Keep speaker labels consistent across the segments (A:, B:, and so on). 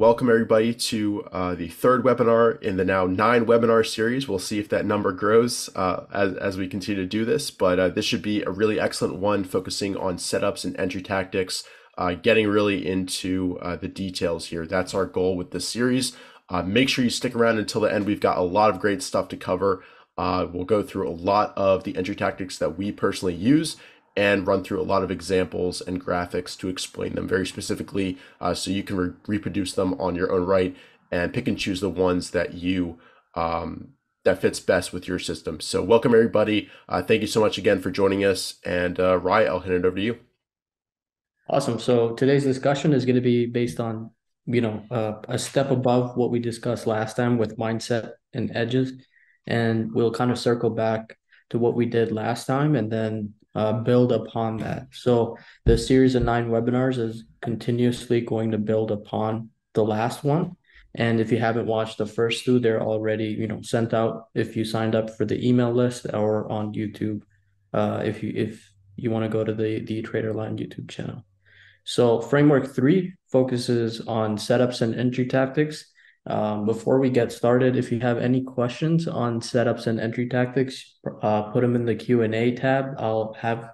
A: welcome everybody to uh, the third webinar in the now nine webinar series. We'll see if that number grows uh, as, as we continue to do this, but uh, this should be a really excellent one focusing on setups and entry tactics, uh, getting really into uh, the details here. That's our goal with this series. Uh, make sure you stick around until the end. We've got a lot of great stuff to cover. we'll go through a lot of the entry tactics that we personally use and run through a lot of examples and graphics to explain them very specifically uh, so you can re- reproduce them on your own right and pick and choose the ones that you um, that fits best with your system. So welcome everybody. Uh, thank you so much again for joining us and uh, Rai i'll hand it over to you.
B: Awesome. So today's discussion is going to be based on you know uh, a step above what we discussed last time with mindset and edges and we'll kind of circle back to what we did last time and then uh, build upon that. So the series of nine webinars is continuously going to build upon the last one. And if you haven't watched the first two, they're already you know sent out if you signed up for the email list or on YouTube. Uh, if you if you want to go to the the TraderLion YouTube channel. So framework three focuses on setups and entry tactics. Um, before we get started, if you have any questions on setups and entry tactics, uh, put them in the Q and A tab. I'll have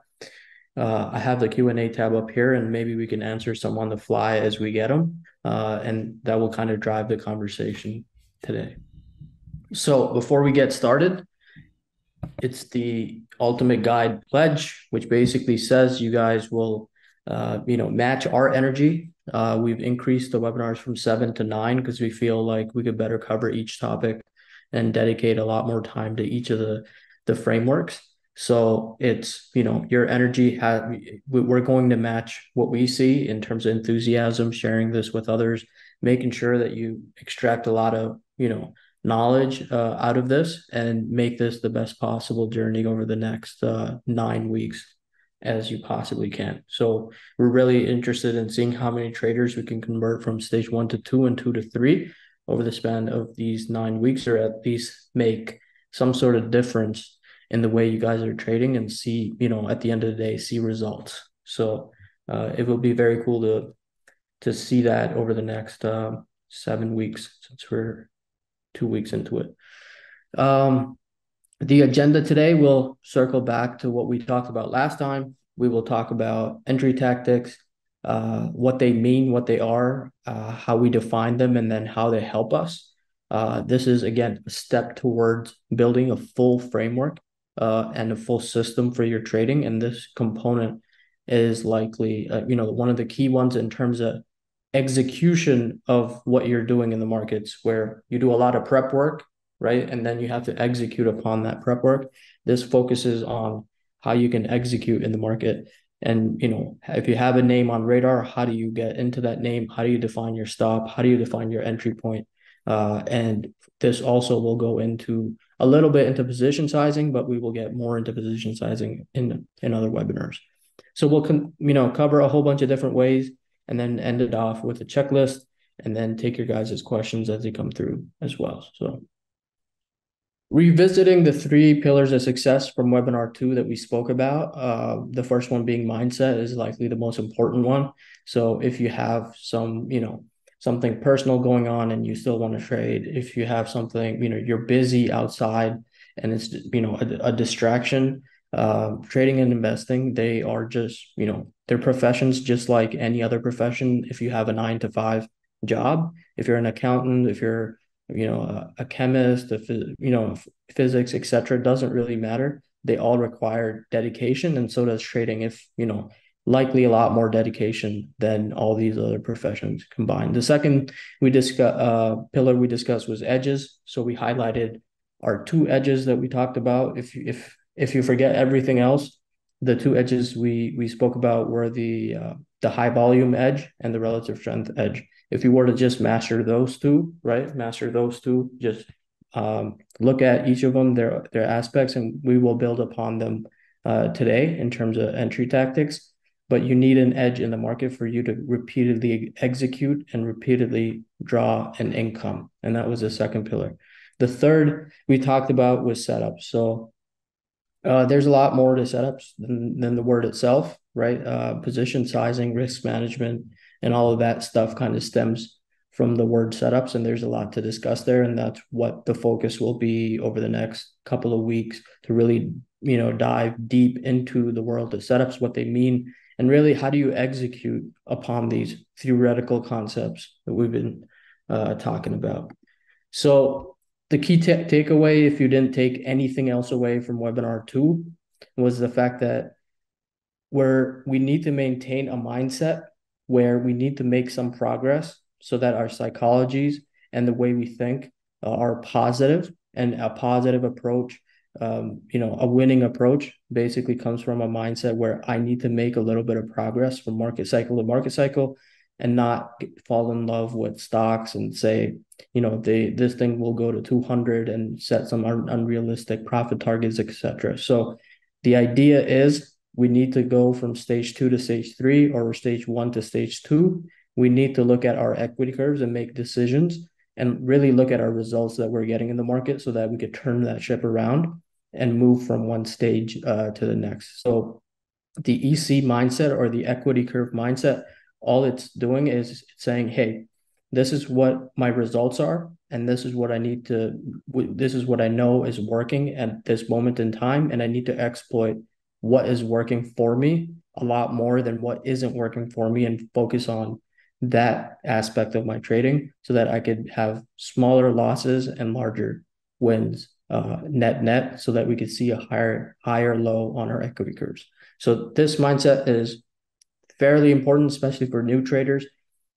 B: uh, I have the Q and A tab up here, and maybe we can answer some on the fly as we get them, uh, and that will kind of drive the conversation today. So before we get started, it's the ultimate guide pledge, which basically says you guys will, uh, you know, match our energy uh, we've increased the webinars from seven to nine because we feel like we could better cover each topic and dedicate a lot more time to each of the the frameworks. So it's you know your energy we're going to match what we see in terms of enthusiasm, sharing this with others, making sure that you extract a lot of you know knowledge uh, out of this and make this the best possible journey over the next uh, nine weeks as you possibly can. So we're really interested in seeing how many traders we can convert from stage one to two and two to three over the span of these nine weeks, or at least make some sort of difference in the way you guys are trading and see, you know, at the end of the day, see results. So uh, it will be very cool to to see that over the next uh, seven weeks since we're two weeks into it. Um, the agenda today will circle back to what we talked about last time. We will talk about entry tactics, uh, what they mean, what they are, uh, how we define them, and then how they help us. Uh, this is, again, a step towards building a full framework uh, and a full system for your trading. And this component is likely, uh, you know, one of the key ones in terms of execution of what you're doing in the markets, where you do a lot of prep work right? And then you have to execute upon that prep work. This focuses on how you can execute in the market. And you know, if you have a name on radar, how do you get into that name? How do you define your stop? How do you define your entry point? Uh, and this also will go into a little bit into position sizing, but we will get more into position sizing in in other webinars. So we'll con- you know cover a whole bunch of different ways, and then end it off with a checklist, and then take your guys' questions as they come through as well. So revisiting the three pillars of success from webinar two that we spoke about uh, the first one being mindset is likely the most important one. So if you have some you know something personal going on and you still want to trade if you have something you know you're busy outside and it's you know a, a distraction uh, trading and investing they are just you know they're professions just like any other profession. If you have a nine to five job if you're an accountant if you're you know a, a chemist a you know physics etc doesn't really matter. They all require dedication and so does trading if you know likely a lot more dedication than all these other professions combined. The second we discuss uh, pillar we discussed was edges. So we highlighted our two edges that we talked about. If if if you forget everything else the two edges we we spoke about were the uh, the high volume edge and the relative strength edge if you were to just master those two, right? Master those two, just um, look at each of them, their their aspects, and we will build upon them uh, today in terms of entry tactics. But you need an edge in the market for you to repeatedly execute and repeatedly draw an income, and that was the second pillar. The third we talked about was setup. So uh, there's a lot more to setups than, than the word itself. right? Uh, position sizing, risk management, and all of that stuff kind of stems from the word setups. And there's a lot to discuss there. And that's what the focus will be over the next couple of weeks to really, you know, dive deep into the world of setups, what they mean, and really how do you execute upon these theoretical concepts that we've been uh, talking about. So the key t- takeaway, if you didn't take anything else away from webinar two, was the fact that where we need to maintain a mindset where we need to make some progress so that our psychologies and the way we think uh, are positive and a positive approach um, you know a winning approach basically comes from a mindset where i need to make a little bit of progress from market cycle to market cycle and not fall in love with stocks and say, you know, they this thing will go to 200 and set some un- unrealistic profit targets, etc. So the idea is we need to go from stage two to stage three or stage one to stage two. We need to look at our equity curves and make decisions and really look at our results that we're getting in the market so that we could turn that ship around and move from one stage uh, to the next. So the EC mindset or the equity curve mindset all it's doing is saying, hey, this is what my results are, and this is what I need to, this is what I know is working at this moment in time, and I need to exploit what is working for me a lot more than what isn't working for me and focus on that aspect of my trading so that I could have smaller losses and larger wins uh, net net so that we could see a higher higher low on our equity curves. So this mindset is fairly important, especially for new traders.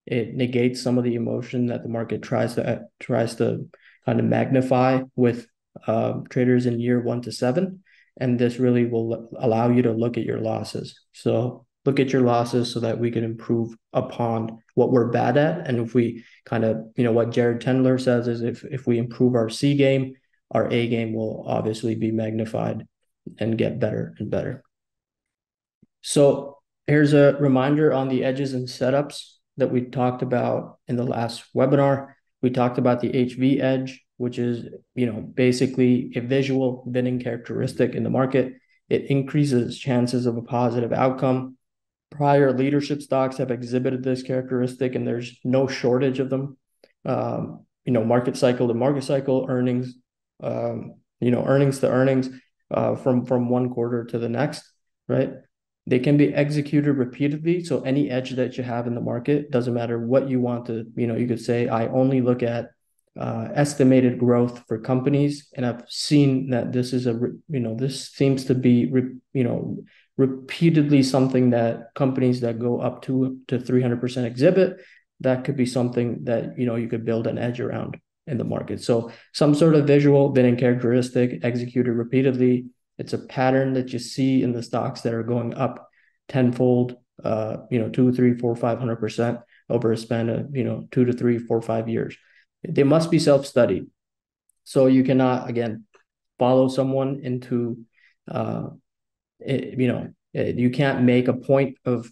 B: It negates some of the emotion that the market tries to tries to kind of magnify with uh, traders in year one to seven, and this really will allow you to look at your losses. So look at your losses so that we can improve upon what we're bad at, and if we kind of you know what Jared Tendler says is if if we improve our C game, our A game will obviously be magnified and get better and better. So Here's a reminder on the edges and setups that we talked about in the last webinar. We talked about the HV edge, which is, you know, basically a visual winning characteristic in the market. It increases chances of a positive outcome. Prior leadership stocks have exhibited this characteristic, and there's no shortage of them. Um, you know, market cycle to market cycle, earnings, um, you know, earnings to earnings uh, from from one quarter to the next, right? They can be executed repeatedly. So any edge that you have in the market doesn't matter what you want to, you know, you could say, I only look at uh, estimated growth for companies. And I've seen that this is a, you know, this seems to be, you know, repeatedly something that companies that go up to to 300% exhibit that could be something that you know you could build an edge around in the market so some sort of visual winning characteristic executed repeatedly it's a pattern that you see in the stocks that are going up tenfold, uh, you know, two, three, four, five hundred percent over a span of you know two to three, four, five years. They must be self-studied. So you cannot again follow someone into, uh, it, you know, it, you can't make a point of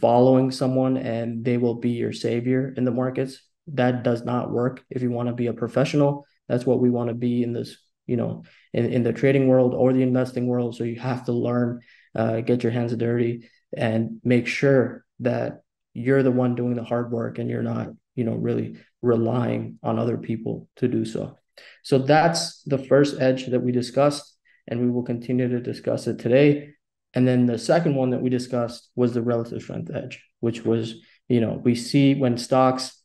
B: following someone and they will be your savior in the markets. That does not work. If you want to be a professional, that's what we want to be in this you know in, in the trading world or the investing world. So you have to learn uh, get your hands dirty and make sure that you're the one doing the hard work and you're not you know really relying on other people to do so. So that's the first edge that we discussed and we will continue to discuss it today. And then the second one that we discussed was the relative strength edge which was you know we see when stocks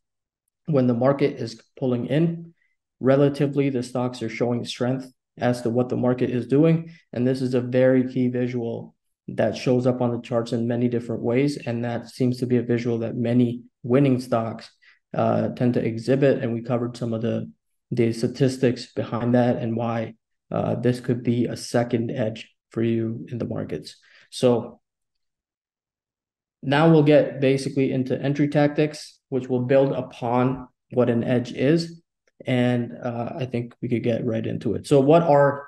B: when the market is pulling in relatively the stocks are showing strength as to what the market is doing. And this is a very key visual that shows up on the charts in many different ways. And that seems to be a visual that many winning stocks uh, tend to exhibit. And we covered some of the, the statistics behind that and why uh, this could be a second edge for you in the markets. So now we'll get basically into entry tactics, which will build upon what an edge is and uh, I think we could get right into it. So, what are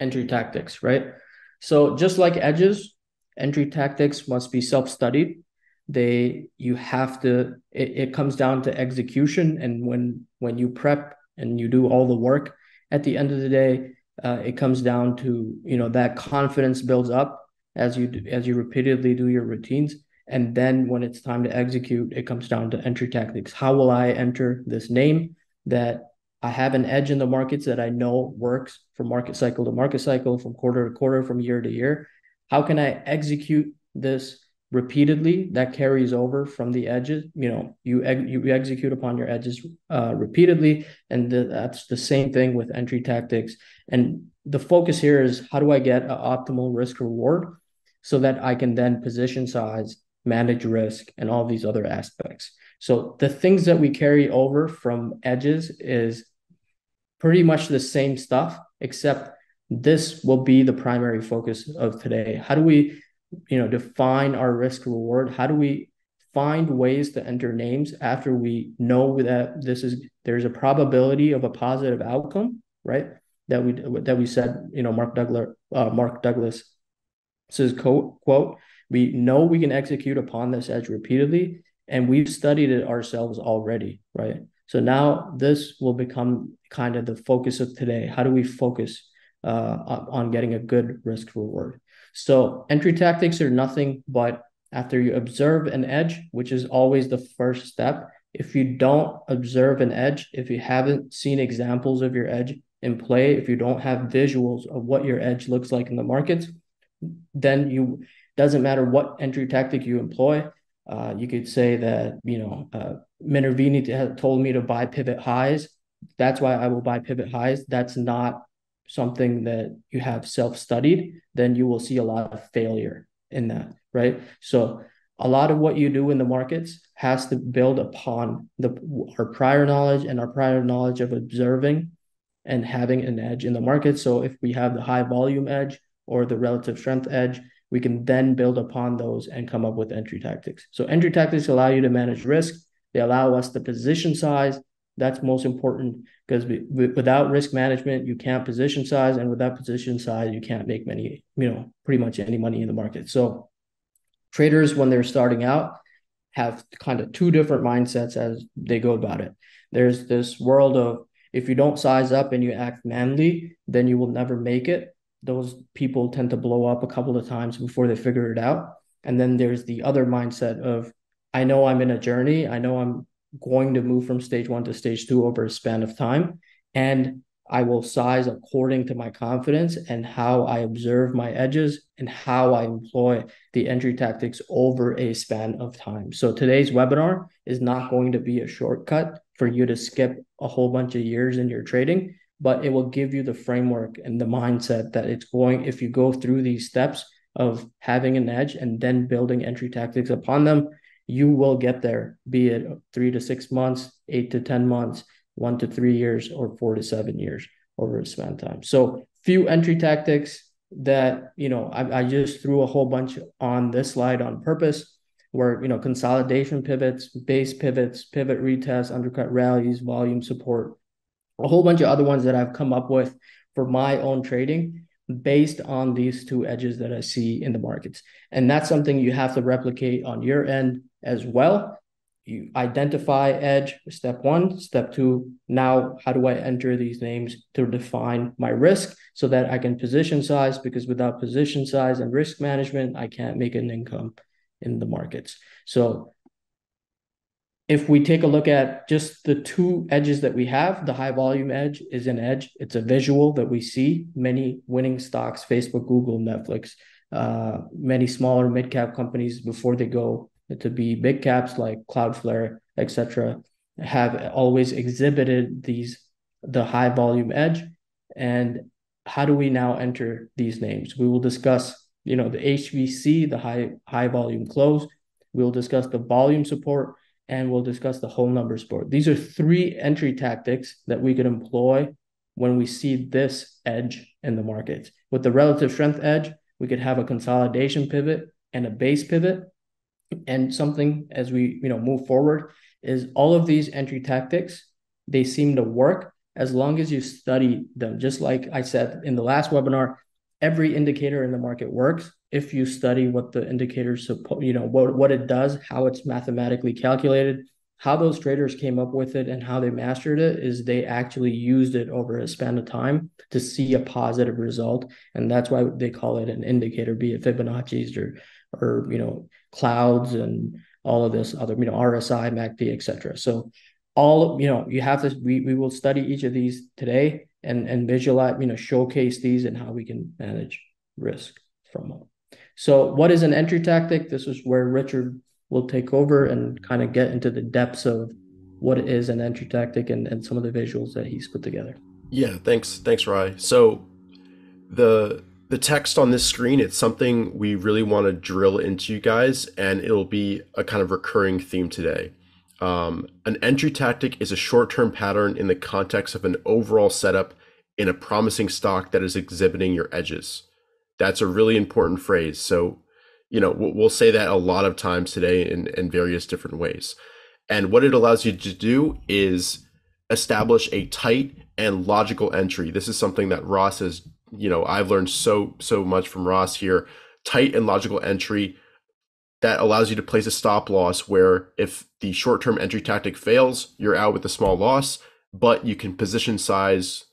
B: entry tactics, right? So, just like edges, entry tactics must be self-studied. They you have to. It, it comes down to execution, and when when you prep and you do all the work, at the end of the day, uh, it comes down to you know that confidence builds up as you as you repeatedly do your routines and then when it's time to execute it comes down to entry tactics how will i enter this name that i have an edge in the markets that i know works from market cycle to market cycle from quarter to quarter from year to year. How can i execute this repeatedly that carries over from the edges? You know you you execute upon your edges uh, repeatedly and the, that's the same thing with entry tactics. And the focus here is how do i get an optimal risk reward so that i can then position size manage risk and all these other aspects so the things that we carry over from edges is pretty much the same stuff except this will be the primary focus of today. How do we you know define our risk reward? How do we find ways to enter names after we know that this is there's a probability of a positive outcome right? That we that we said you know mark douglas uh, mark douglas says quote quote we know we can execute upon this edge repeatedly and we've studied it ourselves already right so now this will become kind of the focus of today how do we focus uh, on getting a good risk reward so entry tactics are nothing but after you observe an edge, which is always the first step. If you don't observe an edge, if you haven't seen examples of your edge in play, if you don't have visuals of what your edge looks like in the markets, then you doesn't matter what entry tactic you employ. Uh, you could say that you know uh, Minervini told me to buy pivot highs. That's why I will buy pivot highs. That's not something that you have self-studied, then you will see a lot of failure in that, right? So a lot of what you do in the markets has to build upon the our prior knowledge and our prior knowledge of observing and having an edge in the market. So if we have the high volume edge or the relative strength edge, we can then build upon those and come up with entry tactics. So entry tactics allow you to manage risk. They allow us to position size that's most important because without risk management, you can't position size, and without position size, you can't make many, you know, pretty much any money in the market. So, traders, when they're starting out, have kind of two different mindsets as they go about it. There's this world of if you don't size up and you act manly, then you will never make it. Those people tend to blow up a couple of times before they figure it out. And then there's the other mindset of I know I'm in a journey. I know I'm going to move from stage one to stage two over a span of time. And I will size according to my confidence and how I observe my edges and how I employ the entry tactics over a span of time. So today's webinar is not going to be a shortcut for you to skip a whole bunch of years in your trading, but it will give you the framework and the mindset that it's going, if you go through these steps of having an edge and then building entry tactics upon them, you will get there, be it three to six months, eight to 10 months, one to three years, or four to seven years over a span time. So few entry tactics that, you know, I, I just threw a whole bunch on this slide on purpose where, you know, consolidation pivots, base pivots, pivot retest, undercut rallies, volume support, a whole bunch of other ones that I've come up with for my own trading based on these two edges that I see in the markets. And that's something you have to replicate on your end as well. You identify edge, step one. Step two, now how do I enter these names to define my risk so that I can position size? Because without position size and risk management, I can't make an income in the markets. So if we take a look at just the two edges that we have, the high volume edge is an edge. It's a visual that we see many winning stocks, Facebook, Google, Netflix, uh, many smaller mid cap companies before they go to be big caps like Cloudflare, etc., have always exhibited these the high volume edge. And how do we now enter these names? We will discuss, you know, the HVC, the high high volume close. We'll discuss the volume support, and we'll discuss the whole number support. These are three entry tactics that we could employ when we see this edge in the market. With the relative strength edge, we could have a consolidation pivot and a base pivot and something as we you know move forward is all of these entry tactics they seem to work as long as you study them just like i said in the last webinar every indicator in the market works if you study what the indicators you know what, what it does how it's mathematically calculated how those traders came up with it and how they mastered it is they actually used it over a span of time to see a positive result. And that's why they call it an indicator be it fibonacci's or or you know clouds and all of this other you know rsi macd etc so all you know you have to we, we will study each of these today and and visualize you know showcase these and how we can manage risk from them so what is an entry tactic this is where richard will take over and kind of get into the depths of what is an entry tactic and, and some of the visuals that he's put together.
A: Yeah, thanks, thanks, Rai. So the the text on this screen, it's something we really want to drill into you guys, and it'll be a kind of recurring theme today. Um, an entry tactic is a short-term pattern in the context of an overall setup in a promising stock that is exhibiting your edges. That's a really important phrase. So you know, we'll say that a lot of times today in, in various different ways. And what it allows you to do is establish a tight and logical entry. This is something that Ross has, you know, I've learned so, so much from Ross here. Tight and logical entry that allows you to place a stop loss where if the short term entry tactic fails, you're out with a small loss, but you can position size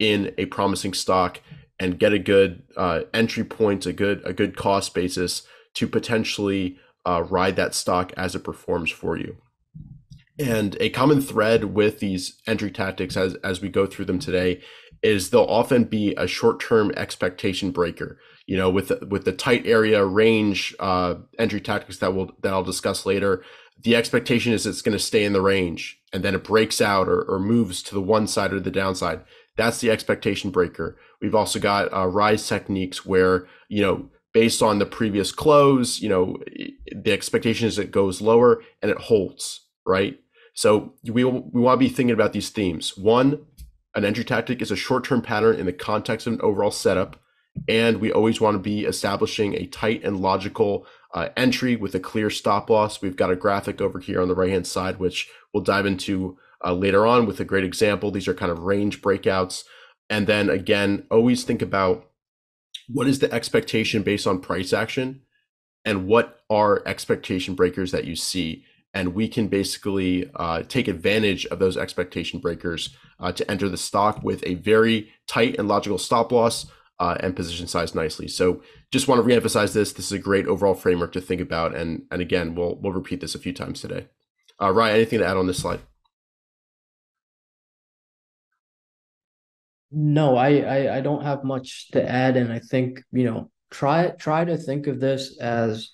A: in a promising stock and get a good uh, entry point, a good a good cost basis to potentially uh, ride that stock as it performs for you. And a common thread with these entry tactics as, as we go through them today is they'll often be a short-term expectation breaker. You know, with the, with the tight area range uh, entry tactics that will that I'll discuss later, the expectation is it's going to stay in the range, and then it breaks out or, or moves to the one side or the downside. That's the expectation breaker. We've also got uh, rise techniques where you know based on the previous close, you know, the expectation is it goes lower and it holds, right? So we, we want to be thinking about these themes. One, an entry tactic is a short-term pattern in the context of an overall setup. And we always want to be establishing a tight and logical uh, entry with a clear stop loss. We've got a graphic over here on the right-hand side, which we'll dive into uh, later on with a great example. These are kind of range breakouts. And then again, always think about what is the expectation based on price action and what are expectation breakers that you see and we can basically uh, take advantage of those expectation breakers uh, to enter the stock with a very tight and logical stop loss uh, and position size nicely. So just want to reemphasize this. This is a great overall framework to think about. And, and again, we'll, we'll repeat this a few times today. Uh, Ryan, anything to add on this slide?
B: No, I, I I don't have much to add, and I think you know try try to think of this as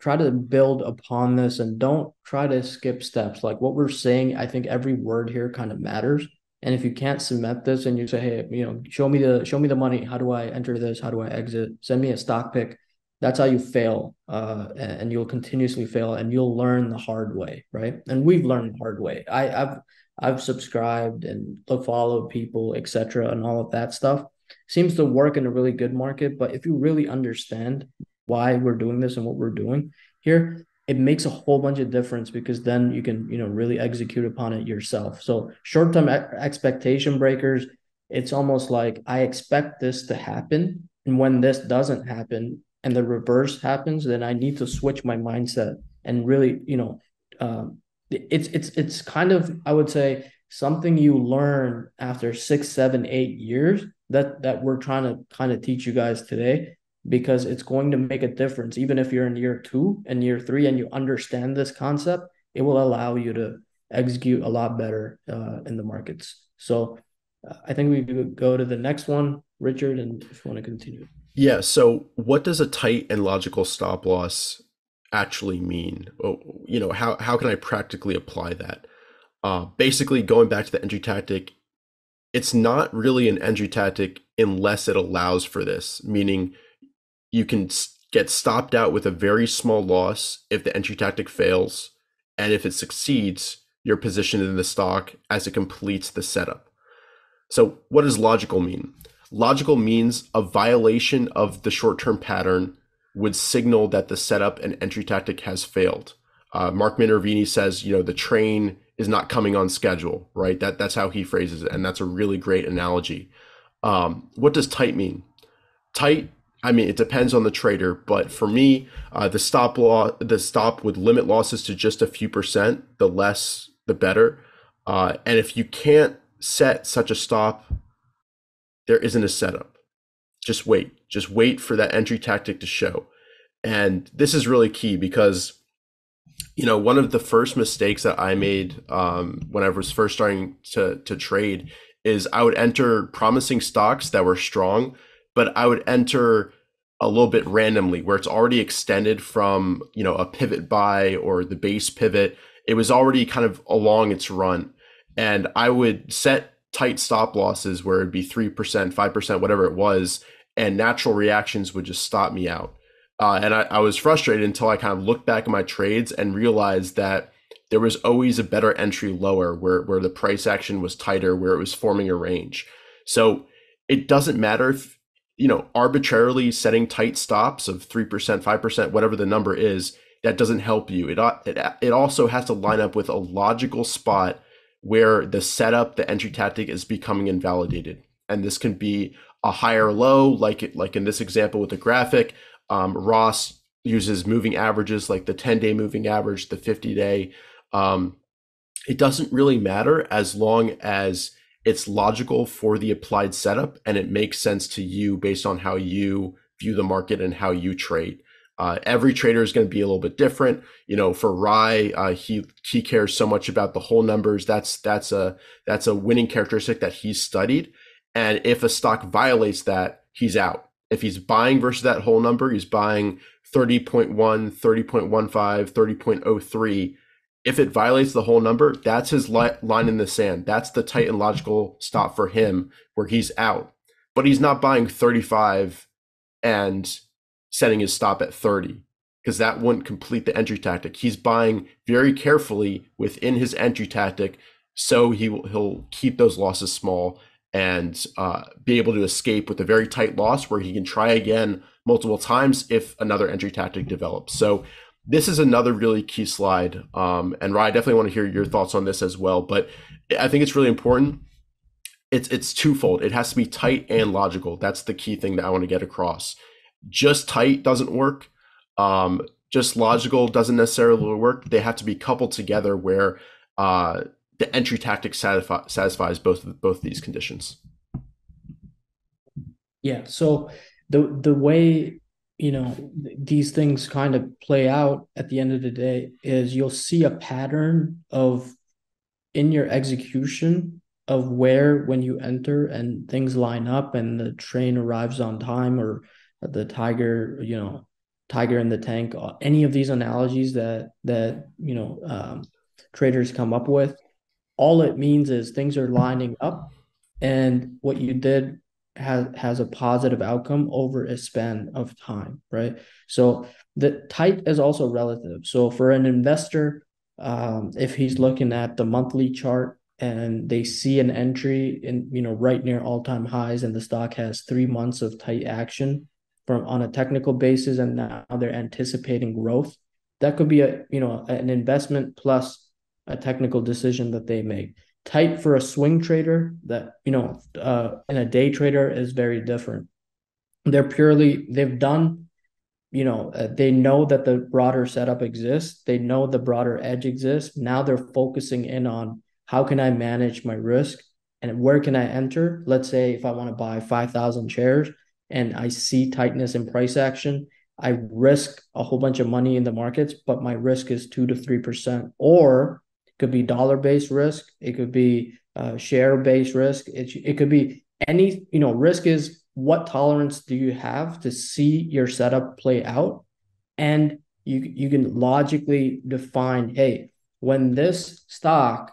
B: try to build upon this, and don't try to skip steps. Like what we're saying, I think every word here kind of matters. And if you can't cement this, and you say, hey, you know, show me the show me the money. How do I enter this? How do I exit? Send me a stock pick. That's how you fail, uh, and you'll continuously fail, and you'll learn the hard way, right? And we've learned the hard way. I, I've I've subscribed and followed people, etc., and all of that stuff. Seems to work in a really good market, but if you really understand why we're doing this and what we're doing here, it makes a whole bunch of difference because then you can, you know, really execute upon it yourself. So short-term expectation breakers, it's almost like I expect this to happen, and when this doesn't happen and the reverse happens, then I need to switch my mindset and really, you know, um, it's it's it's kind of I would say something you learn after six, seven, eight years that that we're trying to kind of teach you guys today because it's going to make a difference. Even if you're in year two and year three and you understand this concept, it will allow you to execute a lot better uh, in the markets. So uh, I think we go to the next one, Richard, and if you want to continue.
A: Yeah. So what does a tight and logical stop loss actually mean? Oh, you know, how, how can I practically apply that? Uh, basically, going back to the entry tactic, it's not really an entry tactic unless it allows for this, meaning you can get stopped out with a very small loss if the entry tactic fails. And if it succeeds, you're positioned in the stock as it completes the setup. So, what does logical mean? Logical means a violation of the short term pattern would signal that the setup and entry tactic has failed. Uh, Mark Minervini says, you know, the train is not coming on schedule, right? That that's how he phrases it, and that's a really great analogy. Um, what does tight mean? Tight I mean, it depends on the trader, but for me, uh, the stop law, the stop would limit losses to just a few percent. The less, the better. Uh, and if you can't set such a stop, there isn't a setup. Just wait. Just wait for that entry tactic to show. And this is really key because, you know, one of the first mistakes that I made um, when I was first starting to to trade is I would enter promising stocks that were strong, but I would enter a little bit randomly where it's already extended from you know a pivot buy or the base pivot it was already kind of along its run and i would set tight stop losses where it'd be 3% 5% whatever it was and natural reactions would just stop me out uh, and I, I was frustrated until i kind of looked back at my trades and realized that there was always a better entry lower where, where the price action was tighter where it was forming a range so it doesn't matter if you know, arbitrarily setting tight stops of 3%, 5%, whatever the number is, that doesn't help you. It, it, it also has to line up with a logical spot where the setup, the entry tactic is becoming invalidated. And this can be a higher low, like it, like in this example with the graphic. Um, Ross uses moving averages like the 10 day moving average, the 50 day. Um, it doesn't really matter as long as it's logical for the applied setup and it makes sense to you based on how you view the market and how you trade. Uh, every trader is going to be a little bit different. You know, for Rai, uh, he he cares so much about the whole numbers. That's that's a that's a winning characteristic that he's studied. And if a stock violates that, he's out. If he's buying versus that whole number, he's buying 30.1, 30.15, 30.03 if it violates the whole number, that's his li- line in the sand. That's the tight and logical stop for him where he's out. But he's not buying 35 and setting his stop at 30 because that wouldn't complete the entry tactic. He's buying very carefully within his entry tactic so he will, he'll keep those losses small and uh, be able to escape with a very tight loss where he can try again multiple times if another entry tactic develops. So this is another really key slide. Um, and Ryan, I definitely want to hear your thoughts on this as well. But I think it's really important. It's it's twofold. It has to be tight and logical. That's the key thing that I want to get across. Just tight doesn't work. Um, just logical doesn't necessarily work. They have to be coupled together where uh, the entry tactic satisfi- satisfies both of both these conditions.
B: Yeah. So the the way you know these things kind of play out at the end of the day is you'll see a pattern of in your execution of where when you enter and things line up and the train arrives on time or the tiger you know tiger in the tank any of these analogies that that you know um, traders come up with all it means is things are lining up and what you did has has a positive outcome over a span of time, right? So the tight is also relative. So for an investor, um, if he's looking at the monthly chart and they see an entry in you know right near all-time highs and the stock has three months of tight action from on a technical basis and now they're anticipating growth that could be a you know an investment plus a technical decision that they make. Tight for a swing trader that you know uh, and a day trader is very different. They're purely they've done you know uh, they know that the broader setup exists. They know the broader edge exists. Now they're focusing in on how can i manage my risk and where can i enter? Let's say if i want to buy 5000 shares and i see tightness in price action i risk a whole bunch of money in the markets but my risk is 2 to 3% or could be dollar based risk. It could be uh, share based risk. It, it could be any, you know, risk is what tolerance do you have to see your setup play out? And you, you can logically define, hey, when this stock,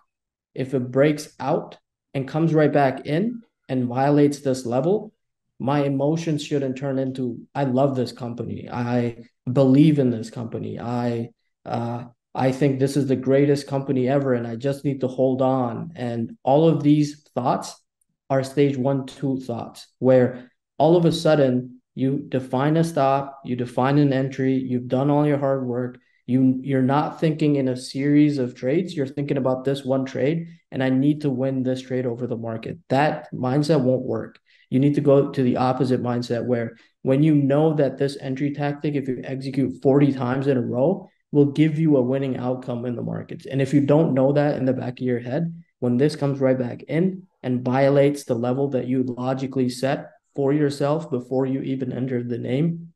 B: if it breaks out and comes right back in and violates this level, my emotions shouldn't turn into, I love this company. I believe in this company. I, uh, I think this is the greatest company ever and I just need to hold on. And all of these thoughts are stage one, two thoughts, where all of a sudden you define a stop, you define an entry, you've done all your hard work. You you're not thinking in a series of trades. You're thinking about this one trade, and I need to win this trade over the market. That mindset won't work. You need to go to the opposite mindset where when you know that this entry tactic, if you execute 40 times in a row, will give you a winning outcome in the markets. And if you don't know that in the back of your head, when this comes right back in and violates the level that you logically set for yourself before you even entered the name,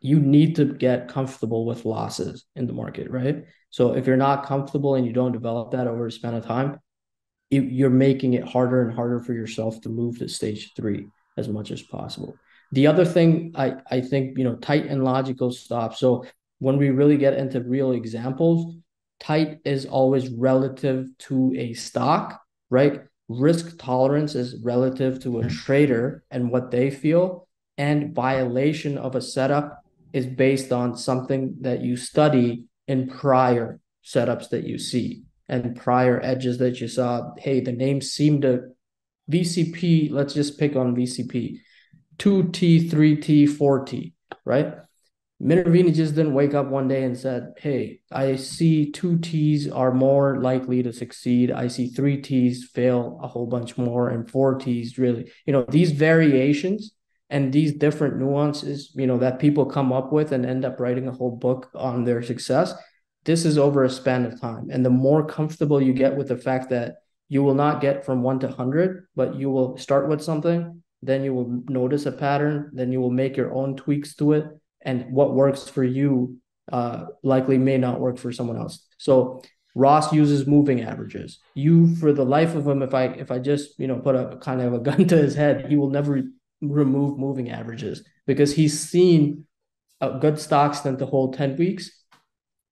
B: you need to get comfortable with losses in the market, right? So if you're not comfortable and you don't develop that over a span of time, you're making it harder and harder for yourself to move to stage three as much as possible. The other thing I, I think, you know, tight and logical stop. So when we really get into real examples, tight is always relative to a stock, right? Risk tolerance is relative to a mm-hmm. trader and what they feel. And violation of a setup is based on something that you study in prior setups that you see and prior edges that you saw. Hey, the names seem to VCP, let's just pick on VCP 2T, 3T, 4T, right? Minervini just didn't wake up one day and said, Hey, I see two T's are more likely to succeed. I see three T's fail a whole bunch more, and four T's really, you know, these variations and these different nuances, you know, that people come up with and end up writing a whole book on their success. This is over a span of time. And the more comfortable you get with the fact that you will not get from one to 100, but you will start with something, then you will notice a pattern, then you will make your own tweaks to it and what works for you uh, likely may not work for someone else. So Ross uses moving averages. You, for the life of him, if I if I just you know put a kind of a gun to his head, he will never remove moving averages because he's seen uh, good stocks tend to hold ten weeks.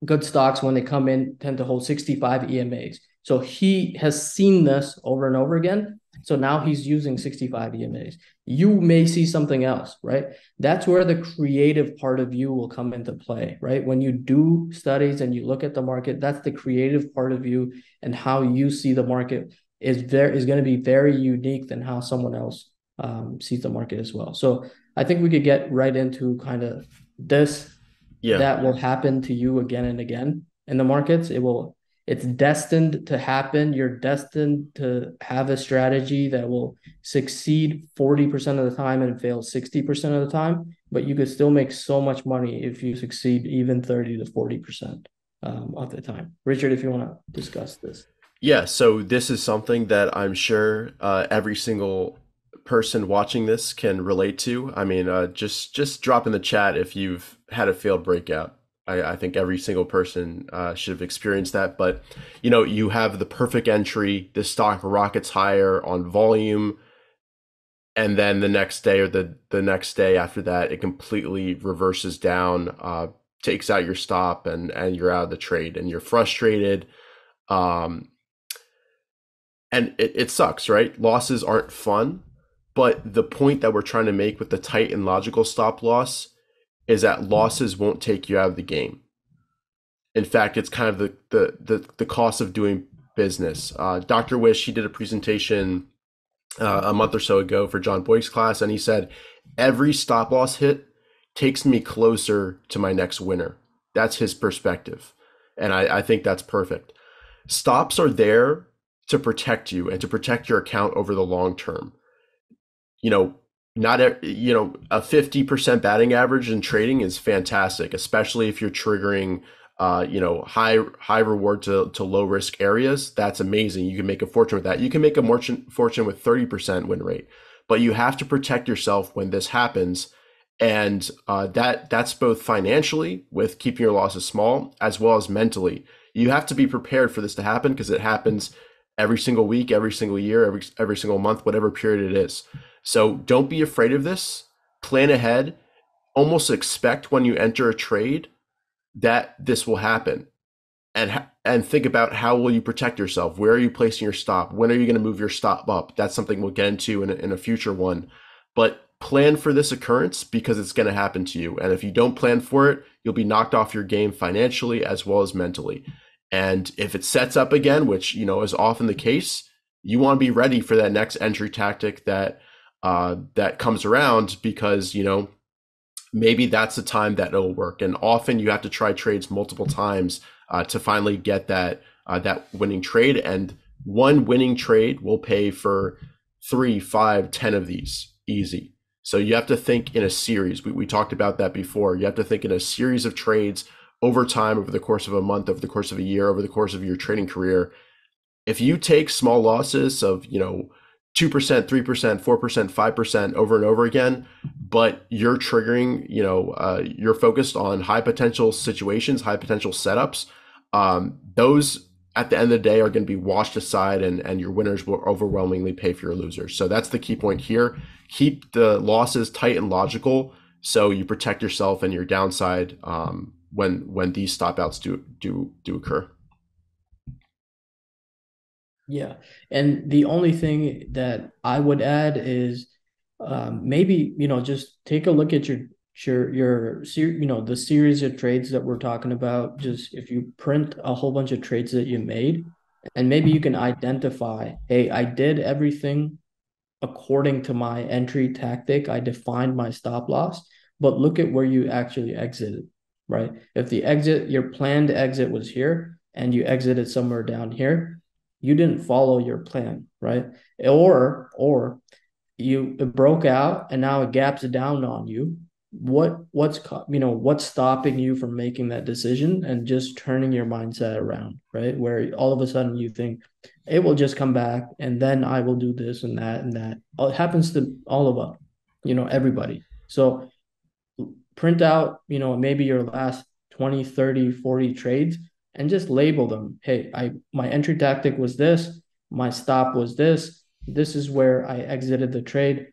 B: Good stocks when they come in tend to hold sixty five EMAs. So he has seen this over and over again. So now he's using 65 EMAs. You may see something else, right? That's where the creative part of you will come into play, right? When you do studies and you look at the market, that's the creative part of you and how you see the market is very is going to be very unique than how someone else um, sees the market as well. So I think we could get right into kind of this. Yeah. That will happen to you again and again in the markets. It will it's destined to happen. You're destined to have a strategy that will succeed 40% of the time and fail 60% of the time, but you could still make so much money if you succeed even 30 to 40% um, of the time. Richard, if you want to discuss this.
A: Yeah, so this is something that I'm sure uh, every single person watching this can relate to. I mean, uh, just just drop in the chat if you've had a failed breakout. I, I think every single person uh, should have experienced that. But you know, you have the perfect entry. The stock rockets higher on volume, and then the next day or the the next day after that, it completely reverses down, uh, takes out your stop, and and you're out of the trade, and you're frustrated. Um, and it, it sucks, right? Losses aren't fun, but the point that we're trying to make with the tight and logical stop loss is that losses won't take you out of the game. In fact, it's kind of the the the, the cost of doing business. Uh, Dr. Wish he did a presentation uh, a month or so ago for John Boik's class, and he said every stop loss hit takes me closer to my next winner. That's his perspective, and I, I think that's perfect. Stops are there to protect you and to protect your account over the long term. You know, not you know a 50% batting average in trading is fantastic especially if you're triggering uh, you know high high reward to, to low risk areas. That's amazing. You can make a fortune with that. You can make a fortune fortune with 30% win rate but you have to protect yourself when this happens. And uh, that that's both financially with keeping your losses small as well as mentally. You have to be prepared for this to happen because it happens every single week every single year every every single month whatever period it is so don't be afraid of this. Plan ahead. Almost expect when you enter a trade that this will happen. And and think about how will you protect yourself? Where are you placing your stop? When are you going to move your stop up? That's something we'll get into in a, in a future one. But plan for this occurrence because it's going to happen to you. And if you don't plan for it, you'll be knocked off your game financially as well as mentally. And if it sets up again, which you know is often the case, you want to be ready for that next entry tactic that uh, that comes around because you know maybe that's the time that it'll work and often you have to try trades multiple times uh, to finally get that uh, that winning trade and one winning trade will pay for three five ten of these easy. So you have to think in a series. We, we talked about that before. You have to think in a series of trades over time, over the course of a month, over the course of a year, over the course of your trading career. If you take small losses of, you know, 2%, 3%, 4%, 5% over and over again, but you're triggering, you know, uh, you're focused on high potential situations, high potential setups. Um, those at the end of the day are going to be washed aside and, and your winners will overwhelmingly pay for your losers. So that's the key point here. Keep the losses tight and logical so you protect yourself and your downside um, when when these stopouts do do do occur.
B: Yeah. And the only thing that I would add is um, maybe, you know, just take a look at your your your you know the series of trades that we're talking about. Just if you print a whole bunch of trades that you made and maybe you can identify hey i did everything according to my entry tactic. I defined my stop loss but look at where you actually exited right? If the exit your planned exit was here and you exited somewhere down here you didn't follow your plan, right? Or or you it broke out and now it gaps down on you. What what's you know what's stopping you from making that decision and just turning your mindset around, right? Where all of a sudden you think it will just come back and then I will do this and that and that. It happens to all of us, you know, everybody. So print out, you know, maybe your last 20, 30, 40 trades and just label them. Hey, I my entry tactic was this, my stop was this. This is where I exited the trade.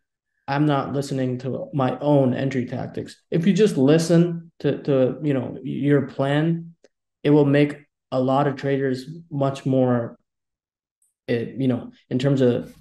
B: I'm not listening to my own entry tactics. If you just listen to to you know your plan, it will make a lot of traders much more it, you know in terms of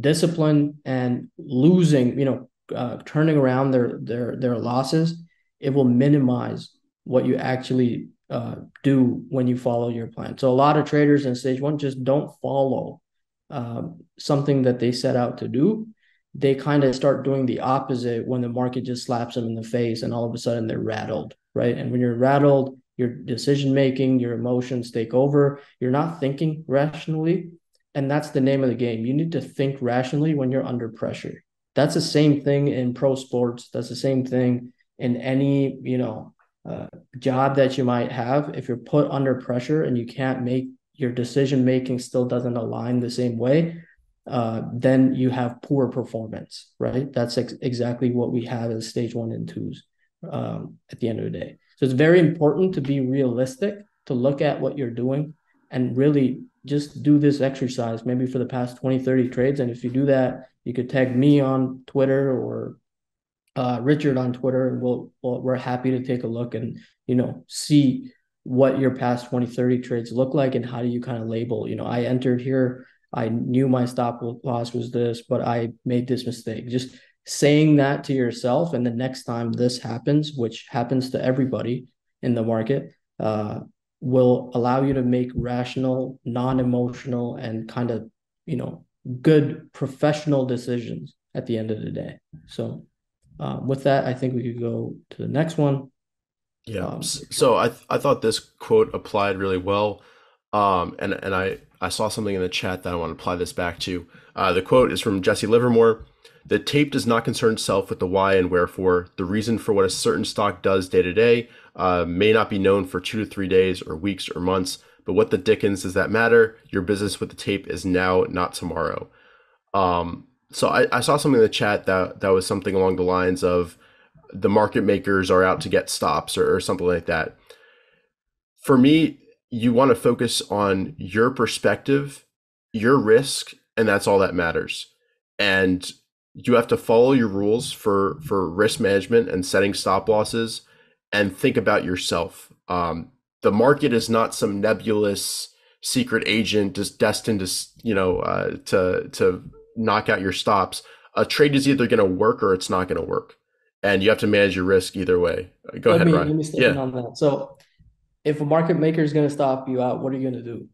B: discipline and losing you know uh, turning around their their their losses it will minimize what you actually uh, do when you follow your plan. So a lot of traders in stage one just don't follow uh, something that they set out to do. They kind of start doing the opposite when the market just slaps them in the face, and all of a sudden they're rattled, right? And when you're rattled, your decision making, your emotions take over. You're not thinking rationally, and that's the name of the game. You need to think rationally when you're under pressure. That's the same thing in pro sports. That's the same thing in any you know uh, job that you might have, if you're put under pressure and you can't make your decision making still doesn't align the same way, uh, then you have poor performance, right? That's ex- exactly what we have as stage one and twos um, at the end of the day. So it's very important to be realistic, to look at what you're doing and really just do this exercise maybe for the past 20, 30 trades. And if you do that, you could tag me on Twitter or uh, Richard on Twitter, and we'll, we'll, we're happy to take a look and you know see what your past 20, 30 trades look like and how do you kind of label. You know, I entered here, I knew my stop loss was this, but I made this mistake. Just saying that to yourself, and the next time this happens, which happens to everybody in the market, uh, will allow you to make rational, non-emotional, and kind of you know good professional decisions at the end of the day. So uh, with that, I think we could go to the next one.
A: Yeah. Um, so I th- I thought this quote applied really well, um, and and I I saw something in the chat that I want to apply this back to. Uh, the quote is from Jesse Livermore. The tape does not concern itself with the why and wherefore. The reason for what a certain stock does day to day uh, may not be known for two to three days or weeks or months. But what the dickens does that matter? Your business with the tape is now, not tomorrow. Um, so I, I saw something in the chat that that was something along the lines of the market makers are out to get stops or, or something like that. For me, you want to focus on your perspective, your risk, and that's all that matters. And you have to follow your rules for for risk management and setting stop losses, and think about yourself. Um, the market is not some nebulous secret agent just destined to you know uh, to to knock out your stops, a trade is either going to work or it's not going to work, and you have to manage your risk either way. Uh, go let ahead, me, Rai. Let me step
B: yeah. on that. So, if a market maker is going to stop you out, what are you going to do?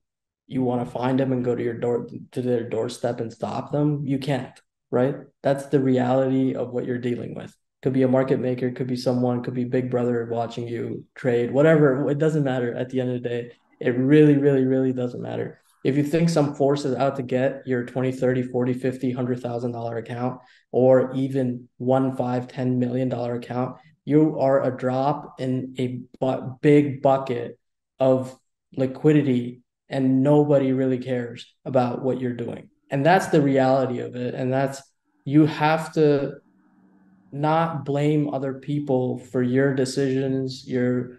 B: You want to find them and go to your door to their doorstep and stop them? You can't, right? That's the reality of what you're dealing with. Could be a market maker, could be someone, could be Big Brother watching you trade, whatever. It doesn't matter at the end of the day. It really, really, really doesn't matter if you think some force is out to get your 20 30 40 50 100000 dollar account or even one five ten million dollar account you are a drop in a bu- big bucket of liquidity and nobody really cares about what you're doing. And that's the reality of it. And that's you have to not blame other people for your decisions your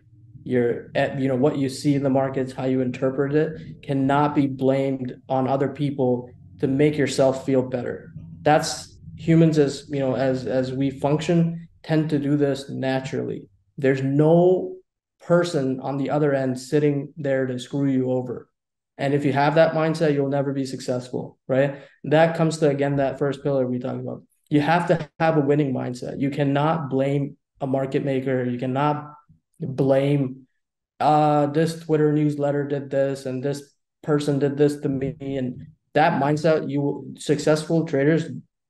B: your eh, you know what you see in the markets how you interpret it cannot be blamed on other people to make yourself feel better. That's humans as you know as as we function tend to do this naturally. There's no person on the other end sitting there to screw you over. And if you have that mindset you'll never be successful right? That comes to again that first pillar we talked about. You have to have a winning mindset. You cannot blame a market maker. You cannot blame uh this Twitter newsletter did this and this person did this to me. And that mindset you successful traders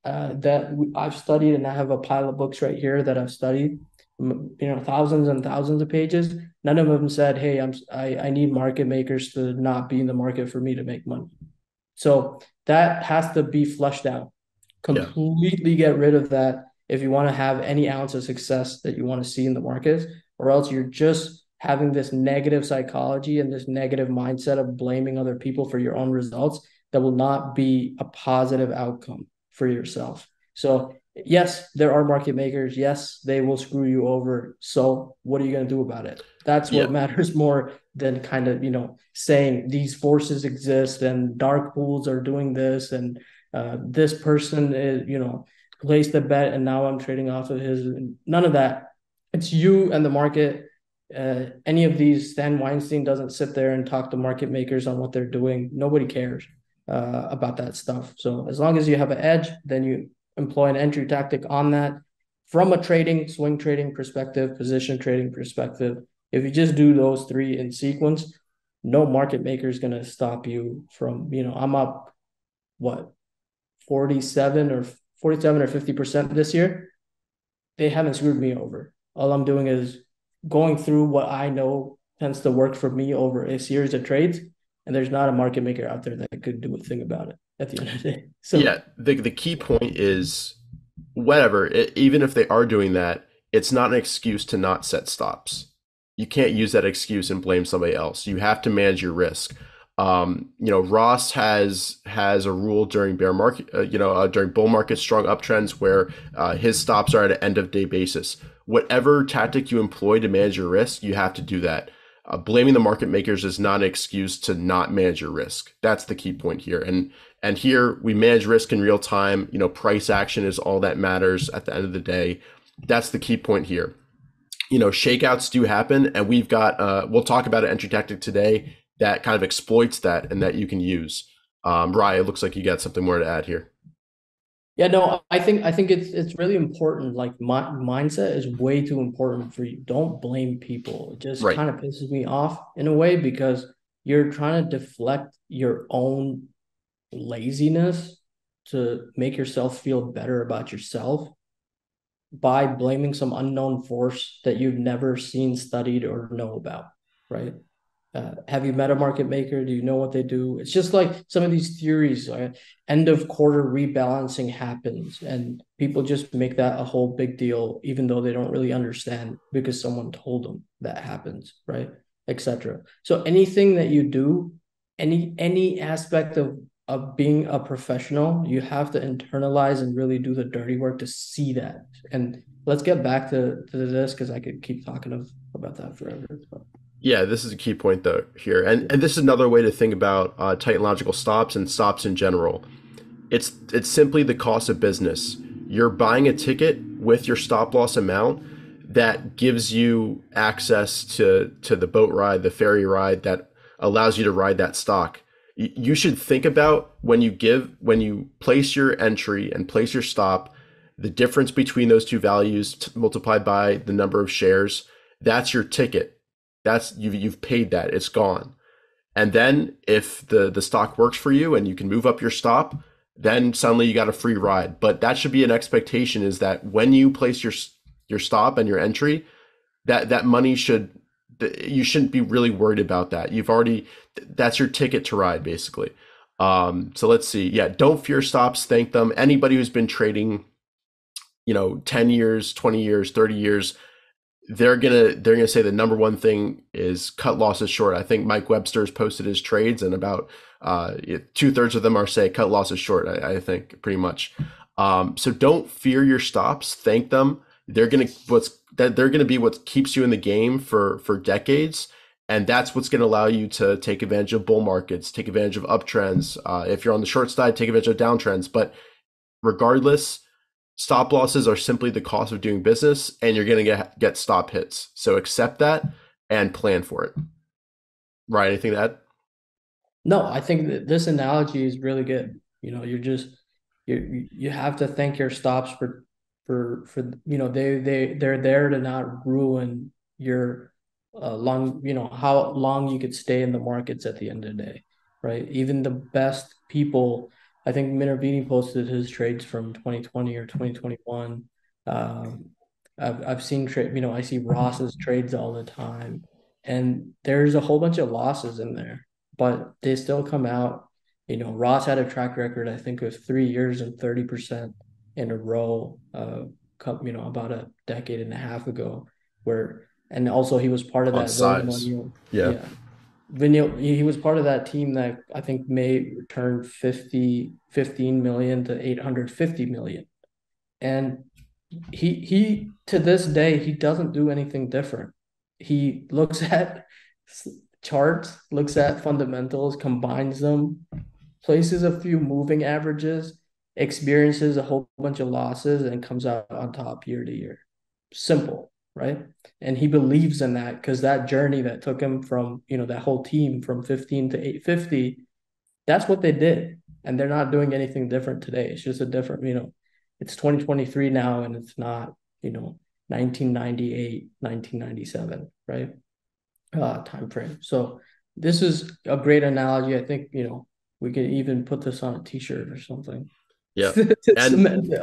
B: uh, that I've studied and I have a pile of books right here that I've studied you know thousands and thousands of pages. None of them said hey I'm I, I need market makers to not be in the market for me to make money. So that has to be flushed out. Completely yeah. get rid of that if you want to have any ounce of success that you want to see in the markets or else you're just having this negative psychology and this negative mindset of blaming other people for your own results that will not be a positive outcome for yourself. So, yes, there are market makers. Yes, they will screw you over. So, what are you going to do about it? That's what matters more than kind of, you know, saying these forces exist and dark pools are doing this and uh, this person is, you know, placed a bet and now I'm trading off of his. None of that it's you and the market. Uh, any of these, Stan Weinstein doesn't sit there and talk to market makers on what they're doing. Nobody cares uh, about that stuff. So as long as you have an edge, then you employ an entry tactic on that from a trading, swing trading perspective, position trading perspective. If you just do those three in sequence, no market maker is going to stop you from, you know, I'm up what 47 or 47 or 50% this year. They haven't screwed me over all I'm doing is going through what I know tends to work for me over a series of trades. And there's not a market maker out there that could do a thing about it at the end of the day.
A: So yeah, the the key point is whatever. It, even if they are doing that, it's not an excuse to not set stops. You can't use that excuse and blame somebody else. You have to manage your risk. Um, you know, Ross has has a rule during bear market, uh, you know, uh, during bull market strong uptrends where uh, his stops are at an end of day basis whatever tactic you employ to manage your risk, you have to do that. Uh, blaming the market makers is not an excuse to not manage your risk. That's the key point here. And and here we manage risk in real time. You know, price action is all that matters at the end of the day. That's the key point here. You know, shakeouts do happen, and we've got. Uh, we'll talk about an entry tactic today that kind of exploits that and that you can use. Um, Rai, it looks like you got something more to add here.
B: Yeah, no, I think I think it's it's really important. Like my mindset is way too important for you. Don't blame people. It just right. kind of pisses me off in a way because you're trying to deflect your own laziness to make yourself feel better about yourself by blaming some unknown force that you've never seen, studied, or know about, right? Uh, have you met a market maker? Do you know what they do? It's just like some of these theories. Uh, end of quarter rebalancing happens, and people just make that a whole big deal, even though they don't really understand because someone told them that happens, right? Etc. So anything that you do, any any aspect of of being a professional, you have to internalize and really do the dirty work to see that. And let's get back to, to this because I could keep talking of, about that forever. But.
A: Yeah, this is a key point though here, and and this is another way to think about uh, tight logical stops and stops in general. It's it's simply the cost of business. You're buying a ticket with your stop loss amount that gives you access to to the boat ride, the ferry ride that allows you to ride that stock. You should think about when you give when you place your entry and place your stop, the difference between those two values multiplied by the number of shares. That's your ticket that's you've you've paid that. It's gone. And then if the the stock works for you and you can move up your stop, then suddenly you got a free ride. But that should be an expectation is that when you place your your stop and your entry, that that money should you shouldn't be really worried about that. You've already that's your ticket to ride basically. Um, so let's see. Yeah, don't fear stops. Thank them. Anybody who's been trading, you know, ten years, twenty years, thirty years, they're gonna they're gonna say the number one thing is cut losses short. I think Mike Webster's posted his trades, and about uh, two thirds of them are say cut losses short. I, I think pretty much. Um, so don't fear your stops. Thank them. They're gonna what's that they're gonna be what keeps you in the game for for decades and that's what's going to allow you to take advantage of bull markets, take advantage of uptrends. Uh, if you're on the short side, take advantage of downtrends. But regardless, stop losses are simply the cost of doing business, and you're going to get get stop hits. So accept that and plan for it. Right? Anything to add?
B: No, I think that this analogy is really good. You know, you're just you you have to thank your stops for for for you know they they they're there to not ruin your uh, long, you know, how long you could stay in the markets at the end of the day, right? Even the best people, I think Minervini posted his trades from 2020 or 2021. Um, I've, I've seen trade, you know, I see Ross's trades all the time, and there's a whole bunch of losses in there, but they still come out. You know, Ross had a track record, I think, of three years and 30% in a row, uh, you know, about a decade and a half ago, where and also he was part of that.
A: Size. Yeah. yeah.
B: Vanille, he was part of that team that I think may return 50, 15 million to 850 million. And he he to this day he doesn't do anything different. He looks at charts, looks at fundamentals, combines them, places a few moving averages, experiences a whole bunch of losses, and comes out on top year to year. Simple right? And he believes in that because that journey that took him from, you know, that whole team from 15 to 850, that's what they did. And they're not doing anything different today. It's just a different, you know, it's 2023 now and it's not, you know, 1998, 1997, right? Uh, time frame. So this is a great analogy. I think, you know, we could even put this on a t-shirt or something.
A: Yeah. and,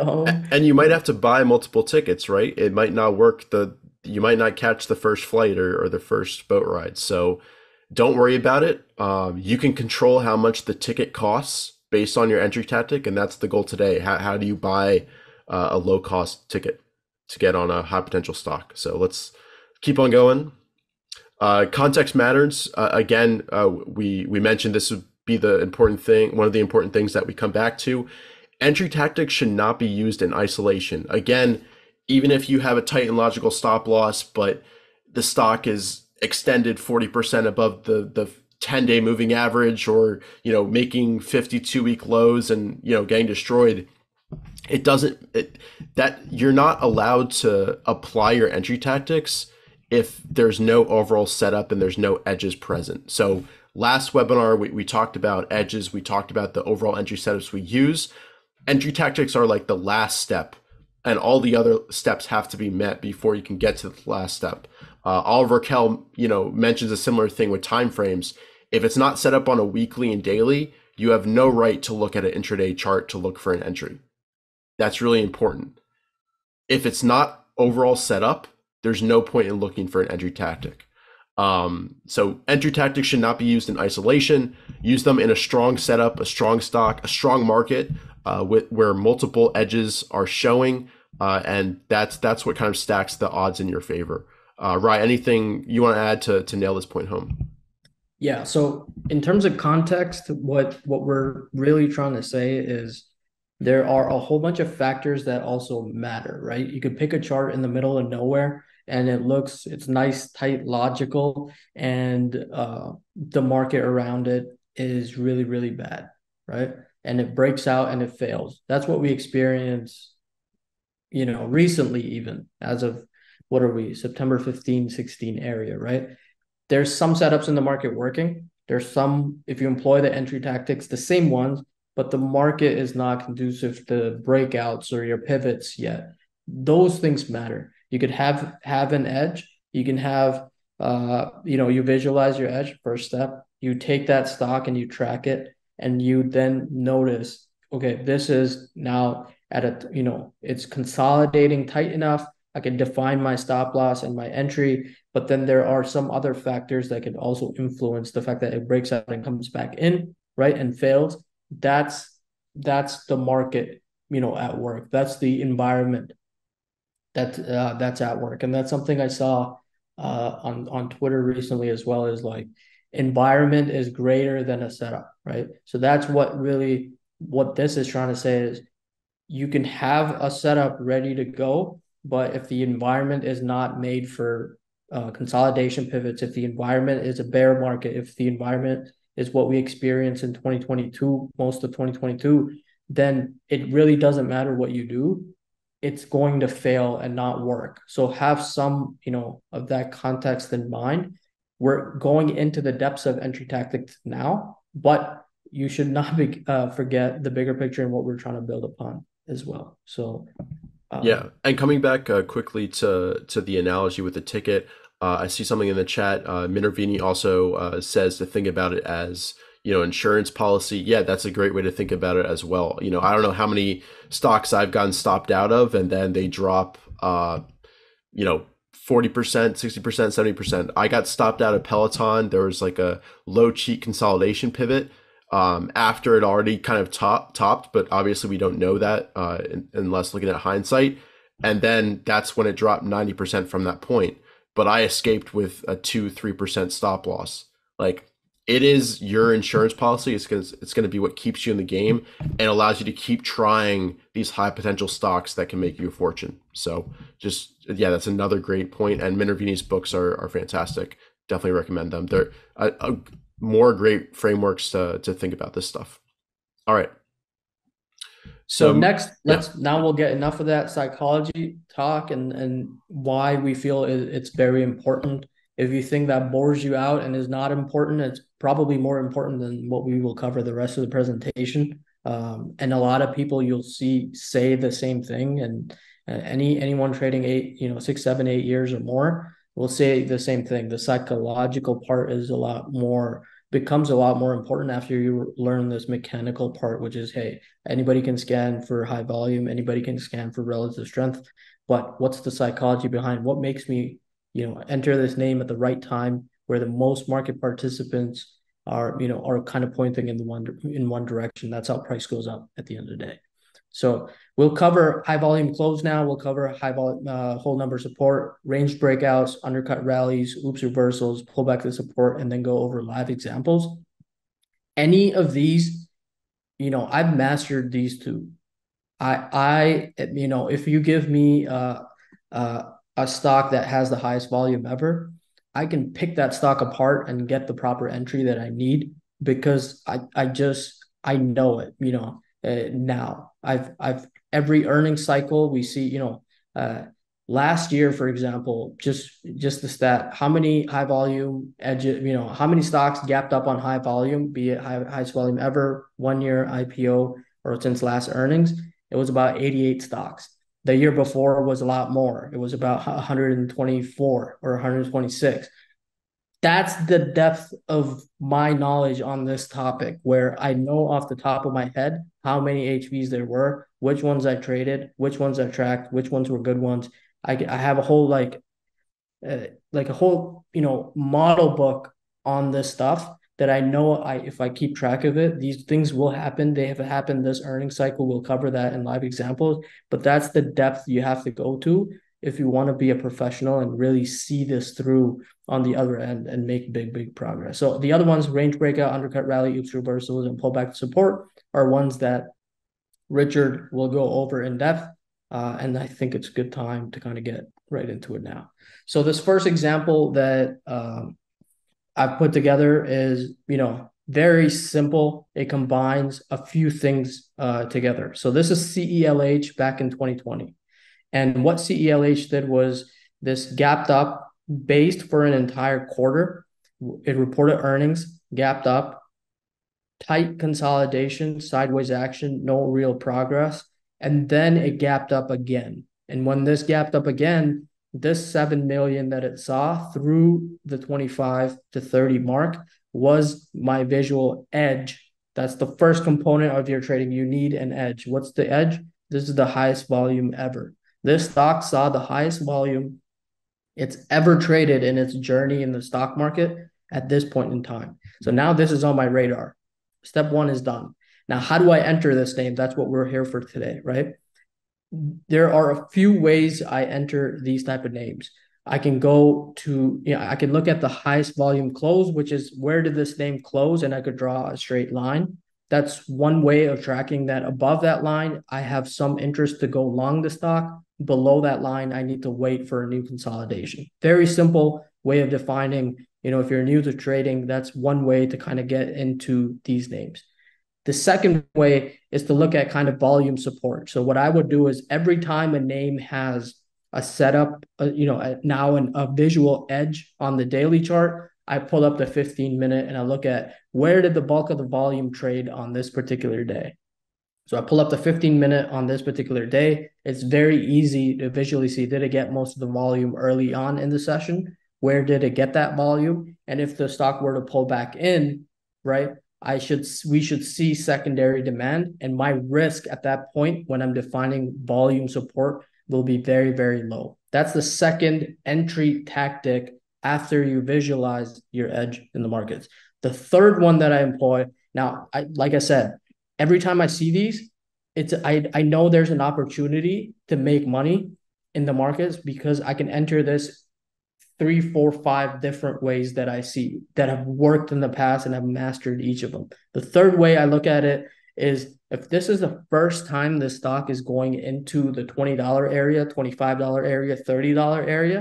A: and you might have to buy multiple tickets, right? It might not work the you might not catch the first flight or, or the first boat ride. So don't worry about it. Um, you can control how much the ticket costs based on your entry tactic, and that's the goal today. How, how do you buy uh, a low cost ticket to get on a high potential stock? So let's keep on going. Uh, context matters. Uh, again, uh, we we mentioned this would be the important thing. One of the important things that we come back to entry tactics should not be used in isolation. Again, even if you have a tight and logical stop loss, but the stock is extended 40% above the, the 10 day moving average or, you know, making 52 week lows and, you know, getting destroyed, it doesn't, it, that you're not allowed to apply your entry tactics if there's no overall setup and there's no edges present. So last webinar, we, we talked about edges. We talked about the overall entry setups we use entry tactics are like the last step and all the other steps have to be met before you can get to the last step. Uh, oliver kell you know mentions a similar thing with timeframes. if it's not set up on a weekly and daily you have no right to look at an intraday chart to look for an entry. That's really important. If it's not overall set up there's no point in looking for an entry tactic. Um, so entry tactics should not be used in isolation. Use them in a strong setup, a strong stock, a strong market, uh, with where multiple edges are showing, uh, and that's that's what kind of stacks the odds in your favor. Uh, Rai, anything you want to add to to nail this point home?
B: Yeah. So in terms of context, what what we're really trying to say is there are a whole bunch of factors that also matter, right? You could pick a chart in the middle of nowhere and it looks it's nice, tight, logical, and uh, the market around it is really, really bad, right? and it breaks out and it fails. That's what we experience, you know, recently, even as of what are we, September 15, 16 area, right? There's some setups in the market working. There's some, if you employ the entry tactics, the same ones, but the market is not conducive to breakouts or your pivots yet. Those things matter. You could have have an edge. You can have uh, you know, you visualize your edge first step. You take that stock and you track it and you then notice okay this is now at a you know it's consolidating tight enough i can define my stop loss and my entry but then there are some other factors that can also influence the fact that it breaks out and comes back in, right, and fails. That's that's the market, you know, at work. That's the environment that uh, that's at work, and that's something I saw uh, on on Twitter recently as well. as like environment is greater than a setup, right? So that's what really what this is trying to say is you can have a setup ready to go, but if the environment is not made for uh, consolidation pivots, if the environment is a bear market, if the environment is what we experienced in 2022, most of 2022, then it really doesn't matter what you do. It's going to fail and not work. So have some, you know, of that context in mind. We're going into the depths of entry tactics now, but you should not be, uh, forget the bigger picture and what we're trying to build upon as well. So
A: um, yeah, and coming back uh, quickly to to the analogy with the ticket, uh, I see something in the chat. Uh, Minervini also uh, says to think about it as you know insurance policy. Yeah, that's a great way to think about it as well. You know, I don't know how many stocks I've gotten stopped out of, and then they drop. Uh, you know, 40%, 60%, 70%. I got stopped out of Peloton. There was like a low cheat consolidation pivot um, after it already kind of top, topped, but obviously we don't know that uh, unless looking at hindsight. And then that's when it dropped 90% from that point. But I escaped with a two, 3% stop loss. Like it is your insurance policy. It's to, it's to be what keeps you in the game and allows you to keep trying these high potential stocks that can make you a fortune. So just, yeah, that's another great point. And Minervini's books are, are fantastic. Definitely recommend them. They're a, a more great frameworks to to think about this stuff. All right.
B: So, so next, let's now we'll get enough of that psychology talk and and why we feel it's very important. If you think that bores you out and is not important, it's probably more important than what we will cover the rest of the presentation. Um, and a lot of people you'll see say the same thing, and uh, any anyone trading eight, you know, six, seven, eight years or more will say the same thing. The psychological part is a lot more becomes a lot more important after you learn this mechanical part, which is hey, anybody can scan for high volume, anybody can scan for relative strength, but what's the psychology behind what makes me, you know, enter this name at the right time where the most market participants are, you know, are kind of pointing in the one in one direction. That's how price goes up at the end of the day. So we'll cover high volume close now. We'll cover high volume uh, whole number support, range breakouts, undercut rallies, oops reversals, pull back to support, and then go over live examples. Any of these, you know, I've mastered these two. I, I, you know, if you give me uh, uh, a stock that has the highest volume ever, I can pick that stock apart and get the proper entry that I need because I, I just, I know it, you know uh, now. I've I've every earning cycle we see, you know, uh, last year, for example, just just the stat, how many high volume edge, you know, how many stocks gapped up on high volume, be it high, highest volume ever, one year IPO or since last earnings, it was about 88 stocks. The year before was a lot more. It was about 124 or 126 that's the depth of my knowledge on this topic where I know off the top of my head how many HVs there were, which ones I traded, which ones I tracked, which ones were good ones. I, I have a whole like uh, like a whole you know model book on this stuff that I know I if I keep track of it, these things will happen. They have happened this earning cycle. We'll cover that in live examples, but that's the depth you have to go to if you want to be a professional and really see this through on the other end and make big, big progress. So the other ones, range breakout, undercut rally, oops reversals, and pullback support are ones that Richard will go over in depth. Uh, and I think it's a good time to kind of get right into it now. So this first example that um, I've put together is, you know, very simple. It combines a few things uh, together. So this is CELH back in 2020. And what CELH did was this gapped up based for an entire quarter. It reported earnings, gapped up, tight consolidation, sideways action, no real progress. And then it gapped up again. And when this gapped up again, this 7 million that it saw through the 25 to 30 mark was my visual edge. That's the first component of your trading. You need an edge. What's the edge? This is the highest volume ever. This stock saw the highest volume it's ever traded in its journey in the stock market at this point in time. So now this is on my radar. Step one is done. Now, how do I enter this name? That's what we're here for today, right? There are a few ways I enter these type of names. I can go to, you know, I can look at the highest volume close, which is where did this name close? And I could draw a straight line. That's one way of tracking that above that line, I have some interest to go long the stock. Below that line, I need to wait for a new consolidation. Very simple way of defining, you know, if you're new to trading, that's one way to kind of get into these names. The second way is to look at kind of volume support. So what I would do is every time a name has a setup, uh, you know, a, now an, a visual edge on the daily chart, I pull up the 15 minute and I look at where did the bulk of the volume trade on this particular day. So I pull up the 15 minute on this particular day. It's very easy to visually see did it get most of the volume early on in the session? Where did it get that volume? And if the stock were to pull back in, right, I should we should see secondary demand and my risk at that point when I'm defining volume support will be very very low. That's the second entry tactic after you visualize your edge in the markets. The third one that I employ now, I like I said, every time I see these, it's I I know there's an opportunity to make money in the markets because I can enter this three, four, five different ways that I see that have worked in the past and have mastered each of them. The third way I look at it is if this is the first time the stock is going into the $20 area, $25 area, $30 area,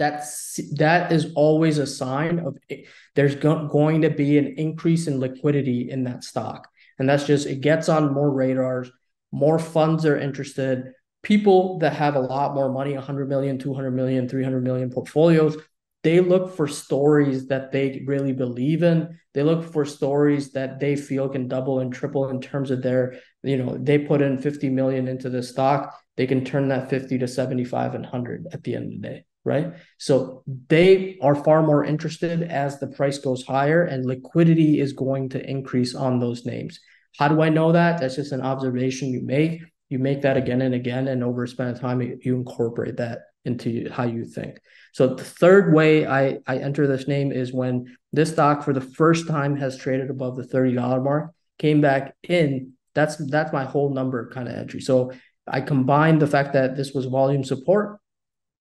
B: that's that is always a sign of eh, there's go- going to be an increase in liquidity in that stock. And that's just it gets on more radars more funds are interested. People that have a lot more money 100 million 200 million 300 million portfolios they look for stories that they really believe in. They look for stories that they feel can double and triple in terms of their you know they put in 50 million into the stock they can turn that 50 to 75 and 100 at the end of the day right? So they are far more interested as the price goes higher and liquidity is going to increase on those names. How do I know that? That's just an observation you make. You make that again and again, and over a span of time, you incorporate that into how you think. So the third way I, I enter this name is when this stock for the first time has traded above the $30 mark, came back in. That's that's my whole number kind of entry. So I combine the fact that this was volume support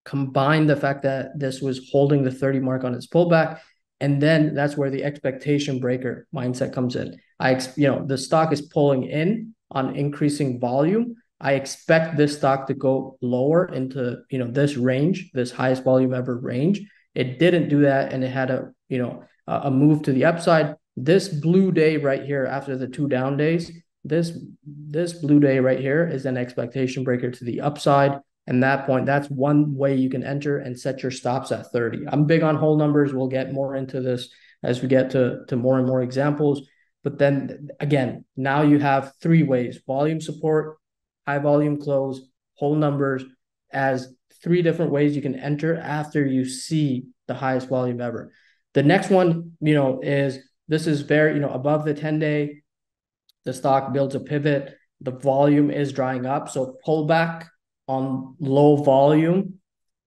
B: combine the fact that this was holding the 30 mark on its pullback and then that's where the expectation breaker mindset comes in. I you know the stock is pulling in on increasing volume. I expect this stock to go lower into you know this range this highest volume ever range. It didn't do that and it had a you know a move to the upside. This blue day right here after the two down days this this blue day right here is an expectation breaker to the upside and that point, that's one way you can enter and set your stops at 30. I'm big on whole numbers. We'll get more into this as we get to, to more and more examples. But then again, now you have three ways volume support, high volume close, whole numbers as three different ways you can enter after you see the highest volume ever. The next one, you know, is this is very, you know, above the 10 day, the stock builds a pivot, the volume is drying up. So pullback on low volume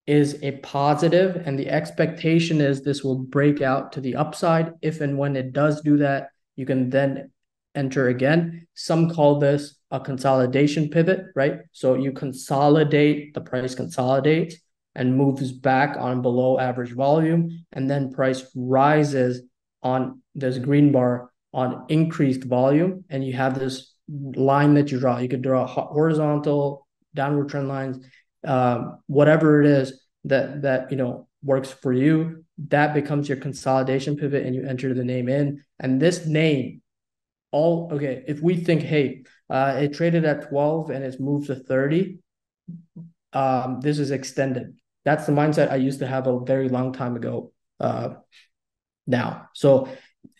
B: is a positive and the expectation is this will break out to the upside. If and when it does do that you can then enter again. Some call this a consolidation pivot right? So you consolidate the price consolidates and moves back on below average volume and then price rises on this green bar on increased volume and you have this line that you draw. You could draw a horizontal downward trend lines, um, whatever it is that that you know works for you, that becomes your consolidation pivot, and you enter the name in. And this name, all okay. If we think, hey, uh, it traded at twelve and it's moved to thirty, um, this is extended. That's the mindset I used to have a very long time ago. Uh, now, so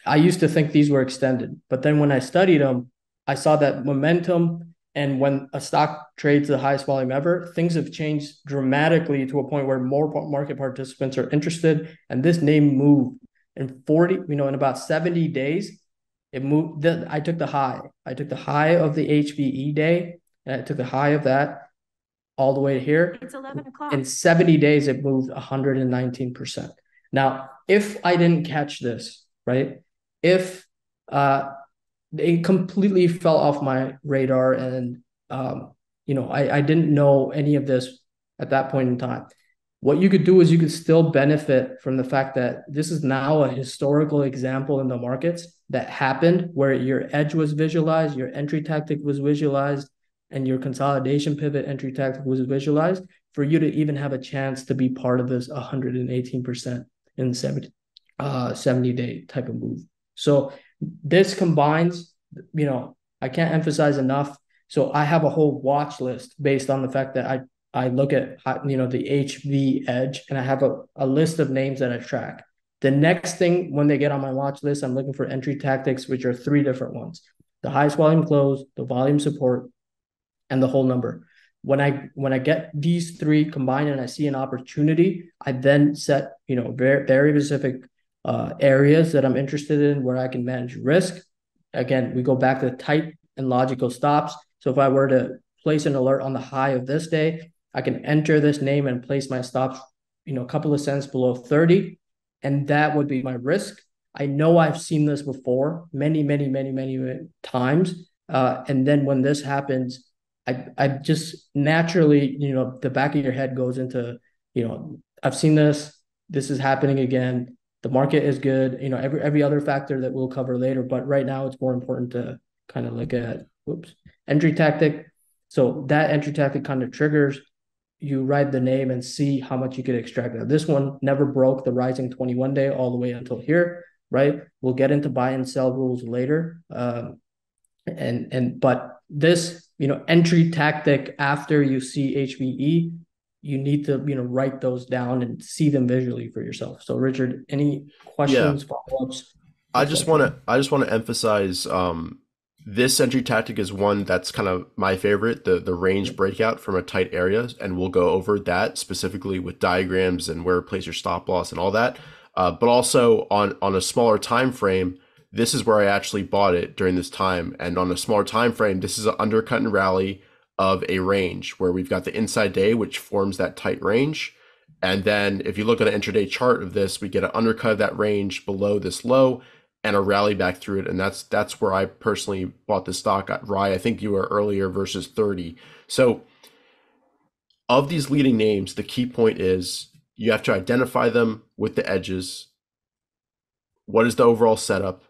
B: I used to think these were extended, but then when I studied them, I saw that momentum and when a stock trades the highest volume ever, things have changed dramatically to a point where more market participants are interested. And this name moved in 40, you know, in about 70 days. It moved. The, I took the high. I took the high of the HVE day, and I took the high of that. all the way to here.
C: It's eleven o'clock.
B: In 70 days, it moved 119%. Now, if I didn't catch this, right? If uh it completely fell off my radar and um, you know, I, I didn't know any of this at that point in time. What you could do is you could still benefit from the fact that this is now a historical example in the markets that happened where your edge was visualized, your entry tactic was visualized, and your consolidation pivot entry tactic was visualized for you to even have a chance to be part of this 118% in 70, uh, 70 day type of move. So this combines, you know, I can't emphasize enough. So I have a whole watch list based on the fact that I I look at you know the HV edge and I have a, a list of names that I track. The next thing when they get on my watch list, I'm looking for entry tactics, which are three different ones: the highest volume close, the volume support, and the whole number. When I when I get these three combined and I see an opportunity, I then set you know very very specific uh, areas that I'm interested in where I can manage risk. Again, we go back to tight and logical stops. So if I were to place an alert on the high of this day, I can enter this name and place my stops, you know, a couple of cents below 30, and that would be my risk. I know I've seen this before many, many, many, many times. Uh, and then when this happens, I I just naturally, you know, the back of your head goes into, you know, I've seen this. This is happening again. The market is good. You know, every every other factor that we'll cover later. But right now, it's more important to kind of look at. Oops, entry tactic. So that entry tactic kind of triggers. You write the name and see how much you could extract. Now, this one never broke the rising 21 day all the way until here, right? We'll get into buy and sell rules later. Um, and and but this you know entry tactic after you see HVE you need to you know write those down and see them visually for yourself. So Richard any questions yeah. follow-ups?
A: I just want to I just want to emphasize um this entry tactic is one that's kind of my favorite the the range breakout from a tight area and we'll go over that specifically with diagrams and where to place your stop loss and all that. Uh, but also on on a smaller time frame this is where I actually bought it during this time. And on a smaller time frame, this is an undercut and rally of a range where we've got the inside day, which forms that tight range. And then if you look at an intraday chart of this, we get an undercut of that range below this low and a rally back through it. And that's that's where I personally bought the stock at Rai. I think you were earlier versus 30. So of these leading names, the key point is you have to identify them with the edges. What is the overall setup?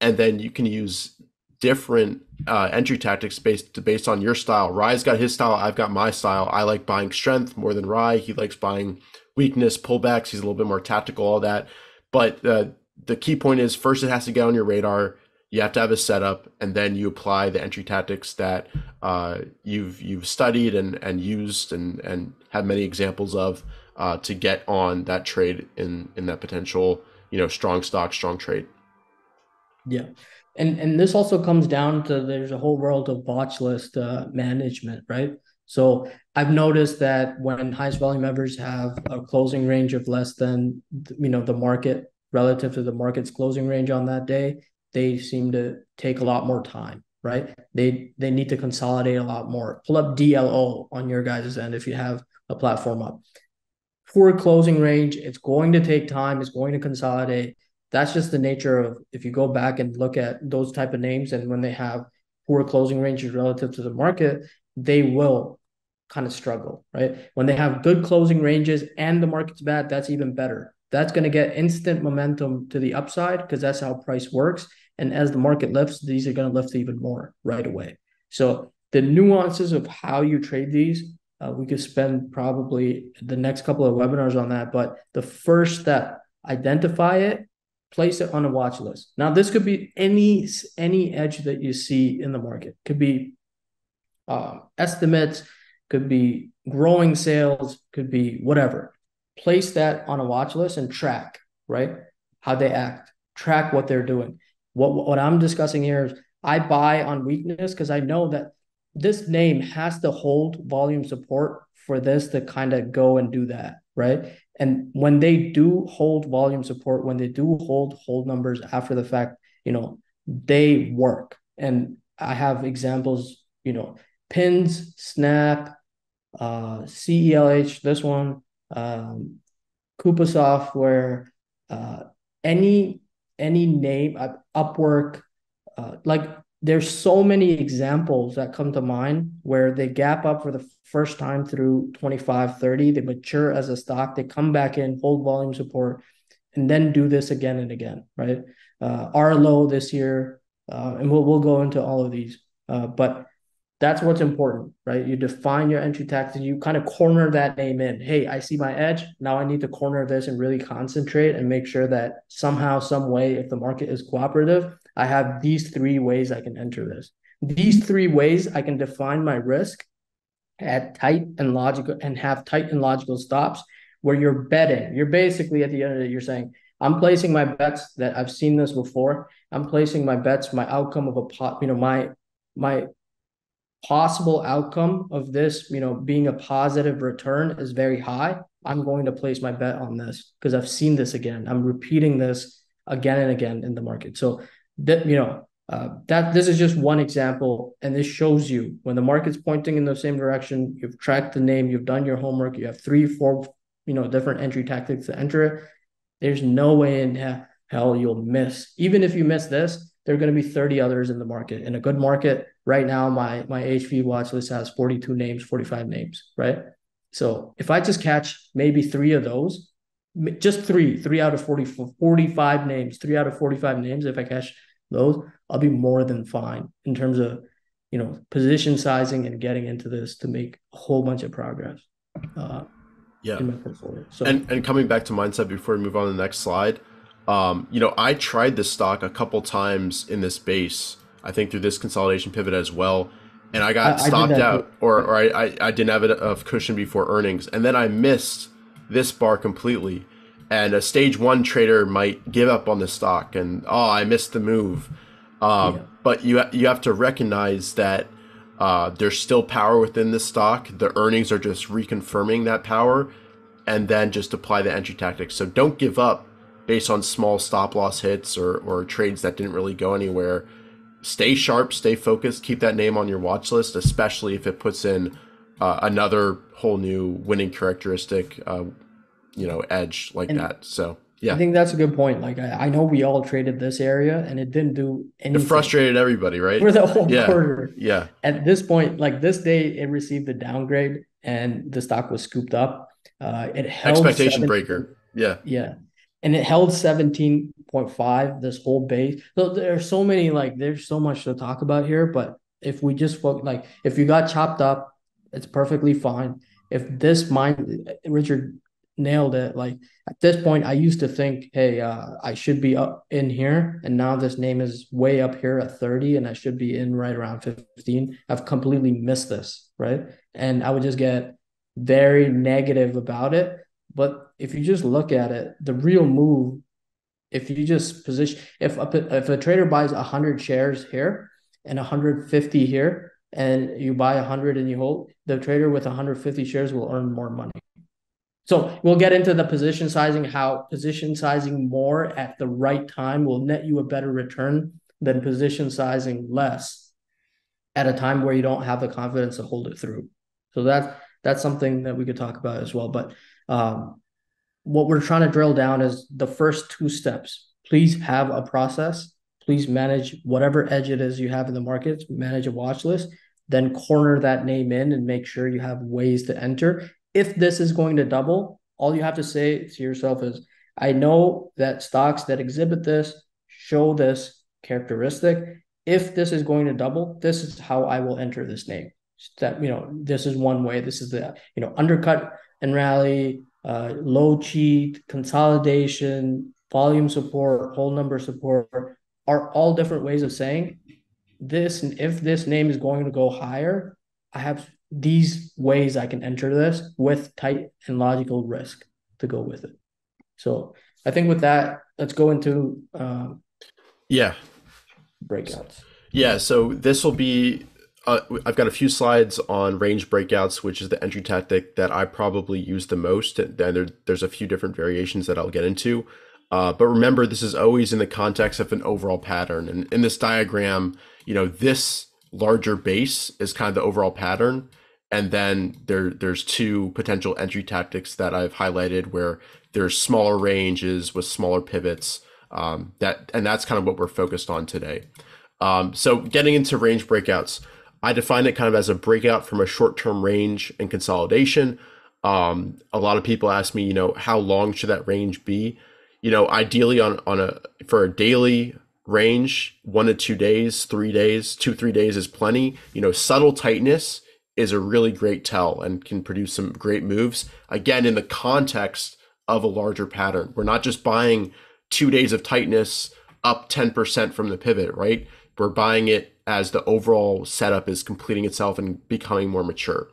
A: and then you can use different uh, entry tactics based based on your style. Rai's got his style. I've got my style. I like buying strength more than Rai. He likes buying weakness, pullbacks. He's a little bit more tactical, all that. But uh, the key point is first it has to get on your radar. You have to have a setup, and then you apply the entry tactics that uh, you've you've studied and and used and and have many examples of uh, to get on that trade in in that potential you know strong stock, strong trade.
B: Yeah. And and this also comes down to there's a whole world of watch list uh, management, right? So I've noticed that when highest volume members have a closing range of less than you know the market relative to the market's closing range on that day, they seem to take a lot more time, right? They they need to consolidate a lot more. Pull up DLO on your guys' end if you have a platform up. Poor closing range, it's going to take time, it's going to consolidate that's just the nature of if you go back and look at those type of names and when they have poor closing ranges relative to the market, they will kind of struggle, right? When they have good closing ranges and the market's bad, that's even better. That's going to get instant momentum to the upside because that's how price works. And as the market lifts, these are going to lift even more right away. So the nuances of how you trade these, uh, we could spend probably the next couple of webinars on that. But the first step, identify it place it on a watch list. Now, this could be any any edge that you see in the market. Could be uh, estimates, could be growing sales, could be whatever. Place that on a watch list and track right how they act, track what they're doing. What what I'm discussing here is I buy on weakness because I know that this name has to hold volume support for this to kind of go and do that, right? And when they do hold volume support, when they do hold hold numbers after the fact, you know, they work. And I have examples, you know, pins, snap, uh, CELH, this one, um, Coupa Software, uh, any any name, uh, Upwork, uh, like there's so many examples that come to mind where they gap up for the first time through 25 30 they mature as a stock they come back in hold volume support and then do this again and again right? Uh arlo this year uh, and we'll, we'll go into all of these. Uh, but that's what's important right you define your entry tactics you kind of corner that name in hey i see my edge now i need to corner this and really concentrate and make sure that somehow some way if the market is cooperative I have these three ways I can enter this. These three ways I can define my risk at tight and logical and have tight and logical stops where you're betting. You're basically at the end of it, you're saying, I'm placing my bets that I've seen this before. I'm placing my bets, my outcome of a pot, you know, my my possible outcome of this, you know, being a positive return is very high. I'm going to place my bet on this because I've seen this again. I'm repeating this again and again in the market. So that you know uh, that this is just one example, and this shows you when the market's pointing in the same direction. You've tracked the name, you've done your homework, you have three, four, you know, different entry tactics to enter it. There's no way in hell you'll miss. Even if you miss this, there are going to be 30 others in the market. In a good market, right now, my my HV watch list has 42 names, 45 names, right? So if I just catch maybe three of those, just three, three out of 40, 45 names, three out of 45 names, if I catch those, I'll be more than fine in terms of you know position sizing and getting into this to make a whole bunch of progress. Uh,
A: yeah. In my portfolio. So and and coming back to mindset before we move on to the next slide, um, you know, I tried this stock a couple times in this base. I think through this consolidation pivot as well. And I got I, stopped I out, or, or I, I didn't have enough cushion before earnings. And then I missed this bar completely and a stage one trader might give up on the stock and oh I missed the move. Uh, yeah. But you you have to recognize that uh, there's still power within the stock. The earnings are just reconfirming that power, and then just apply the entry tactics. So don't give up based on small stop loss hits or or trades that didn't really go anywhere. Stay sharp, stay focused, keep that name on your watch list, especially if it puts in uh, another whole new winning characteristic uh, you know edge like and that. So yeah,
B: I think that's a good point. Like I, I know we all traded this area and it didn't do anything.
A: It frustrated everybody, right?
B: For the whole yeah. quarter.
A: Yeah.
B: At this point, like this day, it received a downgrade and the stock was scooped up. Uh, it held
A: expectation breaker. Yeah.
B: Yeah. And it held 17.5 this whole base. So there's so many, like, there's so much to talk about here. But if we just focus, like, if you got chopped up, it's perfectly fine. If this mind, Richard nailed it. Like at this point, I used to think, hey, uh, I should be up in here, and now this name is way up here at 30, and I should be in right around 15. I've completely missed this, right? And I would just get very negative about it. But if you just look at it, the real move, if you just position, if a, if a trader buys 100 shares here and 150 here, and you buy 100 and you hold, the trader with 150 shares will earn more money so we'll get into the position sizing, how position sizing more at the right time will net you a better return than position sizing less at a time where you don't have the confidence to hold it through. So that's that's something that we could talk about as well. But um, what we're trying to drill down is the first two steps. Please have a process. Please manage whatever edge it is you have in the market. Manage a watch list. Then corner that name in and make sure you have ways to enter if this is going to double, all you have to say to yourself is, I know that stocks that exhibit this show this characteristic. If this is going to double, this is how I will enter this name. That you know, this is one way. This is the you know undercut and rally, uh, low cheat, consolidation, volume support, whole number support are all different ways of saying this. And if this name is going to go higher, I have these ways I can enter this with tight and logical risk to go with it. So I think with that, let's go into um,
A: yeah
B: breakouts.
A: Yeah, so this will be. Uh, I've got a few slides on range breakouts, which is the entry tactic that I probably use the most. And then there, there's a few different variations that I'll get into. Uh, but remember, this is always in the context of an overall pattern. And in this diagram, you know, this larger base is kind of the overall pattern And then there there's two potential entry tactics that I've highlighted where there's smaller ranges with smaller pivots. Um, that and that's kind of what we're focused on today. Um, so getting into range breakouts, I define it kind of as a breakout from a short-term range and consolidation. Um, a lot of people ask me, you know, how long should that range be? You know, ideally on on a for a daily range, one to two days, three days, two three days is plenty. You know, subtle tightness is a really great tell and can produce some great moves. Again, in the context of a larger pattern, we're not just buying two days of tightness up 10% from the pivot, right? We're buying it as the overall setup is completing itself and becoming more mature.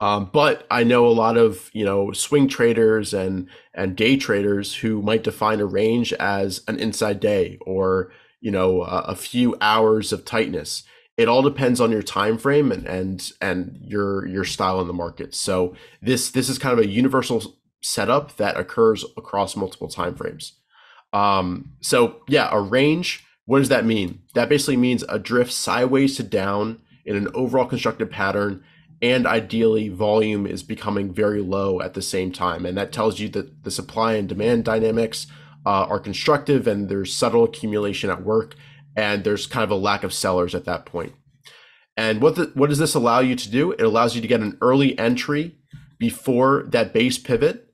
A: Um, but I know a lot of you know swing traders and and day traders who might define a range as an inside day or you know a, a few hours of tightness. It all depends on your time frame and and and your your style in the market. So this this is kind of a universal setup that occurs across multiple time frames. Um, so yeah, a range. What does that mean? That basically means a drift sideways to down in an overall constructed pattern and ideally volume is becoming very low at the same time and that tells you that the supply and demand dynamics uh, are constructive and there's subtle accumulation at work and there's kind of a lack of sellers at that point. point and what the, what does this allow you to do it allows you to get an early entry before that base pivot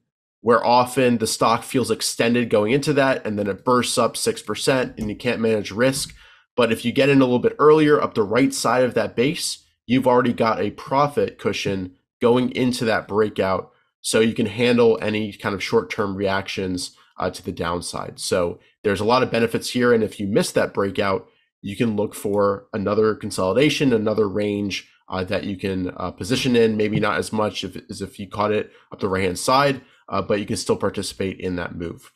A: where often the stock feels extended going into that and then it bursts up 6% and you can't manage risk but if you get in a little bit earlier up the right side of that base you've already got a profit cushion going into that breakout so you can handle any kind of short-term reactions uh, to the downside. So there's a lot of benefits here. And if you miss that breakout, you can look for another consolidation, another range uh, that you can uh, position in. Maybe not as much if, as if you caught it up the right-hand side, uh, but you can still participate in that move.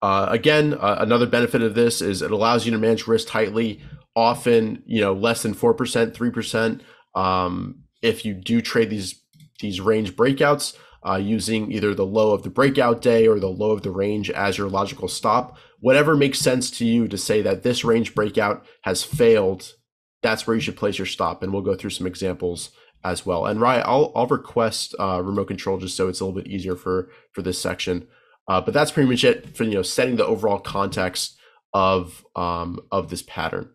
A: Uh, again, uh, another benefit of this is it allows you to manage risk tightly often you know less than 4% 3% um, if you do trade these these range breakouts uh, using either the low of the breakout day or the low of the range as your logical stop whatever makes sense to you to say that this range breakout has failed that's where you should place your stop and we'll go through some examples as well and Ryan, I'll, I'll request uh, remote control just so it's a little bit easier for for this section uh, but that's pretty much it for you know setting the overall context of um, of this pattern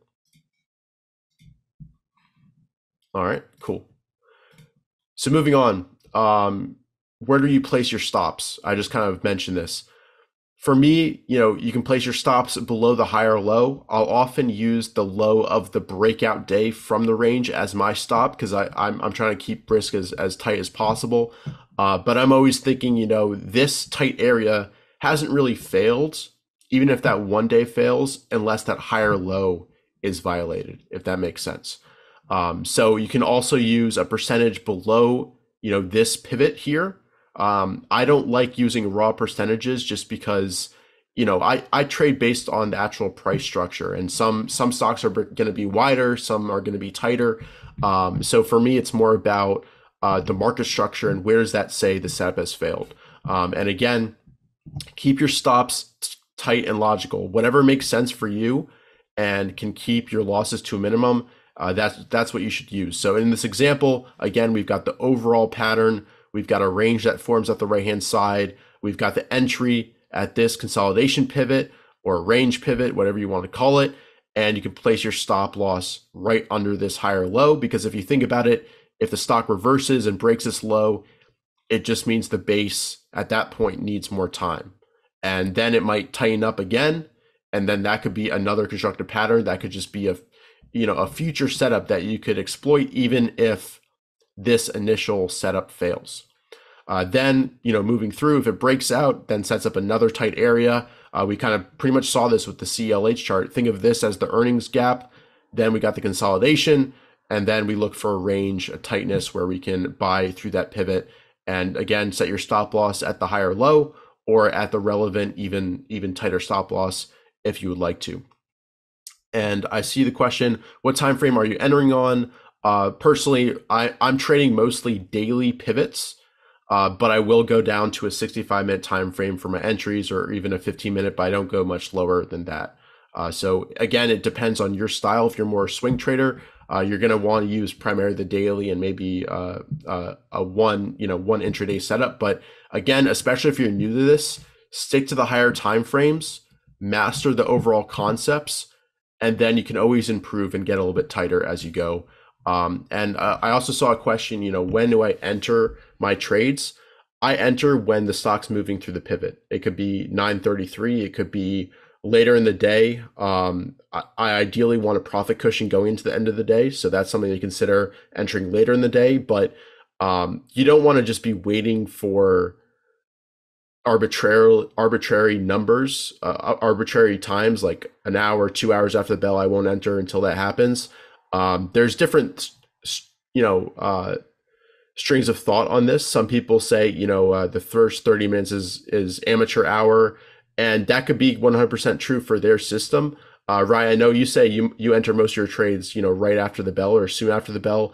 A: all right, cool. So moving on, um, where do you place your stops? I just kind of mentioned this. For me, you know, you can place your stops below the higher low. I'll often use the low of the breakout day from the range as my stop because I'm, I'm trying to keep risk as, as tight as possible. Uh, but I'm always thinking, you know, this tight area hasn't really failed, even if that one day fails, unless that higher low is violated, if that makes sense. Um, so you can also use a percentage below, you know, this pivot here. Um, I don't like using raw percentages just because, you know, I, I trade based on the actual price structure and some, some stocks are going to be wider, some are going to be tighter. Um, so for me, it's more about uh, the market structure and where does that say the setup has failed. Um, and again, keep your stops tight and logical, whatever makes sense for you and can keep your losses to a minimum uh, that's that's what you should use. So in this example, again, we've got the overall pattern. We've got a range that forms at the right hand side. We've got the entry at this consolidation pivot or range pivot, whatever you want to call it. And you can place your stop loss right under this higher low because if you think about it, if the stock reverses and breaks this low, it just means the base at that point needs more time. And then it might tighten up again. And then that could be another constructive pattern. That could just be a you know a future setup that you could exploit even if this initial setup fails. Uh, then you know moving through, if it breaks out, then sets up another tight area. Uh, we kind of pretty much saw this with the CELH chart. Think of this as the earnings gap. Then we got the consolidation, and then we look for a range, a tightness where we can buy through that pivot. And again, set your stop loss at the higher low or at the relevant even even tighter stop loss if you would like to and I see the question, what time frame are you entering on? Uh, personally, I, I'm trading mostly daily pivots, uh, but I will go down to a 65 minute time frame for my entries or even a 15 minute, but I don't go much lower than that. Uh, so again, it depends on your style. If you're more a swing trader, uh, you're going to want to use primarily the daily and maybe uh, uh, a one you know one intraday setup. But again, especially if you're new to this, stick to the higher time frames, master the overall concepts, and then you can always improve and get a little bit tighter as you go. Um, and uh, I also saw a question, you know, when do I enter my trades? I enter when the stock's moving through the pivot. It could be 933, it could be later in the day. Um, I, I, ideally want a profit cushion going into the end of the day. So that's something to consider entering later in the day. But um, you don't want to just be waiting for arbitrary arbitrary numbers, uh, arbitrary times, like an hour, two hours after the bell. I won't enter until that happens. Um, there's different, you know, uh, strings of thought on this. Some people say, you know, uh, the first 30 minutes is is amateur hour, and that could be 100% true for their system. Uh, Ryan, I know you say you you enter most of your trades, you know, right after the bell or soon after the bell.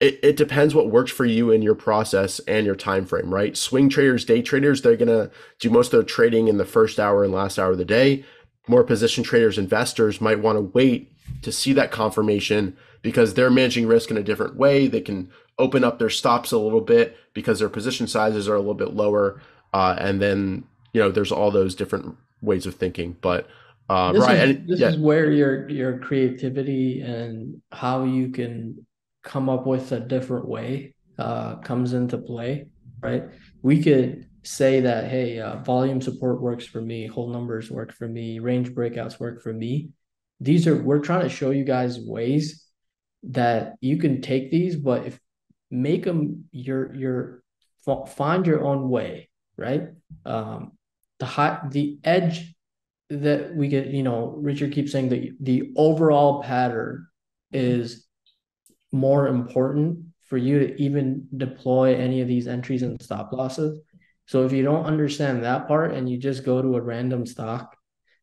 A: It, it depends what works for you in your process and your time frame, right? Swing traders, day traders, they're gonna do most of their trading in the first hour and last hour of the day. More position traders, investors might want to wait to see that confirmation because they're managing risk in a different way. They can open up their stops a little bit because their position sizes are a little bit lower. Uh, and then, you know, there's all those different ways of thinking. But uh,
B: this
A: right,
B: is,
A: and,
B: this
A: yeah.
B: is where your your creativity and how you can come up with a different way uh, comes into play, right? We could say that, hey, uh, volume support works for me, whole numbers work for me, range breakouts work for me. These are we're trying to show you guys ways that you can take these, but if make them your your find your own way, right? Um, the high the edge that we get, you know, Richard keeps saying that the overall pattern is more important for you to even deploy any of these entries and stop losses. So if you don't understand that part and you just go to a random stock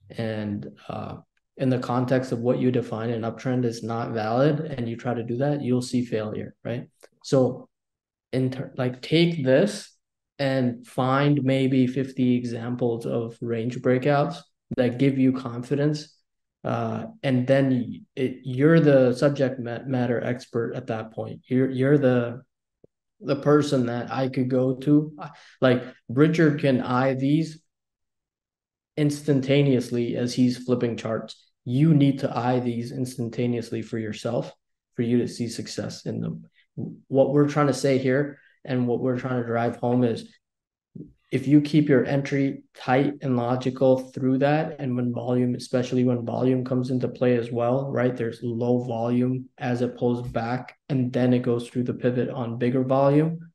B: and uh, in the context of what you define an uptrend is not valid and you try to do that, you'll see failure, right? So in ter- like take this and find maybe 50 examples of range breakouts that give you confidence uh, and then it, you're the subject matter expert at that point. You're you're the the person that I could go to. Like Richard can eye these instantaneously as he's flipping charts you need to eye these instantaneously for yourself for you to see success in them. What we're trying to say here and what we're trying to drive home is if you keep your entry tight and logical through that, and when volume, especially when volume comes into play as well, right? There's low volume as it pulls back, and then it goes through the pivot on bigger volume.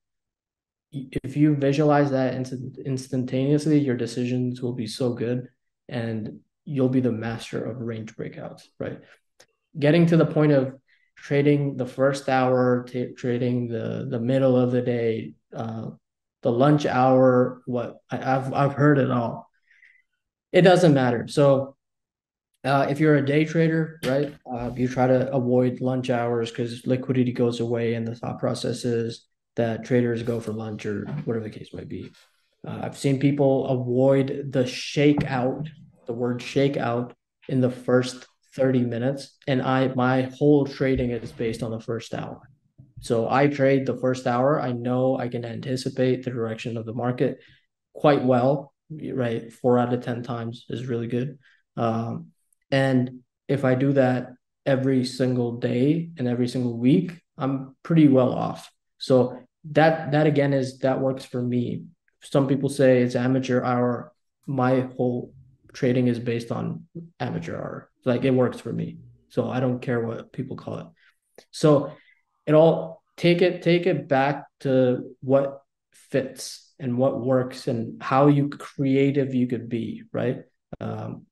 B: If you visualize that instantaneously, your decisions will be so good. And you'll be the master of range breakouts, right? Getting to the point of trading the first hour, t- trading the the middle of the day, uh, the lunch hour. What I, have I've heard it all. It doesn't matter. So uh, if you're a day trader, right, uh, you try to avoid lunch hours because liquidity goes away, and the thought process is that traders go for lunch or whatever the case might be. Uh, I've seen people avoid the shakeout the word shakeout in the first 30 minutes. And I my whole trading is based on the first hour. So I trade the first hour. I know I can anticipate the direction of the market quite well. Right. Four out of 10 times is really good. Um, and if I do that every single day and every single week, I'm pretty well off. So that that again is that works for me. Some people say it's amateur hour. My whole trading is based on amateur hour. Like it works for me. So I don't care what people call it. So it all take it take it back to what fits and what works and how you creative you could be, right? Um,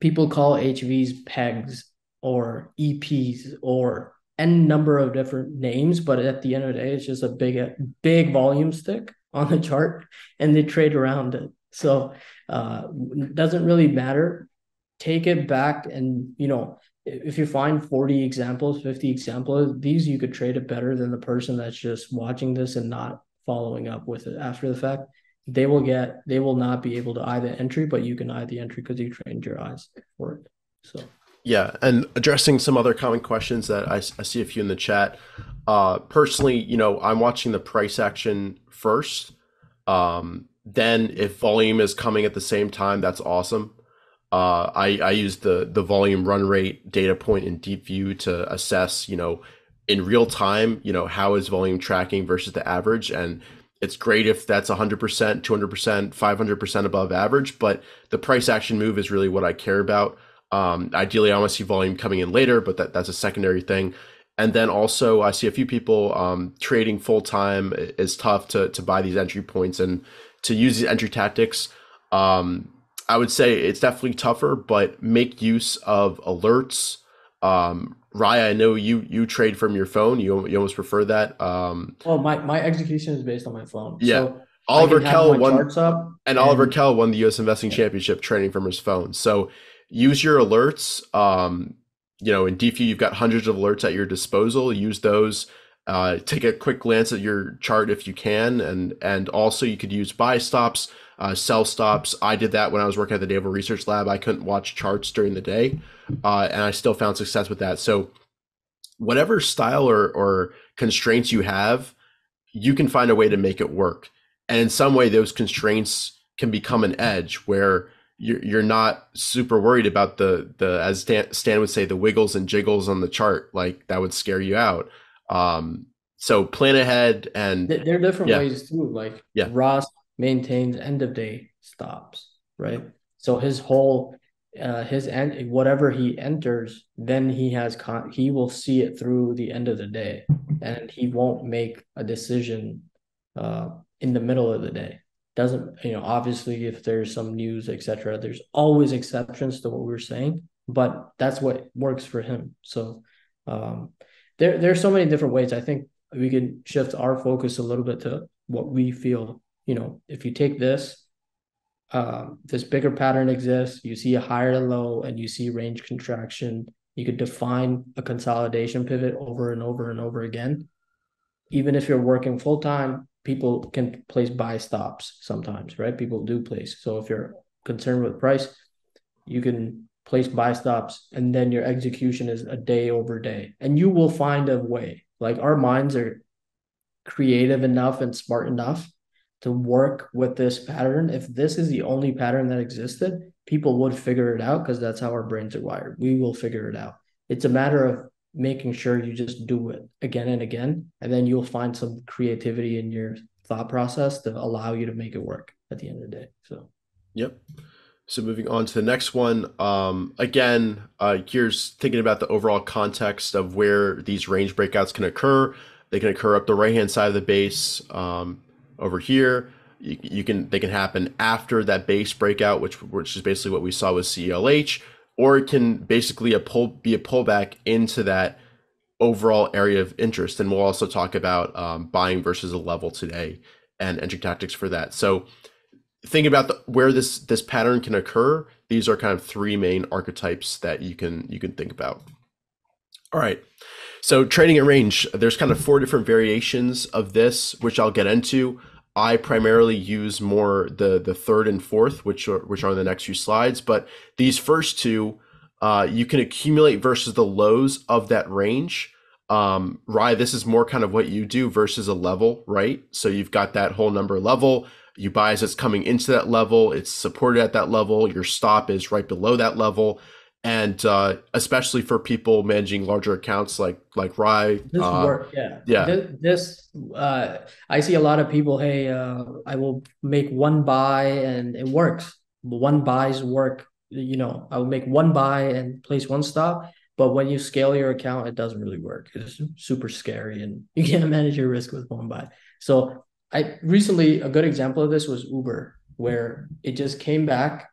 B: people call HVs pegs or EPs or n number of different names, but at the end of the day, it's just a big big volume stick on the chart, and they trade around it. So uh, doesn't really matter. Take it back, and you know, if you find 40 examples, 50 examples, these you could trade it better than the person that's just watching this and not following up with it after the fact. They will get, they will not be able to eye the entry, but you can eye the entry because you trained your eyes for it. So
A: Yeah, and addressing some other common questions that I, I see a few in the chat. Uh, personally, you know, I'm watching the price action first. Um, then, if volume is coming at the same time, that's awesome. Uh, I, I use the the volume run rate data point in Deepvue to assess, you know, in real time, you know, how is volume tracking versus the average, and it's great if that's 100%, 200%, 500% above average, but the price action move is really what I care about. Um, ideally, I want to see volume coming in later, but that, that's a secondary thing. And then also, I see a few people um, trading full time is tough to, to buy these entry points and to use these entry tactics. Um, I would say it's definitely tougher, but make use of alerts. Um, Rai, I know you you trade from your phone. You you almost prefer that. Um,
B: well, my my execution is based on my phone.
A: Yeah.
B: So
A: Oliver Kell won, and,
B: and
A: Oliver Kell won the U.S. Investing Championship trading from his phone. So use your alerts. Um, you know, in View, you've got hundreds of alerts at your disposal. Use those. Uh, take a quick glance at your chart if you can, and and also you could use buy stops, uh, sell stops. I did that when I was working at the Naval Research Lab. I couldn't watch charts during the day, uh, and I still found success with that. So, whatever style or or constraints you have, you can find a way to make it work. And in some way, those constraints can become an edge where you're you're not super worried about the the as Stan, Stan would say the wiggles and jiggles on the chart like that would scare you out. Um, so plan ahead and
B: there are different yeah. ways too. Like
A: yeah.
B: Ross maintains end of day stops, right? So his whole uh, his end whatever he enters, then he has con- he will see it through the end of the day, and he won't make a decision uh, in the middle of the day doesn't you know obviously if there's some news etc there's always exceptions to what we're saying but that's what works for him so um there there's so many different ways i think we can shift our focus a little bit to what we feel you know if you take this um, this bigger pattern exists you see a higher low and you see range contraction you could define a consolidation pivot over and over and over again even if you're working full time people can place buy stops sometimes, right? People do place. So if you're concerned with price, you can place buy stops and then your execution is a day over day and you will find a way. Like our minds are creative enough and smart enough to work with this pattern. If this is the only pattern that existed, people would figure it out because that's how our brains are wired. We will figure it out. It's a matter of making sure you just do it again and again and then you'll find some creativity in your thought process to allow you to make it work at the end of the day so
A: yep so moving on to the next one um, again uh, here's thinking about the overall context of where these range breakouts can occur they can occur up the right hand side of the base um, over here you, you, can they can happen after that base breakout which which is basically what we saw with CELH or it can basically a pull be a pullback into that overall area of interest. And we'll also talk about um, buying versus a level today and entry tactics for that. So think about the, where this this pattern can occur. These are kind of three main archetypes that you can you can think about. All right. So trading at range, there's kind of four different variations of this, which I'll get into. I primarily use more the the third and fourth, which are which are the next few slides. But these first two, uh, you can accumulate versus the lows of that range. Um, Rai, this is more kind of what you do versus a level, right? So you've got that whole number level. You buy as it's coming into that level. It's supported at that level. Your stop is right below that level and uh, especially for people managing larger accounts like like Rai.
B: This
A: uh,
B: work, yeah,
A: yeah.
B: This, this uh, I see a lot of people. Hey, uh, I will make one buy and it works. One buys work. You know, I will make one buy and place one stop. But when you scale your account, it doesn't really work. It's super scary, and you can't manage your risk with one buy. So I recently a good example of this was Uber, where it just came back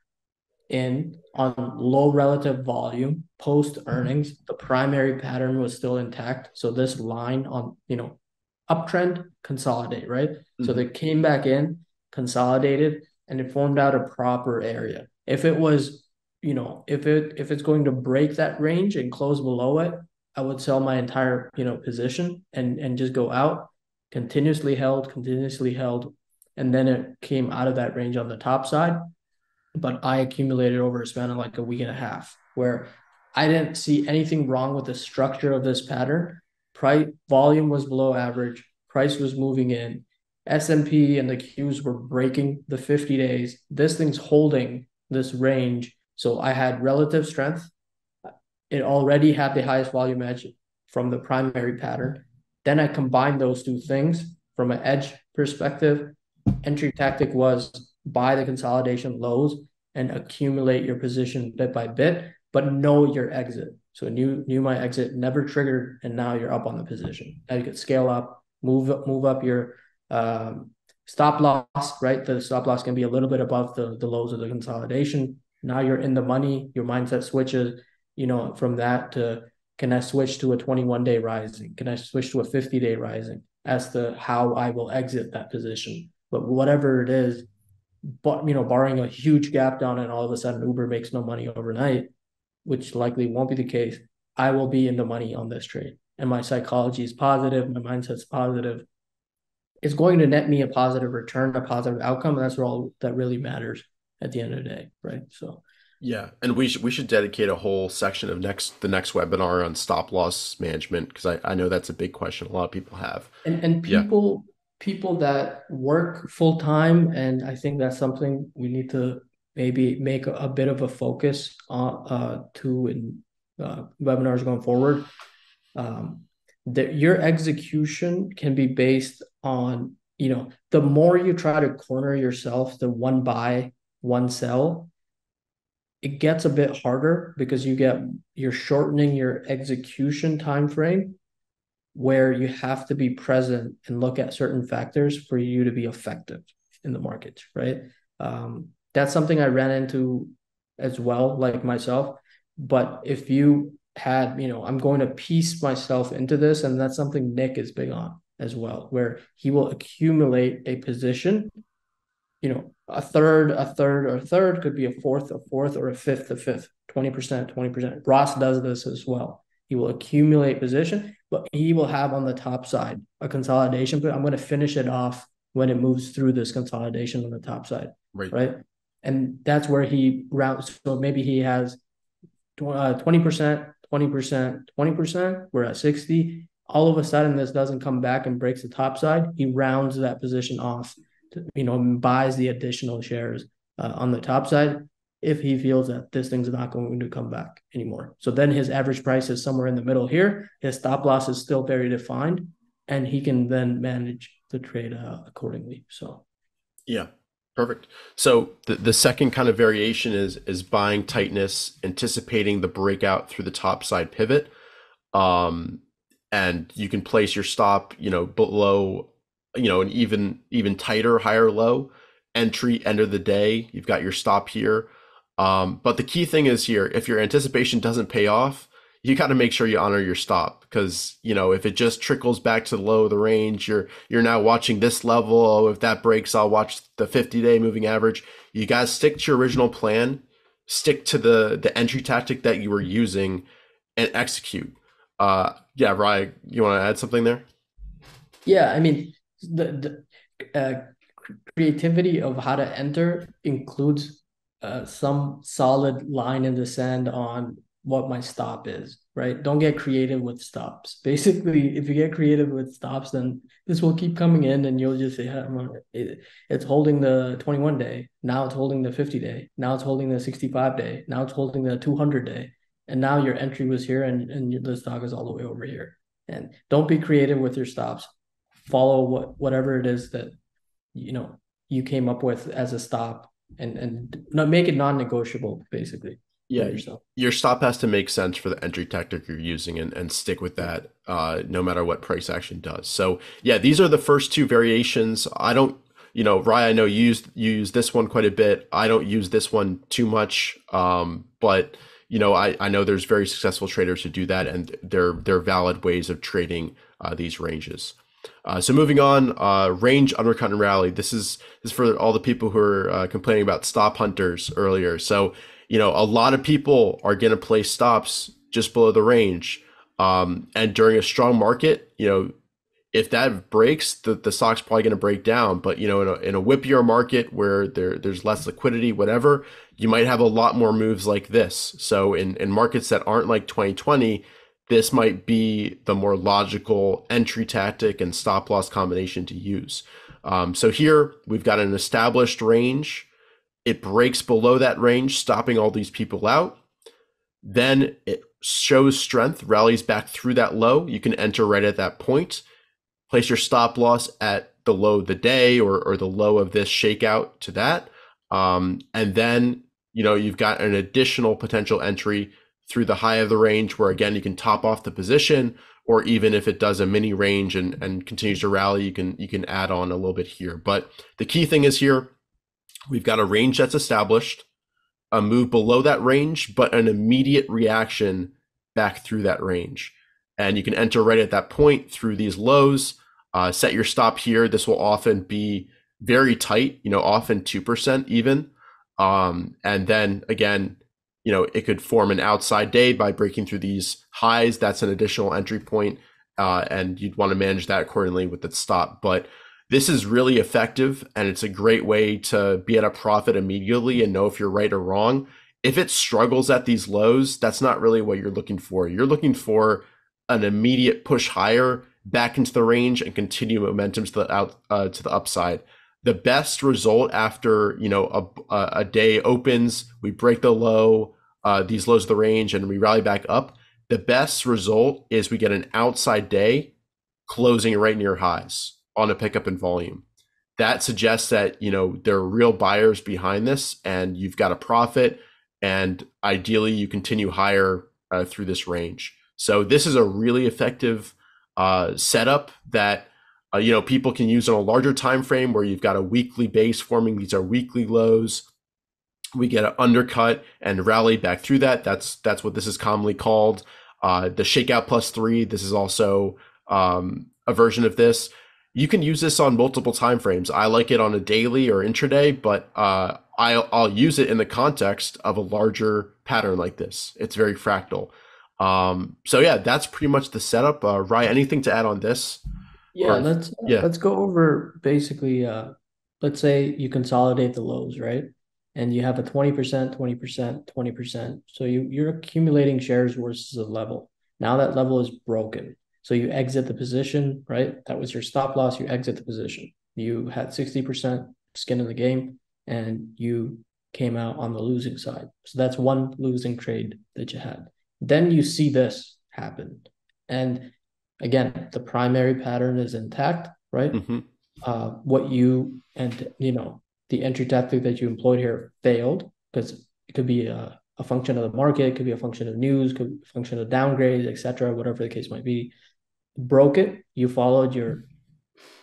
B: in on low relative volume post earnings. The primary pattern was still intact. So this line on, you know, uptrend, consolidate, right? Mm-hmm. So they came back in, consolidated, and it formed out a proper area. If it was, you know, if it if it's going to break that range and close below it, I would sell my entire, you know, position and and just go out. Continuously held, continuously held, and then it came out of that range on the top side but I accumulated over a span of like a week and a half where I didn't see anything wrong with the structure of this pattern. Price volume was below average. Price was moving in. S&P and the Qs were breaking the 50 days. This thing's holding this range. So I had relative strength. It already had the highest volume edge from the primary pattern. Then I combined those two things from an edge perspective. Entry tactic was buy the consolidation lows and accumulate your position bit by bit, but know your exit. So knew knew my exit, never triggered, and now you're up on the position. Now you could scale up, move up, move up your um, stop loss, right? The stop loss can be a little bit above the, the lows of the consolidation. Now you're in the money. Your mindset switches, you know, from that to can I switch to a 21 day rising? Can I switch to a 50 day rising as to how I will exit that position? But whatever it is, but you know, barring a huge gap down and all of a sudden Uber makes no money overnight, which likely won't be the case, I will be in the money on this trade. And my psychology is positive, my mindset's positive it's going to net me a positive return, a positive outcome. And that's all that really matters at the end of the day, right? So
A: yeah, and we should we should dedicate a whole section of next the next webinar on stop loss management because I, I know that's a big question a lot of people have.
B: And and people yeah. people that work full time, and I think that's something we need to maybe make a, a bit of a focus on uh, to in uh, webinars going forward. Um, that your execution can be based on you know the more you try to corner yourself the one buy one sell it gets a bit harder because you get you're shortening your execution time frame where you have to be present and look at certain factors for you to be effective in the market right um, that's something i ran into as well like myself but if you had, you know, I'm going to piece myself into this. And that's something Nick is big on as well, where he will accumulate a position, you know, a third, a third, or a third could be a fourth, a fourth, or a fifth, a fifth, 20%, 20%. Ross does this as well. He will accumulate position, but he will have on the top side a consolidation, but I'm going to finish it off when it moves through this consolidation on the top side. Right. Right. And that's where he routes. So maybe he has uh, 20%, 20%, 20%, we're at 60. All of a sudden, this doesn't come back and breaks the top side. He rounds that position off, you know, buys the additional shares uh, on the top side if he feels that this thing's not going to come back anymore. So then his average price is somewhere in the middle here. His stop loss is still very defined, and he can then manage the trade uh, accordingly. So,
A: yeah, Perfect. So the, the second kind of variation is is buying tightness, anticipating the breakout through the top side pivot. Um, and you can place your stop, you know, below, you know, an even even tighter, higher low entry end of the day. You've got your stop here. Um, but the key thing is here, if your anticipation doesn't pay off, you got to make sure you honor your stop because you know if it just trickles back to the low of the range you're you're now watching this level. Oh if that breaks i'll watch the 50 day moving average. You to stick to your original plan. Stick to the the entry tactic that you were using and execute. Uh yeah Ryan, you want to add something there?
B: Yeah i mean the, the uh, creativity of how to enter includes uh, some solid line in the sand on what my stop is, right? Don't get creative with stops. Basically, if you get creative with stops, then this will keep coming in and you'll just say, it, it's holding the 21 day. Now it's holding the 50 day. Now it's holding the 65 day. Now it's holding the 200 day. And now your entry was here and, and the stock is all the way over here. And don't be creative with your stops. Follow what whatever it is that you know you came up with as a stop and and not make it non-negotiable basically
A: yeah your stop has to make sense for the entry tactic you're using and, and stick with that uh, no matter what price action does. So yeah these are the first two variations. I don't you know ryan i know you use, you use this one quite a bit. I don't use this one too much um, but you know I, I know there's very successful traders who do that and they're they're valid ways of trading uh, these ranges uh, so moving on, uh, range, undercut, and rally. This is this is for all the people who are uh, complaining about stop hunters earlier. So you know, a lot of people are going to play stops just below the range. Um, and during a strong market, you know, if that breaks, the, the stock's probably going to break down. But you know, in a, in a whippier market where there there's less liquidity, whatever, you might have a lot more moves like this. So in in markets that aren't like 2020, this might be the more logical entry tactic and stop loss combination to use. Um, so here we've got an established range. It breaks below that range, stopping all these people out. Then it shows strength, rallies back through that low. You can enter right at that point place your stop loss at the low of the day or, or the low of this shakeout to that. Um, and then, you know, you've got an additional potential entry through the high of the range where again, you can top off the position or even if it does a mini range and, and continues to rally, you can, you can add on a little bit here. But the key thing is here, we've got a range that's established, a move below that range, but an immediate reaction back through that range. And you can enter right at that point through these lows uh, set your stop here. This will often be very tight, you know, often 2% even. Um, and then again, you know, it could form an outside day by breaking through these highs. That's an additional entry point, uh, and you'd want to manage that accordingly with the stop. But this is really effective, and it's a great way to be at a profit immediately and know if you're right or wrong. If it struggles at these lows, that's not really what you're looking for. You're looking for an immediate push higher back into the range and continue momentum to the out uh, to the upside. The best result after you know a, a day opens, we break the low, uh, these lows of the range, and we rally back up. The best result is we get an outside day closing right near highs on a pickup in volume. That suggests that you know there are real buyers behind this, and you've got a profit, and ideally you continue higher uh, through this range. So this is a really effective uh, setup that uh, you know people can use on a larger time frame where you've got a weekly base forming. These are weekly lows. We get an undercut and rally back through that. That's that's what this is commonly called. Uh, the shakeout plus three. This is also um, a version of this. You can use this on multiple time frames. I like it on a daily or intraday, but uh, I'll, I'll use it in the context of a larger pattern like this. It's very fractal. Um, so yeah, that's pretty much the setup. Uh, Ryan, anything to add on this?
B: Yeah, or, let's yeah. let's go over basically. Uh, let's say you consolidate the lows, right? And you have a twenty percent, twenty percent, twenty percent. So you you're accumulating shares versus a level. Now that level is broken. So you exit the position, right? That was your stop loss. You exit the position. You had sixty percent skin in the game, and you came out on the losing side. So that's one losing trade that you had. Then you see this happen. And again, the primary pattern is intact, right? Mm-hmm. Uh, what you and you know the entry tactic that you employed here failed because it could be a, a function of the market, it could be a function of news, could be a function of downgrades, etc., whatever the case might be. Broke it, you followed your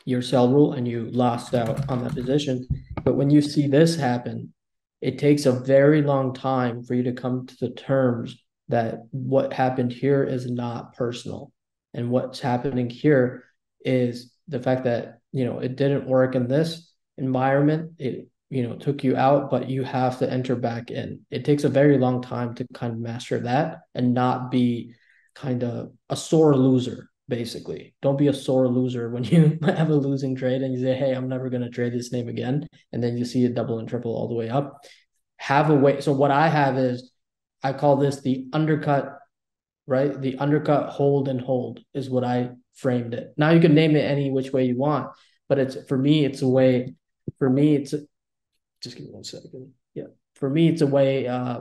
B: your sell rule and you lost out on that position. But when you see this happen, it takes a very long time for you to come to the terms that what happened here is not personal. And what's happening here is the fact that, you know, it didn't work in this environment. It, you know, took you out, but you have to enter back in. It takes a very long time to kind of master that and not be kind of a sore loser basically. Don't be a sore loser when you have a losing trade and you say, "Hey, I'm never going to trade this name again," and then you see it double and triple all the way up. Have a way. So what I have is I call this the undercut, right? The undercut hold and hold is what I framed it. Now you can name it any which way you want, but it's for me, it's a way, for me, it's a, just give me one second. Yeah. For me, it's a way uh,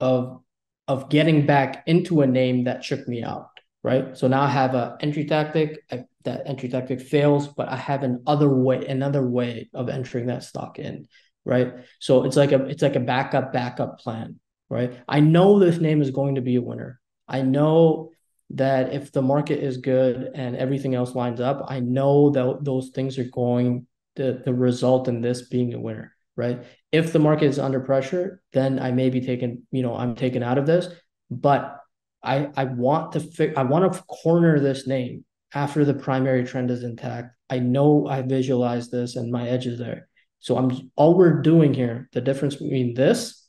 B: of of getting back into a name that shook me out, right? So now I have a entry tactic. I, that entry tactic fails, but I have an other way, another way of entering that stock in, right? So it's like a it's like a backup backup plan right? I know this name is going to be a winner. I know that if the market is good and everything else lines up, I know that those things are going to, to result in this being a winner, right? If the market is under pressure, then I may be taken, you know, I'm taken out of this, but I I want to fi- I want to corner this name after the primary trend is intact. I know I visualize this and my edge is there. So I'm all we're doing here, the difference between this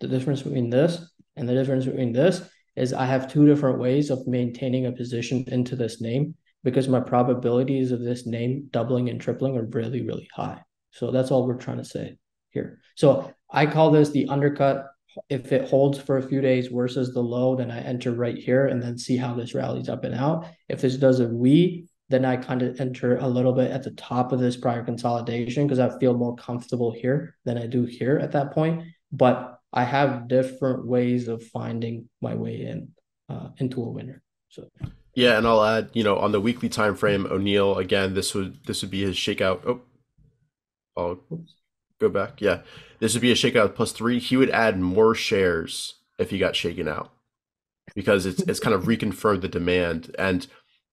B: the difference between this and the difference between this is I have two different ways of maintaining a position into this name because my probabilities of this name doubling and tripling are really, really high. So that's all we're trying to say here. So I call this the undercut. If it holds for a few days versus the low, then I enter right here and then see how this rallies up and out. If this does a we, then I kind of enter a little bit at the top of this prior consolidation because I feel more comfortable here than I do here at that point. But I have different ways of finding my way in uh, into a winner. So
A: yeah, and I'll add, you know, on the weekly time frame, O'Neill again. This would this would be his shakeout. Oh, I'll go back. Yeah, this would be a shakeout plus three. He would add more shares if he got shaken out because it's it's kind of reconfirmed the demand. And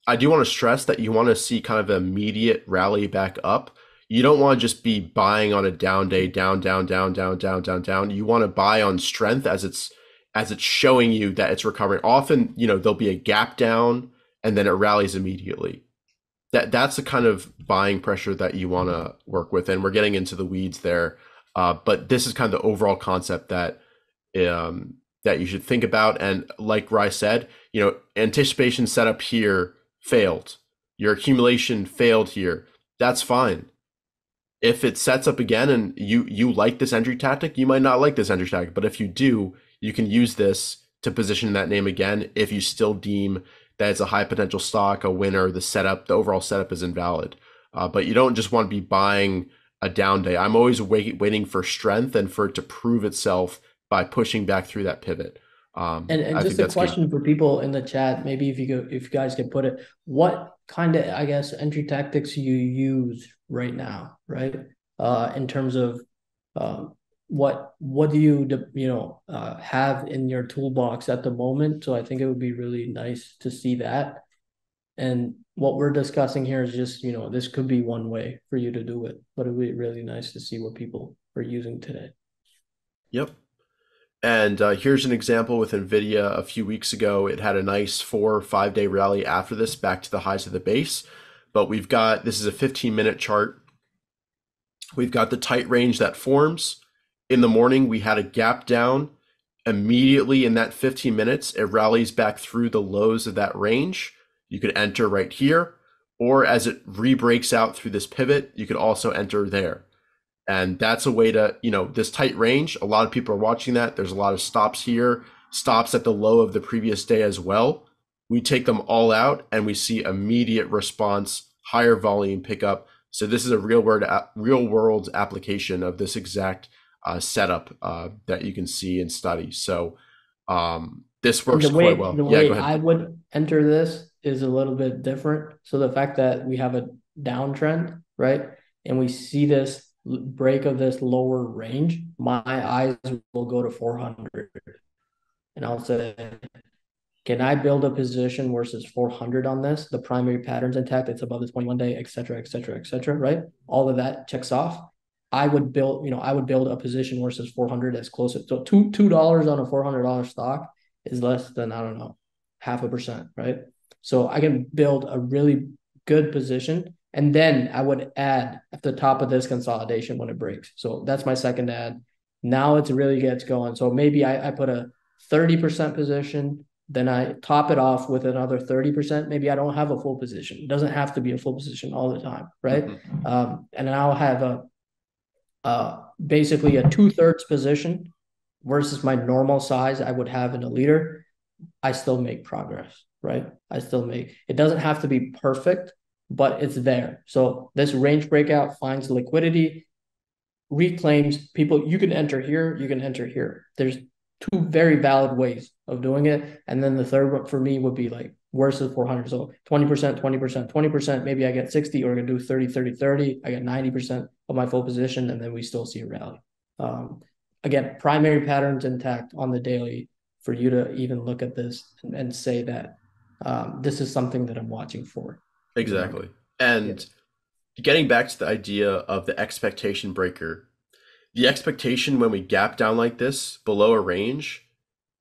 A: I do want to stress that you want to see kind of an immediate rally back up. You don't want to just be buying on a down day, down, down, down, down, down, down, down. You want to buy on strength as it's as it's showing you that it's recovering. Often, you know, there'll be a gap down and then it rallies immediately. That that's the kind of buying pressure that you want to work with, and we're getting into the weeds there. Uh, but this is kind of the overall concept that um, that you should think about. And like Rai said, you know, anticipation setup here failed. Your accumulation failed here. That's fine. If it sets up again and you you like this entry tactic, you might not like this entry tactic. But if you do, you can use this to position that name again if you still deem that it's a high potential stock, a winner, the setup, the overall setup is invalid. Uh, but you don't just want to be buying a down day. I'm always wait, waiting for strength and for it to prove itself by pushing back through that pivot.
B: Um, and, and just a question key. for people in the chat, maybe if you go, if you guys can put it, what kind of I guess entry tactics you use right now, right? Uh, in terms of um, what what do you you know uh, have in your toolbox at the moment? So i think it would be really nice to see that. And what we're discussing here is just you know this could be one way for you to do it but it would be really nice to see what people are using today.
A: Yep. And uh, here's an example with nvidia. A few weeks ago it had a nice four or five day rally after this back to the highs of the base. But we've got this is a 15 minute chart. We've got the tight range that forms in the morning, we had a gap down. Immediately in that 15 minutes, it rallies back through the lows of that range. You could enter right here, or as it re breaks out through this pivot, you could also enter there. And that's a way to, you know, this tight range. A lot of people are watching that. There's a lot of stops here, stops at the low of the previous day as well. We take them all out and we see immediate response, higher volume pickup. So this is a real world, real world application of this exact uh, setup uh, that you can see and study. So um, this works
B: way,
A: quite well.
B: The yeah, way I would enter this is a little bit different. So the fact that we have a downtrend, right, and we see this break of this lower range, my eyes will go to 400, and I'll say. Can I build a position versus 400 on this? The primary patterns intact, it's above the 21 day, et cetera, et cetera, et cetera, right? All of that checks off I would build, you know, I would build a position versus 400 as close. So two two dollars on a four hundred dollar stock is less than I don't know half a percent, right? So I can build a really good position, and then I would add at the top of this consolidation when it breaks. So that's my second add. Now it's really gets going. So maybe I, I put a 30% position, then I top it off with another 30%. Maybe I don't have a full position. It doesn't have to be a full position all the time, right? Mm-hmm. Um, and then I'll have a uh, basically a two thirds position versus my normal size I would have in a leader, I still make progress, right? I still make it doesn't have to be perfect, but it's there. So this range breakout finds liquidity, reclaims people. You can enter here, you can enter here. There's two very valid ways of doing it. And then the third one for me would be like versus 400. So 20%, 20%, 20%, maybe I get 60 or I can do 30, 30, 30. I get 90% of my full position and then we still see a rally. Um, again, primary patterns intact on the daily for you to even look at this and, and say that um, this is something that I'm watching for.
A: Exactly. And yeah. getting back to the idea of the expectation breaker, the expectation when we gap down like this below a range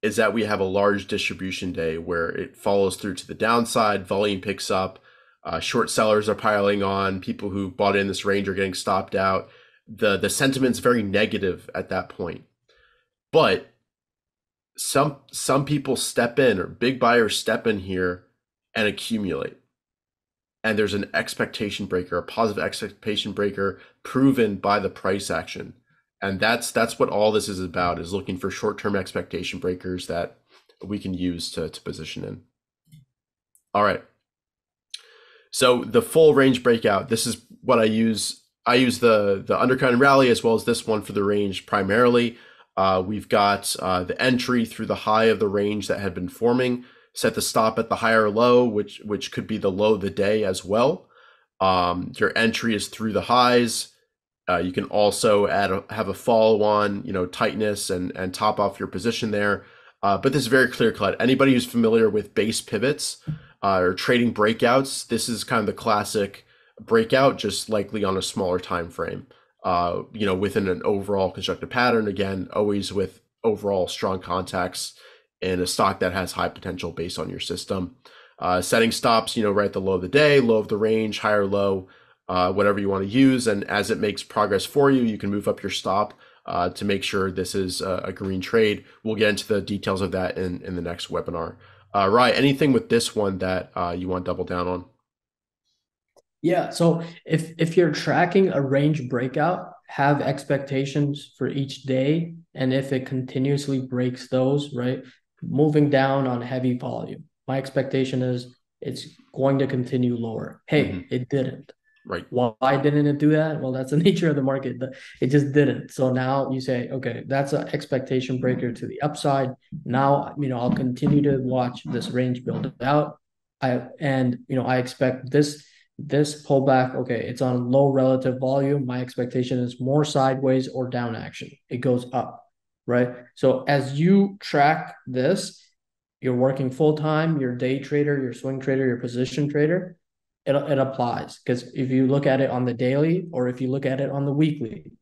A: is that we have a large distribution day where it follows through to the downside, volume picks up, uh, short sellers are piling on, people who bought in this range are getting stopped out. The the sentiment's very negative at that point. But some some people step in or big buyers step in here and accumulate. and there's an expectation breaker, a positive expectation breaker proven by the price action. And that's that's what all this is about is looking for short-term expectation breakers that we can use to, to position in. All right. So the full range breakout, this is what I use. I use the the undercut and rally as well as this one for the range primarily. Uh, we've got uh, the entry through the high of the range that had been forming set the stop at the higher low, which which could be the low of the day as well. Um, your entry is through the highs. Uh, you can also add a, have a follow on, you know, tightness and and top off your position there. Uh, but this is very clear cut. Anybody who's familiar with base pivots uh, or trading breakouts, this is kind of the classic breakout, just likely on a smaller time frame. Uh, you know, within an overall constructive pattern. Again, always with overall strong contacts in a stock that has high potential based on your system. Uh, setting stops, you know, right at the low of the day, low of the range, higher low, uh, whatever you want to use. And as it makes progress for you, you can move up your stop uh, to make sure this is a, a, green trade. We'll get into the details of that in, in the next webinar. Uh, right, anything with this one that uh, you want to double down on?
B: Yeah, so if if you're tracking a range breakout, have expectations for each day, and if it continuously breaks those, right, moving down on heavy volume. My expectation is it's going to continue lower. Hey, mm-hmm. it didn't.
A: Right.
B: Why didn't it do that? Well, that's the nature of the market. It just didn't. So now you say, okay, that's an expectation breaker to the upside. Now, you know, I'll continue to watch this range build out. I and you know, I expect this this pullback. Okay, it's on low relative volume. My expectation is more sideways or down action. It goes up right? So as you track this, you're working full time, you're day trader, your swing trader, your position trader, it, it applies. Because if you look at it on the daily or if you look at it on the weekly,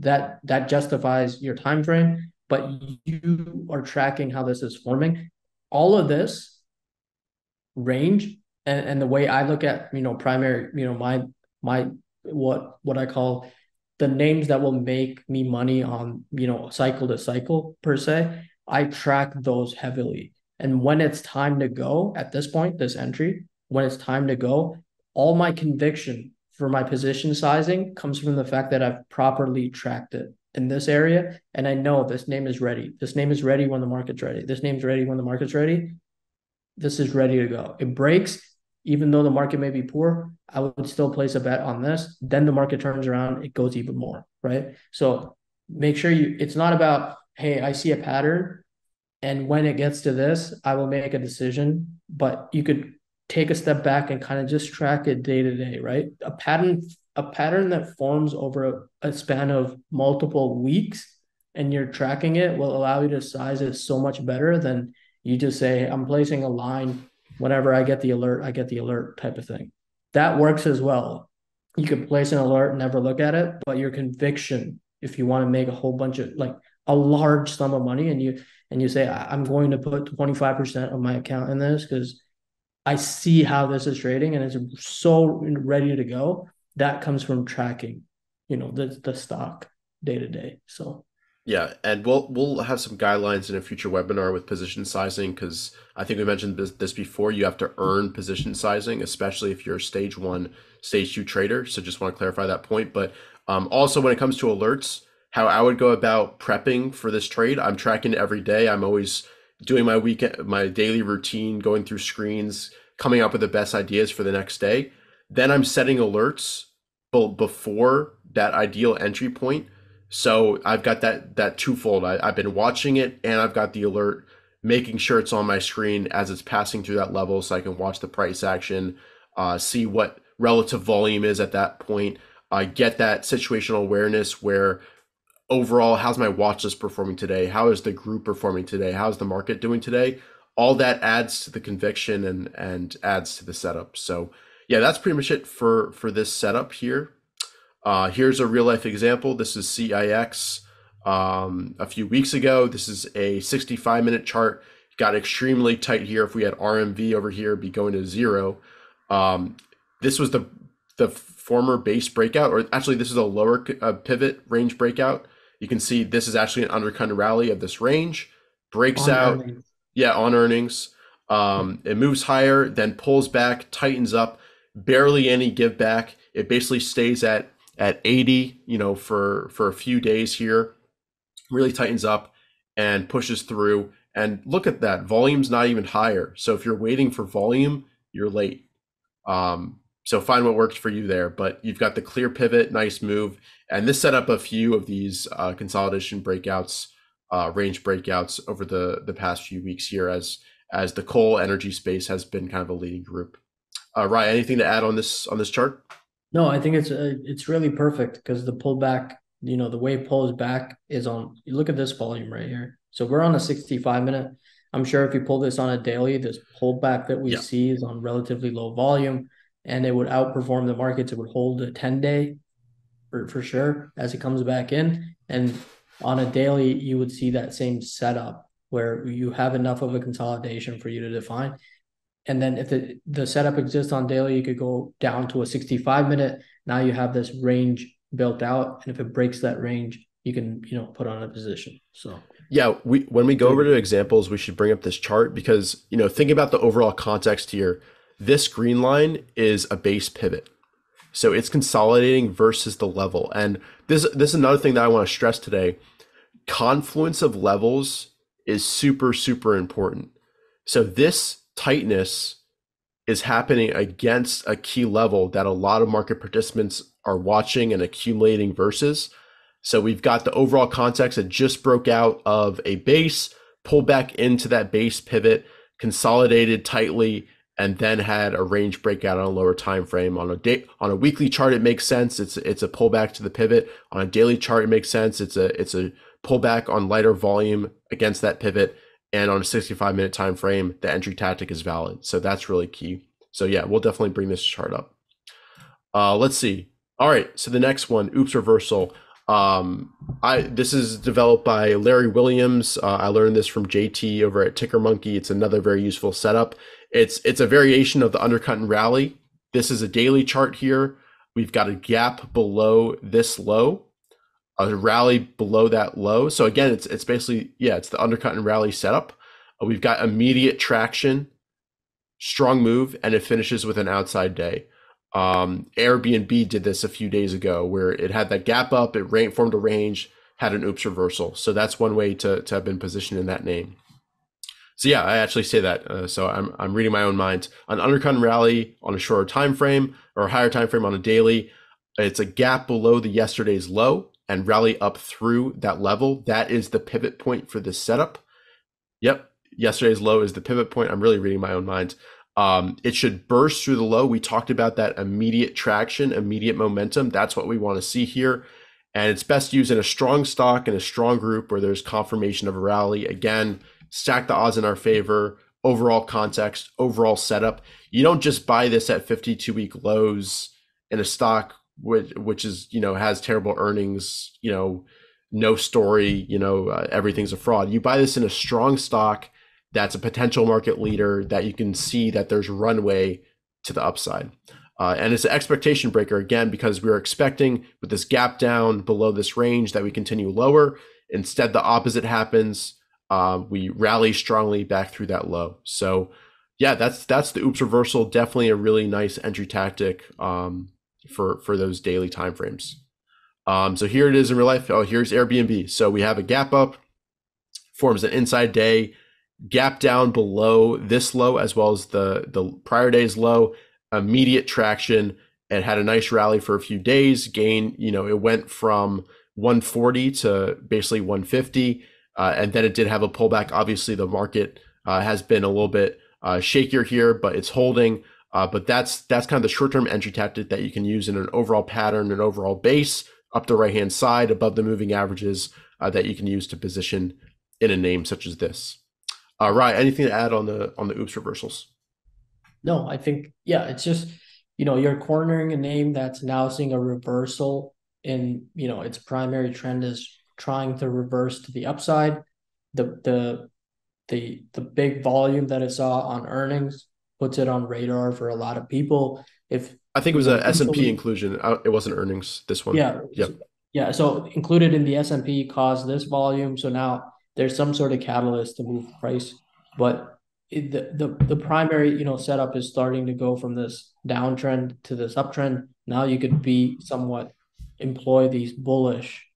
B: that that justifies your time frame, but you are tracking how this is forming. All of this range and, and the way I look at, you know, primary, you know, my my what what I call the names that will make me money on you know cycle to cycle per se i track those heavily and when it's time to go at this point this entry when it's time to go all my conviction for my position sizing comes from the fact that i've properly tracked it in this area and i know this name is ready this name is ready when the market's ready this name's ready when the market's ready this is ready to go it breaks even though the market may be poor, I would still place a bet on this. Then the market turns around, it goes even more, right? So make sure you, it's not about, hey, I see a pattern. And when it gets to this, I will make a decision. But you could take a step back and kind of just track it day to day, right? A pattern, a pattern that forms over a, a span of multiple weeks and you're tracking it will allow you to size it so much better than you just say, I'm placing a line whenever I get the alert, I get the alert type of thing. That works as well. You can place an alert never look at it, but your conviction, if you want to make a whole bunch of like a large sum of money and you and you say, I'm going to put 25% of my account in this because I see how this is trading and it's so ready to go. That comes from tracking, you know, the the stock day to day. So
A: yeah, and we'll we'll have some guidelines in a future webinar with position sizing because I think we mentioned this, this before. You have to earn position sizing, especially if you're a stage one, stage two trader. So just want to clarify that point. But um, also when it comes to alerts, how I would go about prepping for this trade, I'm tracking every day. I'm always doing my weekend, my daily routine, going through screens, coming up with the best ideas for the next day. Then I'm setting alerts before that ideal entry point so I've got that that twofold. I, I've been watching it and I've got the alert, making sure it's on my screen as it's passing through that level, so I can watch the price action, uh, see what relative volume is at that point. I get that situational awareness where overall, how's my watch list performing today? How is the group performing today? How's the market doing today? All that adds to the conviction and and adds to the setup. So yeah, that's pretty much it for for this setup here. Uh, here's a real life example. This is CEIX um, a few weeks ago. This is a 65 minute chart. Got extremely tight here. If we had RMV over here, be going to zero. Um, this was the the former base breakout, or actually, this is a lower uh, pivot range breakout. You can see this is actually an undercut rally of this range. Breaks on out, earnings. yeah, on earnings. Um, it moves higher, then pulls back, tightens up barely any give back. It basically stays at at 80, you know, for for a few days here. Really tightens up and pushes through. And look at that, volume's not even higher. So if you're waiting for volume, you're late. Um, so find what works for you there. But you've got the clear pivot, nice move, and this set up a few of these uh, consolidation breakouts, uh, range breakouts over the the past few weeks here as as the coal energy space has been kind of a leading group. Uh, Rai, anything to add on this on this chart?
B: No, I think it's uh, it's really perfect because the pullback, you know, the way it pulls back is on. You look at this volume right here. So we're on a 65 minute. I'm sure if you pull this on a daily, this pullback that we yeah. see is on relatively low volume, and it would outperform the markets. It would hold a 10 day for for sure as it comes back in, and on a daily, you would see that same setup where you have enough of a consolidation for you to define. And then if the, the setup exists on daily, you could go down to a 65 minute. Now you have this range built out. And if it breaks that range, you can, you know, put on a position. So
A: yeah, we when we go over to examples, we should bring up this chart because, you know, think about the overall context here. This green line is a base pivot. So it's consolidating versus the level. And this this is another thing that I want to stress today. Confluence of levels is super, super important. So this tightness is happening against a key level that a lot of market participants are watching and accumulating versus. So we've got the overall context that just broke out of a base, pulled back into that base pivot, consolidated tightly, and then had a range breakout on a lower time frame. On a day on a weekly chart, it makes sense. It's it's a pullback to the pivot. On a daily chart, it makes sense. It's a it's a pullback on lighter volume against that pivot and on a 65 minute time frame the entry tactic is valid so that's really key so yeah we'll definitely bring this chart up uh, let's see all right so the next one oops reversal um, I this is developed by Larry Williams. Uh, I learned this from JT over at Ticker Monkey. It's another very useful setup. It's it's a variation of the undercut and rally. This is a daily chart here. We've got a gap below this low a rally below that low. So again, it's it's basically yeah, it's the undercut and rally setup. Uh, we've got immediate traction, strong move, and it finishes with an outside day. Um, Airbnb did this a few days ago, where it had that gap up, it ran, formed a range, had an oops reversal. So that's one way to to have been positioned in that name. So yeah, I actually say that. Uh, so I'm I'm reading my own mind. An undercut rally on a shorter time frame or a higher time frame on a daily, it's a gap below the yesterday's low and rally up through that level. That is the pivot point for this setup. Yep, yesterday's low is the pivot point. I'm really reading my own mind. Um, it should burst through the low. We talked about that immediate traction, immediate momentum. That's what we want to see here. And it's best used in a strong stock in a strong group where there's confirmation of a rally. Again, stack the odds in our favor, overall context, overall setup. You don't just buy this at 52 week lows in a stock which which is you know has terrible earnings, you know, no story, you know, uh, everything's a fraud. You buy this in a strong stock that's a potential market leader that you can see that there's runway to the upside. Uh, and it's an expectation breaker again because we are expecting with this gap down below this range that we continue lower. Instead, the opposite happens. Uh, we rally strongly back through that low. So, yeah, that's that's the oops reversal. Definitely a really nice entry tactic. Um, for for those daily timeframes. Um, so here it is in real life. Oh, here's Airbnb. So we have a gap up, forms an inside day, gap down below this low as well as the the prior day's low. Immediate traction. It had a nice rally for a few days. Gain, you know, it went from 140 to basically 150, uh, and then it did have a pullback. Obviously, the market uh, has been a little bit uh, shakier here, but it's holding. Uh, but that's that's kind of the short-term entry tactic that you can use in an overall pattern, an overall base up the right-hand side above the moving averages uh, that you can use to position in a name such as this. Uh, right? Anything to add on the on the oops reversals?
B: No, I think yeah, it's just you know you're cornering a name that's now seeing a reversal in you know its primary trend is trying to reverse to the upside. The the the the big volume that it saw on earnings puts it on radar for a lot of people. If
A: I think it was an S and P inclusion, uh, it wasn't earnings. This one,
B: yeah,
A: yep.
B: yeah. So included in the S and P caused this volume. So now there's some sort of catalyst to move price, but it, the, the the primary you know setup is starting to go from this downtrend to this uptrend. Now you could be somewhat employ these bullish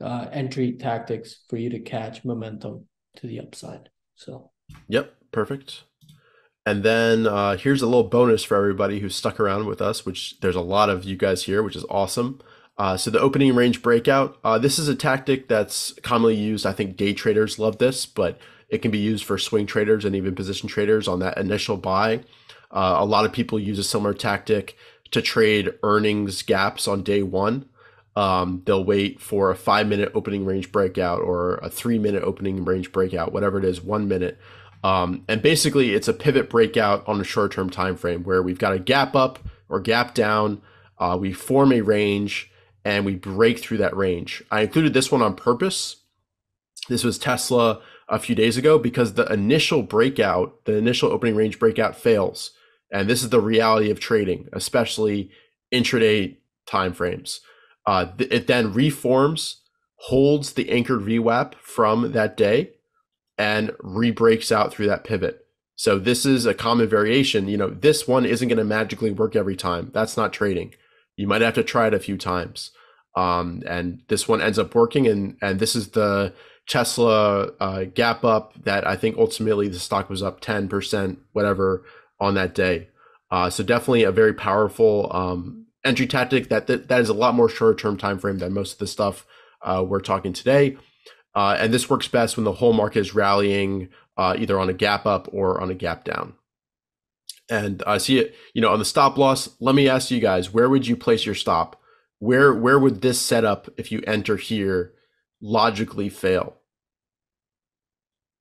B: uh, entry tactics for you to catch momentum to the upside. So.
A: Yep, perfect. And then uh, here's a little bonus for everybody who stuck around with us, which there's a lot of you guys here, which is awesome. Uh, so the opening range breakout, uh, this is a tactic that's commonly used. I think day traders love this, but it can be used for swing traders and even position traders on that initial buy. Uh, a lot of people use a similar tactic to trade earnings gaps on day one. Um, they'll wait for a five minute opening range breakout or a three minute opening range breakout, whatever it is, one minute. Um, and basically, it's a pivot breakout on a short term time frame where we've got a gap up or gap down. Uh, we form a range and we break through that range. I included this one on purpose. This was Tesla a few days ago because the initial breakout, the initial opening range breakout fails. And this is the reality of trading, especially intraday timeframes. Uh, it then reforms, holds the anchored VWAP from that day, and re-breaks out through that pivot. So this is a common variation. You know, this one isn't going to magically work every time. That's not trading. You might have to try it a few times. Um, and this one ends up working, and and this is the Tesla uh, gap up that I think ultimately the stock was up 10%, whatever, on that day. Uh, so definitely a very powerful um, entry tactic that, that that is a lot more short term time frame than most of the stuff uh, we're talking today. Uh, and this works best when the whole market is rallying uh, either on a gap up or on a gap down. And I see it, you know, on the stop loss. Let me ask you guys, where would you place your stop? Where where would this setup, if you enter here, logically fail.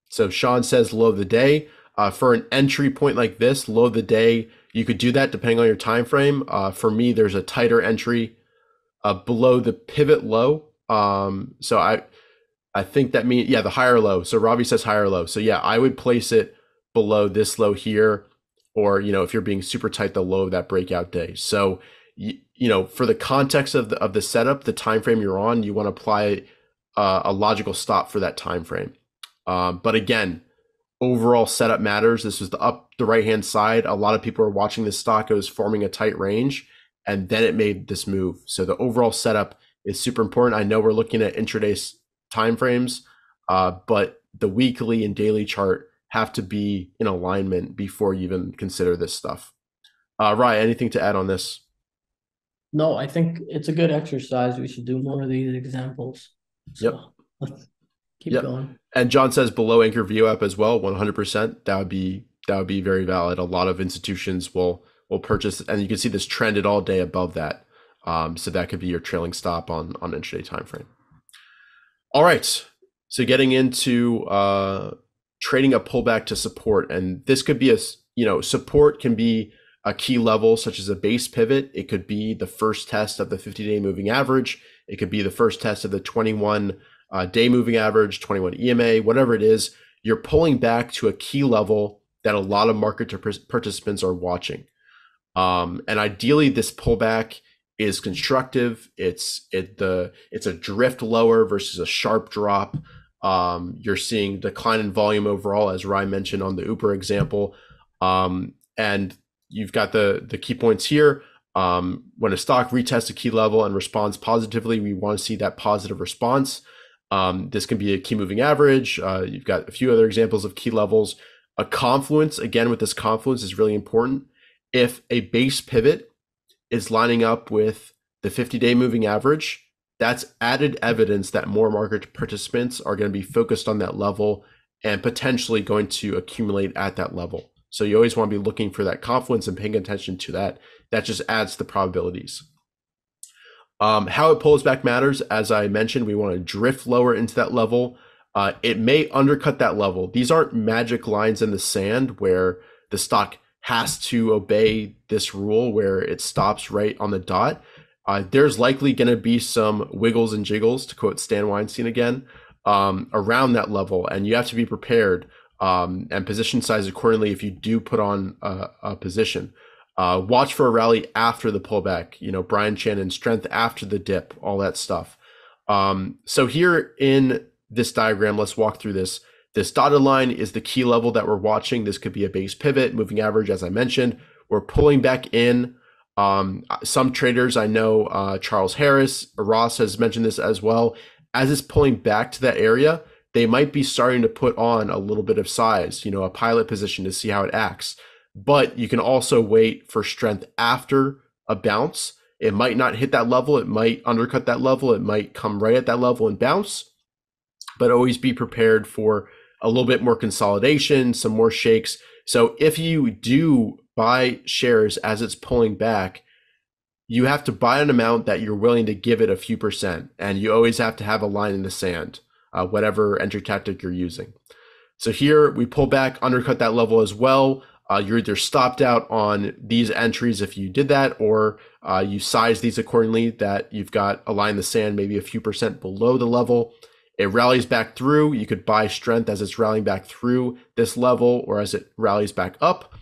A: So Sean says low of the day. Uh, for an entry point like this, low of the day, you could do that depending on your time frame. Uh, for me, there's a tighter entry uh, below the pivot low. Um, so I, I think that means yeah, the higher low. So Robbie says higher low. So yeah, I would place it below this low here, or you know, if you're being super tight, the low of that breakout day. So you, you know, for the context of the of the setup, the time frame you're on, you want to apply uh, a logical stop for that time frame. Um, but again, overall setup matters. This was the up the right hand side. A lot of people are watching this stock. It was forming a tight range, and then it made this move. So the overall setup is super important. I know we're looking at intraday time frames, uh, but the weekly and daily chart have to be in alignment before you even consider this stuff. Uh, Rai, anything to add on this?
B: No, I think it's a good exercise. We should do more of these examples.
A: So
B: yep. Keep yep. going.
A: And John says below anchor VWAP as well, 100%. That would be that would be very valid. A lot of institutions will will purchase, and you can see this trended all day above that. Um, so that could be your trailing stop on on intraday time frame. All right. So getting into uh, trading a pullback to support, and this could be a you know support can be a key level such as a base pivot. It could be the first test of the 50 day moving average. It could be the first test of the 21 uh, day moving average, 21 EMA, whatever it is. You're pulling back to a key level that a lot of market participants are watching. Um, and ideally, this pullback is constructive. It's it the it's a drift lower versus a sharp drop. Um, you're seeing decline in volume overall, as Rai mentioned on the Uber example. Um, and you've got the the key points here. Um, when a stock retests a key level and responds positively, we want to see that positive response. Um, this can be a key moving average. Uh, you've got a few other examples of key levels. A confluence, again, with this confluence is really important. If a base pivot is lining up with the 50 day moving average, that's added evidence that more market participants are going to be focused on that level and potentially going to accumulate at that level. So you always want to be looking for that confluence and paying attention to that that just adds the probabilities. Um, how it pulls back matters. As I mentioned, we want to drift lower into that level. Uh, it may undercut that level. These aren't magic lines in the sand where the stock has to obey this rule where it stops right on the dot. Uh, there's likely going to be some wiggles and jiggles, to quote Stan Weinstein again, um, around that level, and you have to be prepared um, and position size accordingly if you do put on a, a position. Uh, watch for a rally after the pullback. You know, Brian Shannon, strength after the dip, all that stuff. Um, so here in this diagram, let's walk through this. This dotted line is the key level that we're watching. This could be a base pivot, moving average, as I mentioned. We're pulling back in. Um, some traders I know, uh, Charles Harris, Ross has mentioned this as well. As it's pulling back to that area, they might be starting to put on a little bit of size, you know, a pilot position to see how it acts. But you can also wait for strength after a bounce. It might not hit that level. It might undercut that level. It might come right at that level and bounce. But always be prepared for a little bit more consolidation, some more shakes. So if you do buy shares as it's pulling back, you have to buy an amount that you're willing to give it a few percent. And you always have to have a line in the sand, uh, whatever entry tactic you're using. So here we pull back, undercut that level as well. Uh, you're either stopped out on these entries if you did that, or uh, you size these accordingly that you've got a line in the sand, maybe a few percent below the level. It rallies back through. You could buy strength as it's rallying back through this level or as it rallies back up.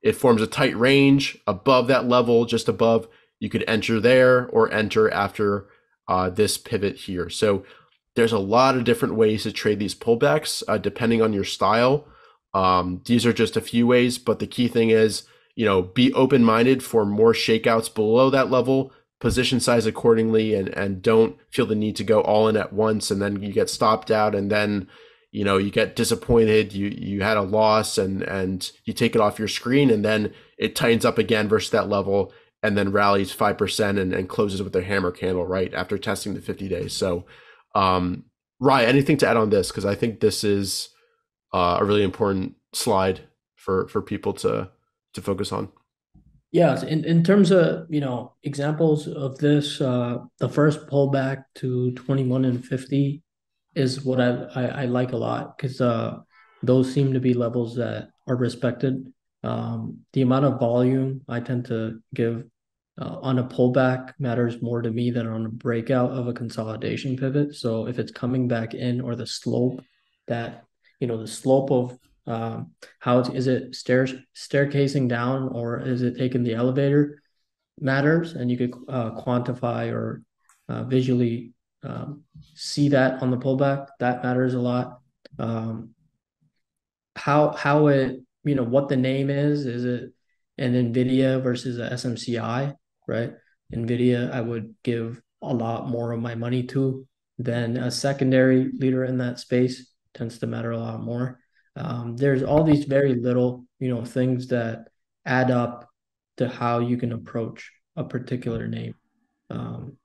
A: It forms a tight range above that level, just above. You could enter there or enter after uh, this pivot here. So there's a lot of different ways to trade these pullbacks uh, depending on your style. Um, these are just a few ways, but the key thing is, you know, be open minded for more shakeouts below that level position size accordingly and and don't feel the need to go all in at once and then you get stopped out and then you know you get disappointed you you had a loss and and you take it off your screen and then it tightens up again versus that level and then rallies 5% and, and closes with a hammer candle right after testing the 50 days. So um Rai, anything to add on this? Because i think this is uh, a really important slide for for people to to focus on
B: Yes, in, in terms of, you know, examples of this, uh, the first pullback to 21 and 50 is what I, I, I like a lot because uh, those seem to be levels that are respected. Um, the amount of volume I tend to give uh, on a pullback matters more to me than on a breakout of a consolidation pivot. So if it's coming back in or the slope that, you know, the slope of um, how is it stairs staircasing down or is it taking the elevator matters, and you could uh, quantify or uh, visually um, see that on the pullback. That matters a lot. Um, how how it you know what the name is? Is it an NVIDIA versus a SMCI? Right, NVIDIA I would give a lot more of my money to than a secondary leader in that space tends to matter a lot more. Um, there's all these very little, you know, things that add up to how you can approach a particular name um,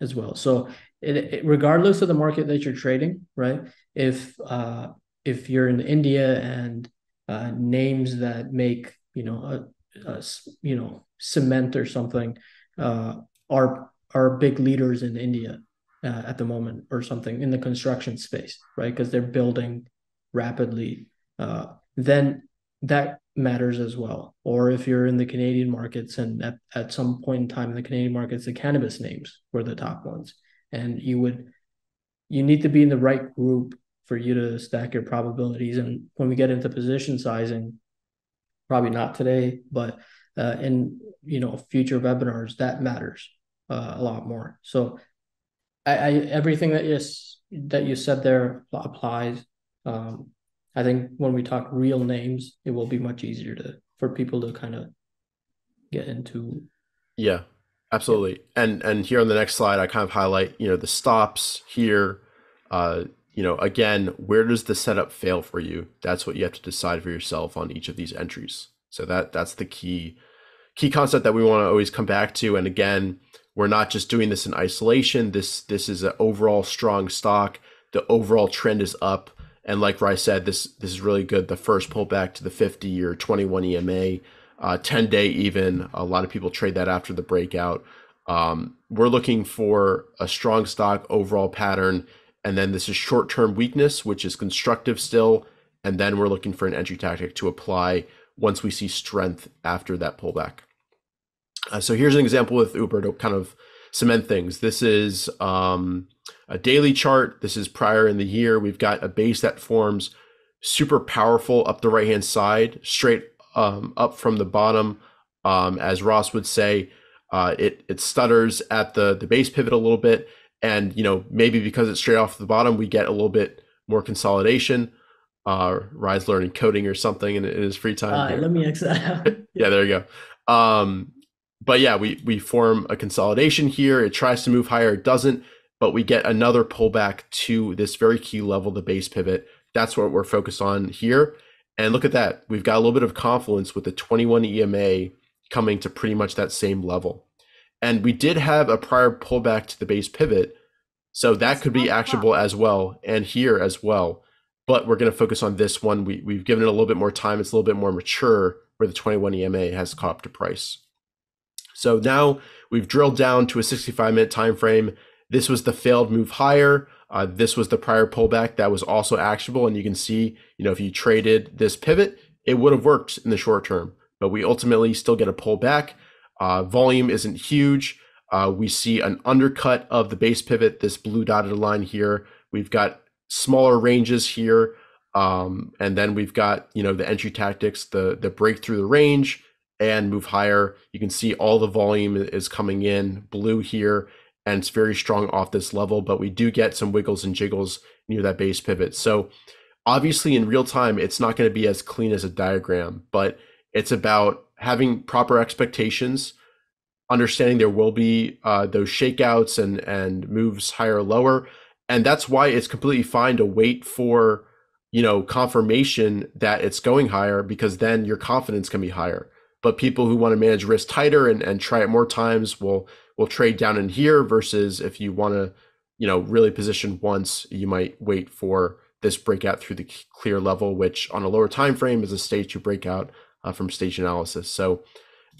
B: as well. So, it, it, regardless of the market that you're trading, right? If uh, if you're in India and uh, names that make you know a, a you know cement or something uh, are are big leaders in India uh, at the moment or something in the construction space, right? Because they're building rapidly uh, then that matters as well. Or if you're in the Canadian markets and at, at some point in time in the Canadian markets, the cannabis names were the top ones. And you would you need to be in the right group for you to stack your probabilities. And when we get into position sizing, probably not today, but uh, in you know future webinars, that matters uh, a lot more. So I, I everything that you that you said there applies. Um, I think when we talk real names, it will be much easier to for people to kind of get into.
A: Yeah, absolutely. Yeah. And and here on the next slide, I kind of highlight you know the stops here. Uh, you know, again, where does the setup fail for you? That's what you have to decide for yourself on each of these entries. So that that's the key key concept that we want to always come back to. And again, we're not just doing this in isolation. This this is an overall strong stock. The overall trend is up. And like Rai said, this this is really good. The first pullback to the 50 or 21 EMA, uh, 10 day even. A lot of people trade that after the breakout. Um, we're looking for a strong stock overall pattern, and then this is short term weakness, which is constructive still. And then we're looking for an entry tactic to apply once we see strength after that pullback. Uh, so here's an example with Uber to kind of cement things. This is um, a daily chart. This is prior in the year. We've got a base that forms super powerful up the right hand side, straight um, up from the bottom. Um, as Ross would say, uh, it it stutters at the the base pivot a little bit, and you know maybe because it's straight off the bottom, we get a little bit more consolidation. uh, Rai's learning coding or something in, in his free time.
B: Uh, let me out.
A: yeah, there you go. Um, but yeah, we we form a consolidation here. It tries to move higher, it doesn't, but we get another pullback to this very key level, the base pivot. That's what we're focused on here. And look at that. We've got a little bit of confluence with the 21 EMA coming to pretty much that same level. And we did have a prior pullback to the base pivot. So that could be actionable as well, and here as well. But we're going to focus on this one. We, we've given it a little bit more time. It's a little bit more mature where the 21 EMA has caught up to price. So now we've drilled down to a 65 minute time frame. This was the failed move higher. Uh, this was the prior pullback that was also actionable. And you can see, you know, if you traded this pivot, it would have worked in the short term. But we ultimately still get a pullback. Uh, volume isn't huge. Uh, we see an undercut of the base pivot, this blue dotted line here. We've got smaller ranges here. Um, and then we've got, you know, the entry tactics, the the break through the range and move higher. You can see all the volume is coming in blue here and it's very strong off this level, but we do get some wiggles and jiggles near that base pivot. So obviously in real time, it's not going to be as clean as a diagram, but it's about having proper expectations, understanding there will be uh, those shakeouts and and moves higher or lower, and that's why it's completely fine to wait for you know confirmation that it's going higher because then your confidence can be higher. But people who want to manage risk tighter and, and try it more times will will trade down in here versus if you want to you know really position once, you might wait for this breakout through the clear level, which on a lower time frame is a stage to break out uh, from stage analysis. So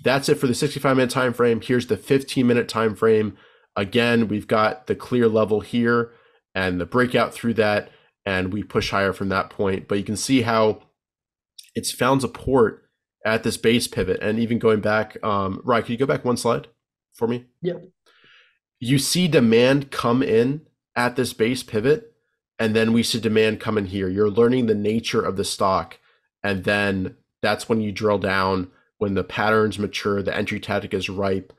A: that's it for the 65 minute time frame. Here's the 15 minute time frame. Again, we've got the clear level here and the breakout through that, and we push higher from that point. But you can see how it's found support at this base pivot, and even going back. Um, right, can you go back one slide for me?
B: yeah
A: You see demand come in at this base pivot, and then we see demand come in here. You're learning the nature of the stock, and then that's when you drill down when the patterns mature the entry tactic is ripe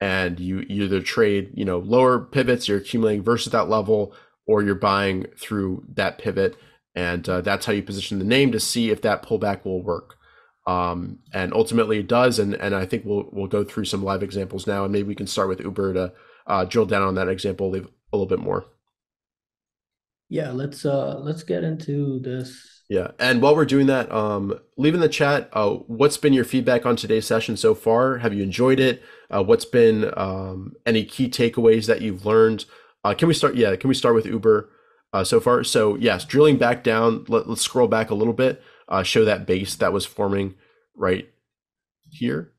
A: and you, you either trade you know lower pivots you're accumulating versus that level or you're buying through that pivot and uh, that's how you position the name to see if that pullback will work um, and ultimately it does and and i think we'll we'll go through some live examples now and maybe we can start with uber to uh, drill down on that example a little bit more
B: yeah let's uh let's get into this
A: yeah, and while we're doing that, um, leave in the chat. Uh, what's been your feedback on today's session so far? Have you enjoyed it? Uh, what's been um, any key takeaways that you've learned? Uh, can we start? Yeah, can we start with Uber uh, so far? So yes, drilling back down. Let, us scroll back a little bit. Uh, show that base that was forming right here.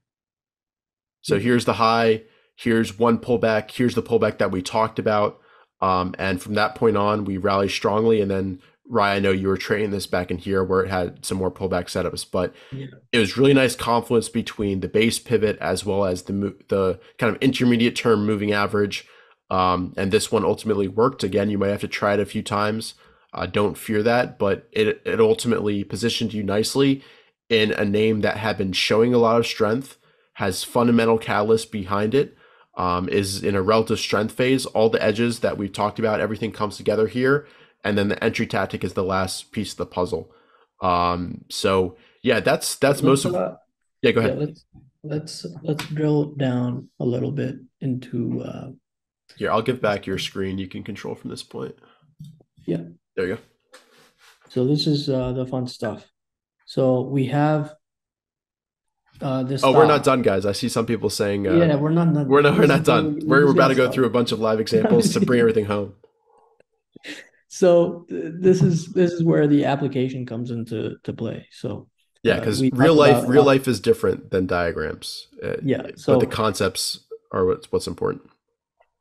A: So here's the high. Here's one pullback. Here's the pullback that we talked about. Um, and from that point on, we rally strongly and then Rai, I know you were trading this back in here where it had some more pullback setups, but yeah. it was really nice confluence between the base pivot as well as the the kind of intermediate term moving average. Um, and this one ultimately worked. Again, you might have to try it a few times. Uh, don't fear that, but it it ultimately positioned you nicely in a name that had been showing a lot of strength, has fundamental catalyst behind it, um, is in a relative strength phase. All the edges that we've talked about, everything comes together here and then the entry tactic is the last piece of the puzzle. Um, so yeah, that's that's let's, most of. Uh, yeah, go ahead.
B: Yeah, let's let's let's drill down a little bit into. Uh,
A: Here, I'll give back your screen. You can control from this point.
B: Yeah.
A: There you go.
B: So this is uh, the fun stuff. So we have uh, this.
A: Oh, we're not done, guys. I see some people saying. Uh,
B: yeah, we're not done.
A: We're not. We're not done. We're, we're about to go through a bunch of live examples to bring everything home
B: so this is this is where the application comes into to play so
A: yeah because uh, real life about, real life is different than diagrams
B: uh, yeah so
A: but the concepts are what's what's important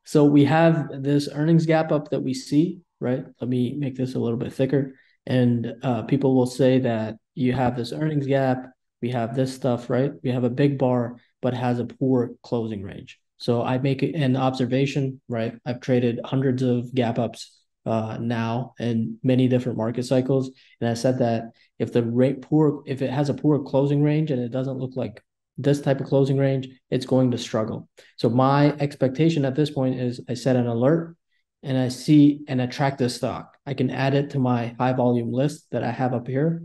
B: so we have this earnings gap up that we see right? Let me make this a little bit thicker. And uh, people will say that you have this earnings gap we have this stuff right? We have a big bar but has a poor closing range. So i make an observation right? I've traded hundreds of gap ups uh, now in many different market cycles. And I said that if the rate poor, if it has a poor closing range and it doesn't look like this type of closing range, it's going to struggle. So my expectation at this point is I set an alert and I see and attract the stock, I can add it to my high volume list that I have up here.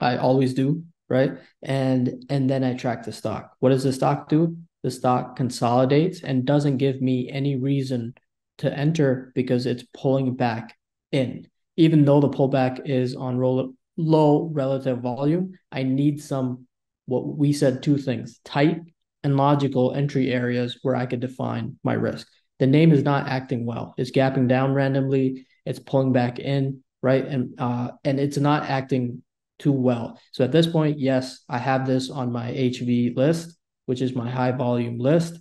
B: I always do, right? And and then I track the stock. What does the stock do? The stock consolidates and doesn't give me any reason to enter because it's pulling back in. Even though the pullback is on roll, low relative volume, I need some what we said two things tight and logical entry areas where I could define my risk. The name is not acting well. It's gapping down randomly. It's pulling back in, right? And uh, and it's not acting too well. So at this point, yes, I have this on my HV list, which is my high volume list,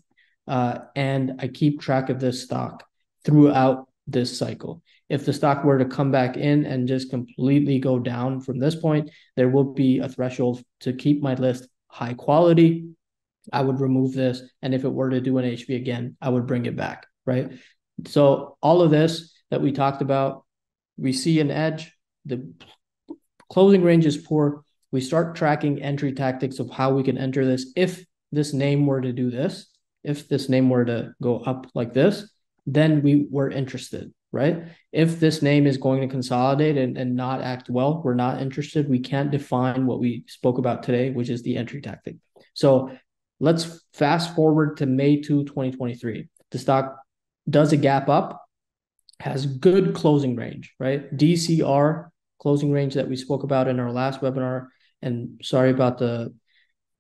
B: uh, and I keep track of this stock throughout this cycle. If the stock were to come back in and just completely go down from this point, there will be a threshold to keep my list high quality. I would remove this. And if it were to do an HV again, I would bring it back. Right. So, all of this that we talked about, we see an edge, the closing range is poor. We start tracking entry tactics of how we can enter this. If this name were to do this, if this name were to go up like this, then we were interested, right? If this name is going to consolidate and, and not act well, we're not interested. We can't define what we spoke about today, which is the entry tactic. So let's fast forward to May 2, 2023. The stock does a gap up, has good closing range, right? DCR closing range that we spoke about in our last webinar. And sorry about the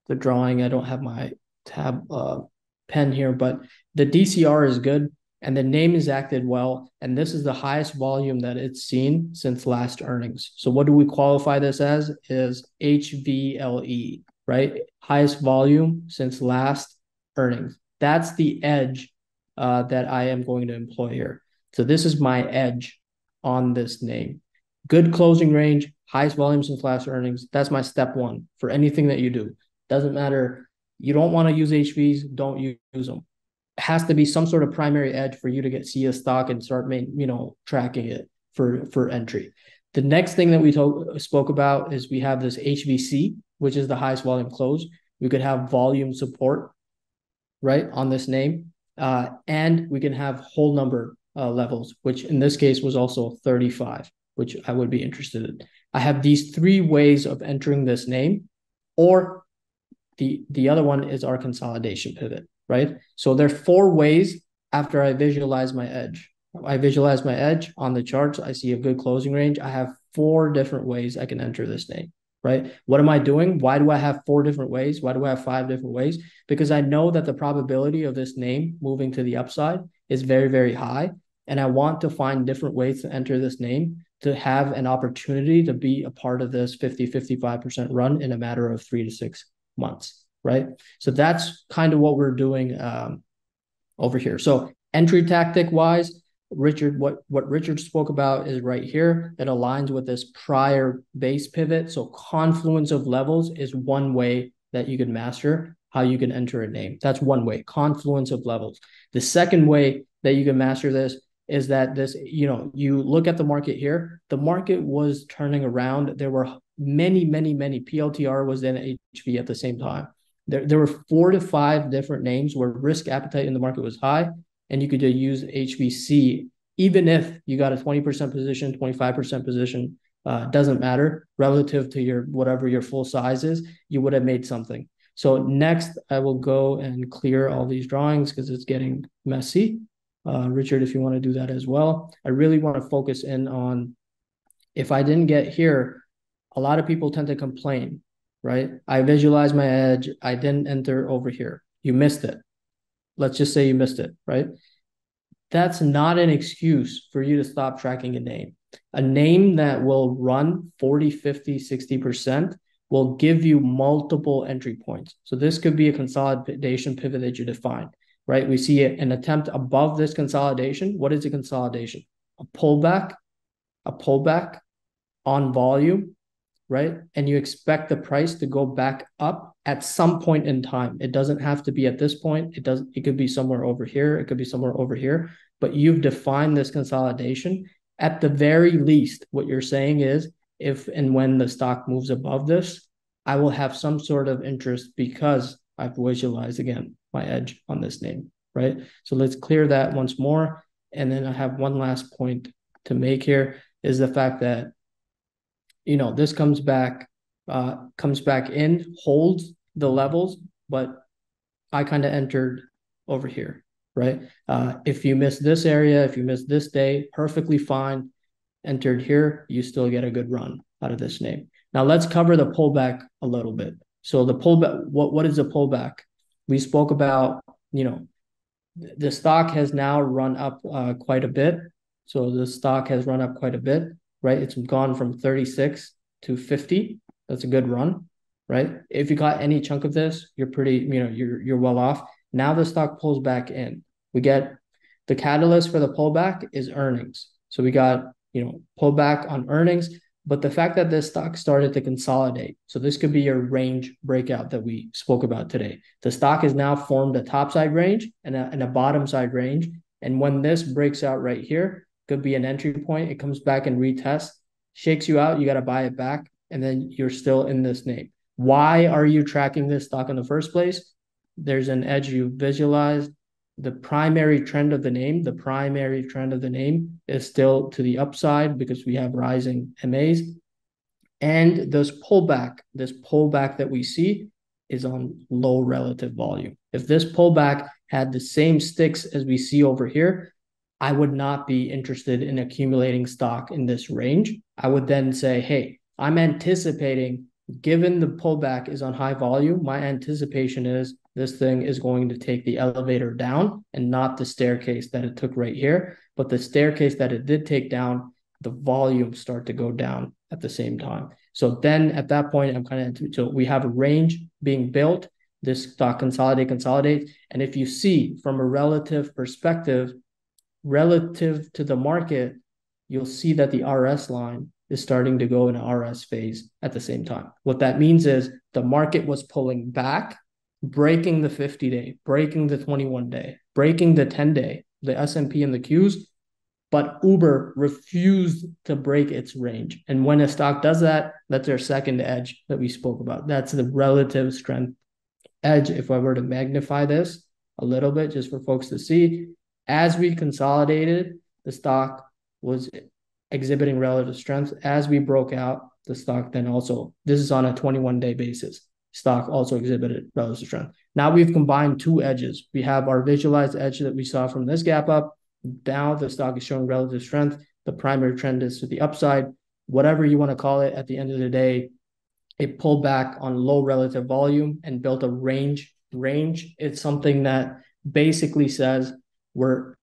B: the drawing. I don't have my tab uh, pen here, but the DCR is good and the name is acted well. And this is the highest volume that it's seen since last earnings. So what do we qualify this as? Is HVLE, right? Highest volume since last earnings. That's the edge uh, that I am going to employ here. So this is my edge on this name. Good closing range, highest volume since last earnings. That's my step one for anything that you do. Doesn't matter. You don't want to use HVs, don't use them It has to be some sort of primary edge for you to get see a stock and start main, you know tracking it for for entry. The next thing that we talk, spoke about is we have this HVC, which is the highest volume close. We could have volume support, right, on this name, uh, and we can have whole number uh, levels, which in this case was also 35, which I would be interested in. I have these three ways of entering this name, or the the other one is our consolidation pivot right? So there are four ways after I visualize my edge. I visualize my edge on the charts. I see a good closing range. I have four different ways I can enter this name, right? What am I doing? Why do I have four different ways? Why do I have five different ways? Because I know that the probability of this name moving to the upside is very, very high. And I want to find different ways to enter this name to have an opportunity to be a part of this 50, 55% run in a matter of three to six months right? So that's kind of what we're doing um, over here. So entry tactic wise, Richard, what what Richard spoke about is right here. It aligns with this prior base pivot. So confluence of levels is one way that you can master how you can enter a name. That's one way. Confluence of levels. The second way that you can master this is that this, you know, you look at the market here. The market was turning around. There were many, many, many PLTR was in HV at the same time there, there were four to five different names where risk appetite in the market was high, and you could use HVC even if you got a 20% position, 25% position, uh, doesn't matter relative to your whatever your full size is, you would have made something. So next, I will go and clear all these drawings because it's getting messy. Uh, Richard, if you want to do that as well. I really want to focus in on if I didn't get here, a lot of people tend to complain right? I visualize my edge. I didn't enter over here. You missed it. Let's just say you missed it, right? That's not an excuse for you to stop tracking a name. A name that will run 40, 50, 60% will give you multiple entry points. So this could be a consolidation pivot that you define, right? We see an attempt above this consolidation. What is a consolidation? A pullback, a pullback on volume right? And you expect the price to go back up at some point in time. It doesn't have to be at this point. It does it could be somewhere over here, it could be somewhere over here, but you've defined this consolidation. At the very least, what you're saying is if and when the stock moves above this, I will have some sort of interest because I've visualized again my edge on this name, right? So let's clear that once more. and then I have one last point to make here is the fact that you know this comes back uh comes back in holds the levels but I kind of entered over here right? Uh if you miss this area if you miss this day perfectly fine. Entered here you still get a good run out of this name. Now let's cover the pullback a little bit. So the pullback what what is a pullback? We spoke about you know the stock has now run up uh, quite a bit. So the stock has run up quite a bit right? It's gone from 36 to 50. That's a good run, right? If you got any chunk of this, you're pretty, you know, you're you're well off. Now the stock pulls back in. We get the catalyst for the pullback is earnings. So we got, you know, pullback on earnings, but the fact that this stock started to consolidate. So this could be your range breakout that we spoke about today. The stock has now formed a top side range and a, and a bottom side range. And when this breaks out right here, could be an entry point. It comes back and retests shakes you out, you got to buy it back, and then you're still in this name. Why are you tracking this stock in the first place? There's an edge you visualized. The primary trend of the name, the primary trend of the name is still to the upside because we have rising MAs. And this pullback, this pullback that we see is on low relative volume. If this pullback had the same sticks as we see over here, I would not be interested in accumulating stock in this range. I would then say, hey, I'm anticipating, given the pullback is on high volume, my anticipation is this thing is going to take the elevator down and not the staircase that it took right here. But the staircase that it did take down, the volume start to go down at the same time. So then at that point, I'm kind of so we have a range being built. This stock consolidate, consolidate. And if you see from a relative perspective, relative to the market, you'll see that the RS line is starting to go in RS phase at the same time. What that means is the market was pulling back, breaking the 50 day, breaking the 21 day, breaking the 10 day, the S&P and the Qs, but Uber refused to break its range. And when a stock does that, that's our second edge that we spoke about. That's the relative strength edge. If I were to magnify this a little bit just for folks to see, as we consolidated, the stock was exhibiting relative strength. As we broke out, the stock then also, this is on a 21 day basis, stock also exhibited relative strength. Now we've combined two edges. We have our visualized edge that we saw from this gap up. Now the stock is showing relative strength. The primary trend is to the upside. Whatever you want to call it, at the end of the day, it pulled back on low relative volume and built a range. Range, it's something that basically says where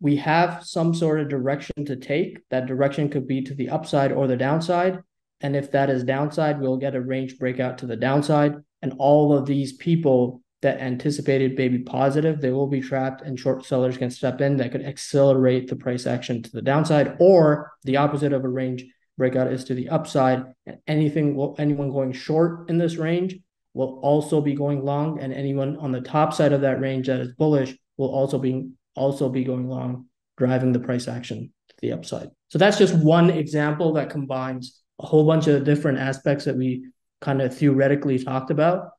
B: we have some sort of direction to take. That direction could be to the upside or the downside. And if that is downside, we'll get a range breakout to the downside. And all of these people that anticipated baby positive, they will be trapped and short sellers can step in that could accelerate the price action to the downside or the opposite of a range breakout is to the upside. And anything, will anyone going short in this range will also be going long. And anyone on the top side of that range that is bullish will also be also be going long, driving the price action to the upside. So that's just one example that combines a whole bunch of different aspects that we kind of theoretically talked about.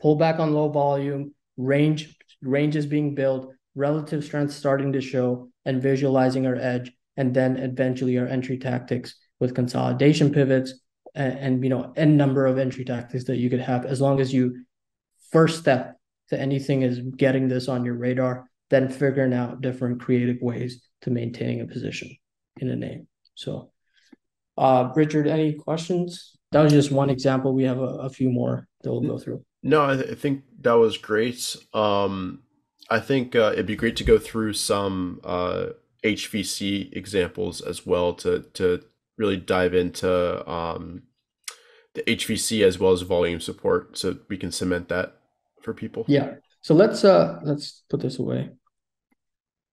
B: Pull back on low volume, range ranges being built, relative strength starting to show, and visualizing our edge, and then eventually our entry tactics with consolidation pivots and, and you know n number of entry tactics that you could have as long as you first step to anything is getting this on your radar, then figuring out different creative ways to maintaining a position in a name. So, uh, Richard, any questions? That was just one example. We have a, a few more that we'll go through.
A: No, I, th- I think that was great. Um, I think uh, it'd be great to go through some uh, HVC examples as well to to really dive into um, the HVC as well as volume support, so we can cement that for people.
B: Yeah. So let's uh let's put this away.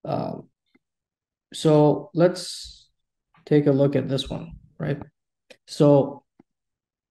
B: Um, so let's take a look at this one, right? So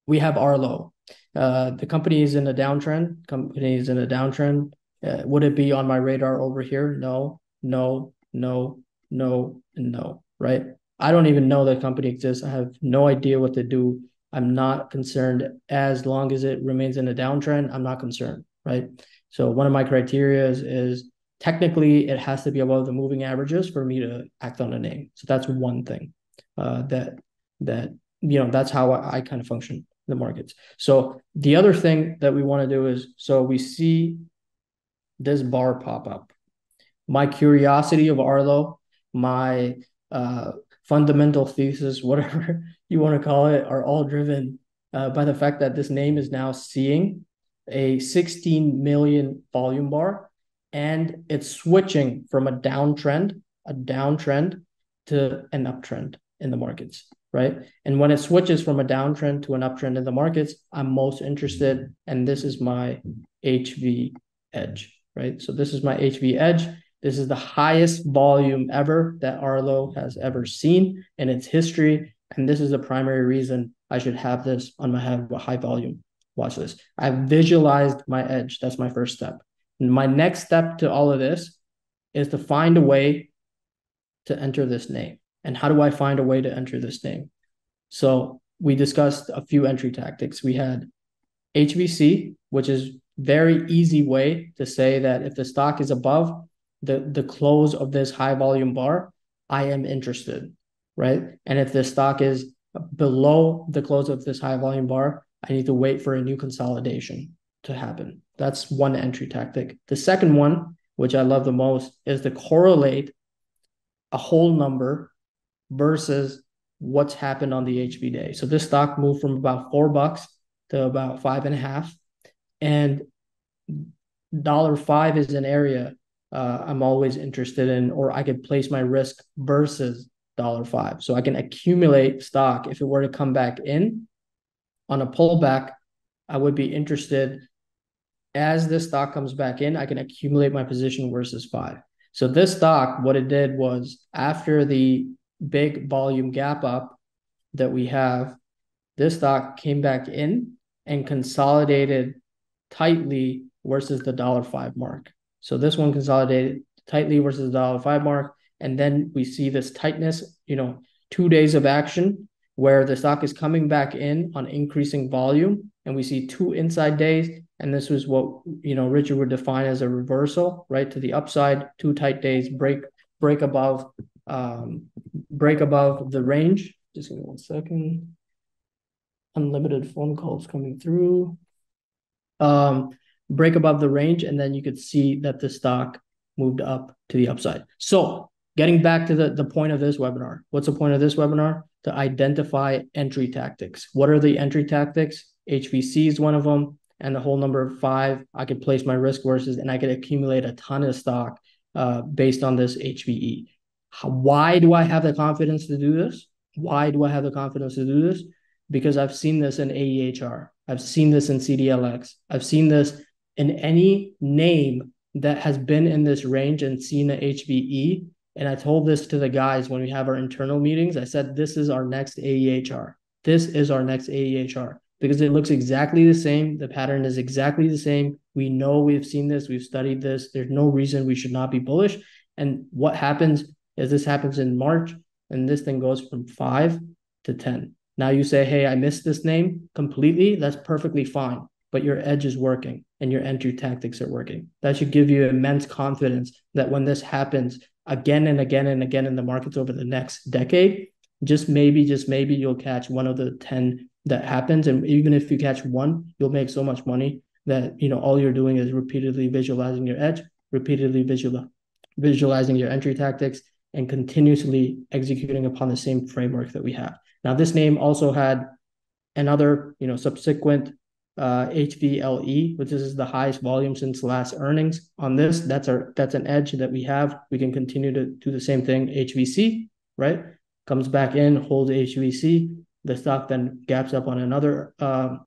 B: we have Arlo. Uh, the company is in a downtrend. Company is in a downtrend. Uh, would it be on my radar over here? No, no, no, no, no. Right? I don't even know that company exists. I have no idea what to do. I'm not concerned as long as it remains in a downtrend. I'm not concerned. Right? So one of my criteria is, is technically it has to be above the moving averages for me to act on a name. So that's one thing uh, that that you know that's how I, I kind of function the markets. So the other thing that we want to do is so we see this bar pop up. My curiosity of Arlo, my uh, fundamental thesis, whatever you want to call it, are all driven uh, by the fact that this name is now seeing a 16 million volume bar and it's switching from a downtrend, a downtrend to an uptrend in the markets, right? And when it switches from a downtrend to an uptrend in the markets, I'm most interested, and this is my HV edge, right? So this is my HV edge. This is the highest volume ever that Arlo has ever seen in its history. And this is the primary reason I should have this on my high volume watch list. I've visualized my edge. That's my first step. My next step to all of this is to find a way to enter this name. And how do I find a way to enter this name? So we discussed a few entry tactics. We had HVC, which is very easy way to say that if the stock is above the, the close of this high volume bar, I am interested, right? And if the stock is below the close of this high volume bar, I need to wait for a new consolidation to happen. That's one entry tactic. The second one, which I love the most, is to correlate a whole number versus what's happened on the HV day. So this stock moved from about four bucks to about five and a half. And dollar five is an area uh, I'm always interested in, or I could place my risk versus dollar five. So I can accumulate stock. If it were to come back in on a pullback, I would be interested as this stock comes back in, I can accumulate my position versus five. So this stock, what it did was after the big volume gap up that we have, this stock came back in and consolidated tightly versus the dollar five mark. So this one consolidated tightly versus the dollar five mark. And then we see this tightness, you know, two days of action where the stock is coming back in on increasing volume. And we see two inside days. And this was what, you know, Richard would define as a reversal, right? To the upside, two tight days, break, break above, um, break above the range. Just give me one second. Unlimited phone calls coming through. Um, break above the range, and then you could see that the stock moved up to the upside. So getting back to the, the point of this webinar, what's the point of this webinar? To identify entry tactics. What are the entry tactics? HVC is one of them. And the whole number five, I could place my risk versus, and I could accumulate a ton of stock uh, based on this HVE. How, why do I have the confidence to do this? Why do I have the confidence to do this? Because I've seen this in AEHR. I've seen this in CDLX. I've seen this in any name that has been in this range and seen the HVE. And I told this to the guys when we have our internal meetings. I said, this is our next AEHR. This is our next AEHR because it looks exactly the same. The pattern is exactly the same. We know we've seen this, we've studied this. There's no reason we should not be bullish. And what happens is this happens in March, and this thing goes from five to 10. Now you say, hey, I missed this name completely. That's perfectly fine but your edge is working and your entry tactics are working. That should give you immense confidence that when this happens again and again and again in the markets over the next decade, just maybe, just maybe you'll catch one of the 10 that happens. And even if you catch one, you'll make so much money that you know all you're doing is repeatedly visualizing your edge, repeatedly visual visualizing your entry tactics, and continuously executing upon the same framework that we have. Now, this name also had another, you know, subsequent uh, HVLE, which is the highest volume since last earnings. On this, that's our that's an edge that we have. We can continue to do the same thing. HVC, right? Comes back in, holds HVC. The stock then gaps up on another um,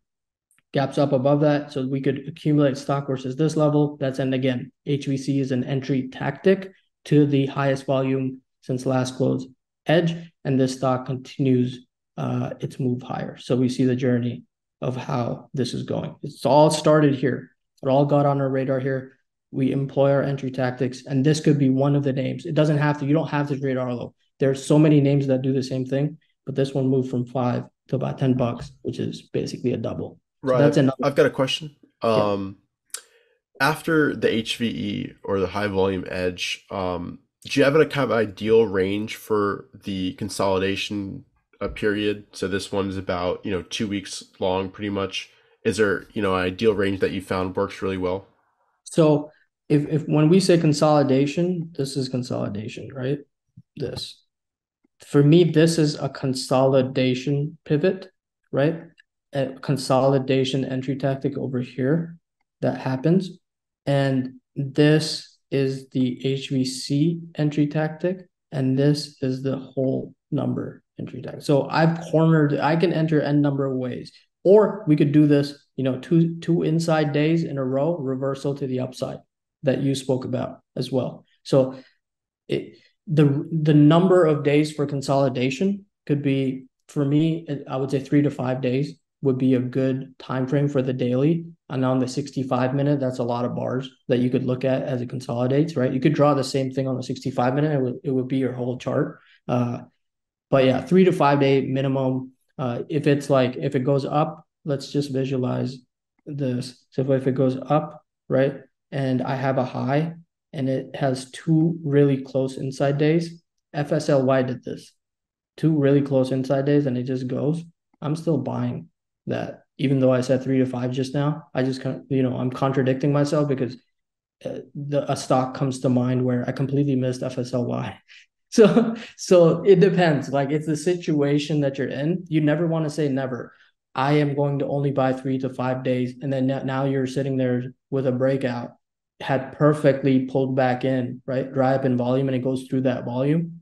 B: gaps up above that. So we could accumulate stock versus this level. That's and again, HVC is an entry tactic to the highest volume since last close edge, and this stock continues uh, its move higher. So we see the journey of how this is going. It's all started here. It all got on our radar here. We employ our entry tactics, and this could be one of the names. It doesn't have to. You don't have to trade Arlo. There's so many names that do the same thing, but this one moved from five to about ten bucks, which is basically a double.
A: Right. So that's another. I've got a question. Um, after the HVE or the high volume edge, um, do you have a kind of ideal range for the consolidation uh, period? So this one is about you know two weeks long, pretty much. Is there you know an ideal range that you found works really well?
B: So if if when we say consolidation, this is consolidation, right? This for me, this is a consolidation pivot, right? A consolidation entry tactic over here that happens. And this is the HVC entry tactic. And this is the whole number entry tactic. So I've cornered, I can enter n number of ways. Or we could do this, you know, two two inside days in a row, reversal to the upside that you spoke about as well. So it the the number of days for consolidation could be for me i would say three to five days would be a good time frame for the daily. And on the 65 minute that's a lot of bars that you could look at as it consolidates right? You could draw the same thing on the 65 minute it would, it would be your whole chart. Uh, but yeah three to five day minimum. Uh, if it's like if it goes up let's just visualize this. So if it goes up right and i have a high and it has two really close inside days. FSLY did this, two really close inside days, and it just goes. I'm still buying that, even though I said three to five just now. I just kind of, you know, I'm contradicting myself because uh, the a stock comes to mind where I completely missed FSLY. So, so it depends. Like it's the situation that you're in. You never want to say never. I am going to only buy three to five days, and then now you're sitting there with a breakout had perfectly pulled back in, right? Dry up in volume and it goes through that volume.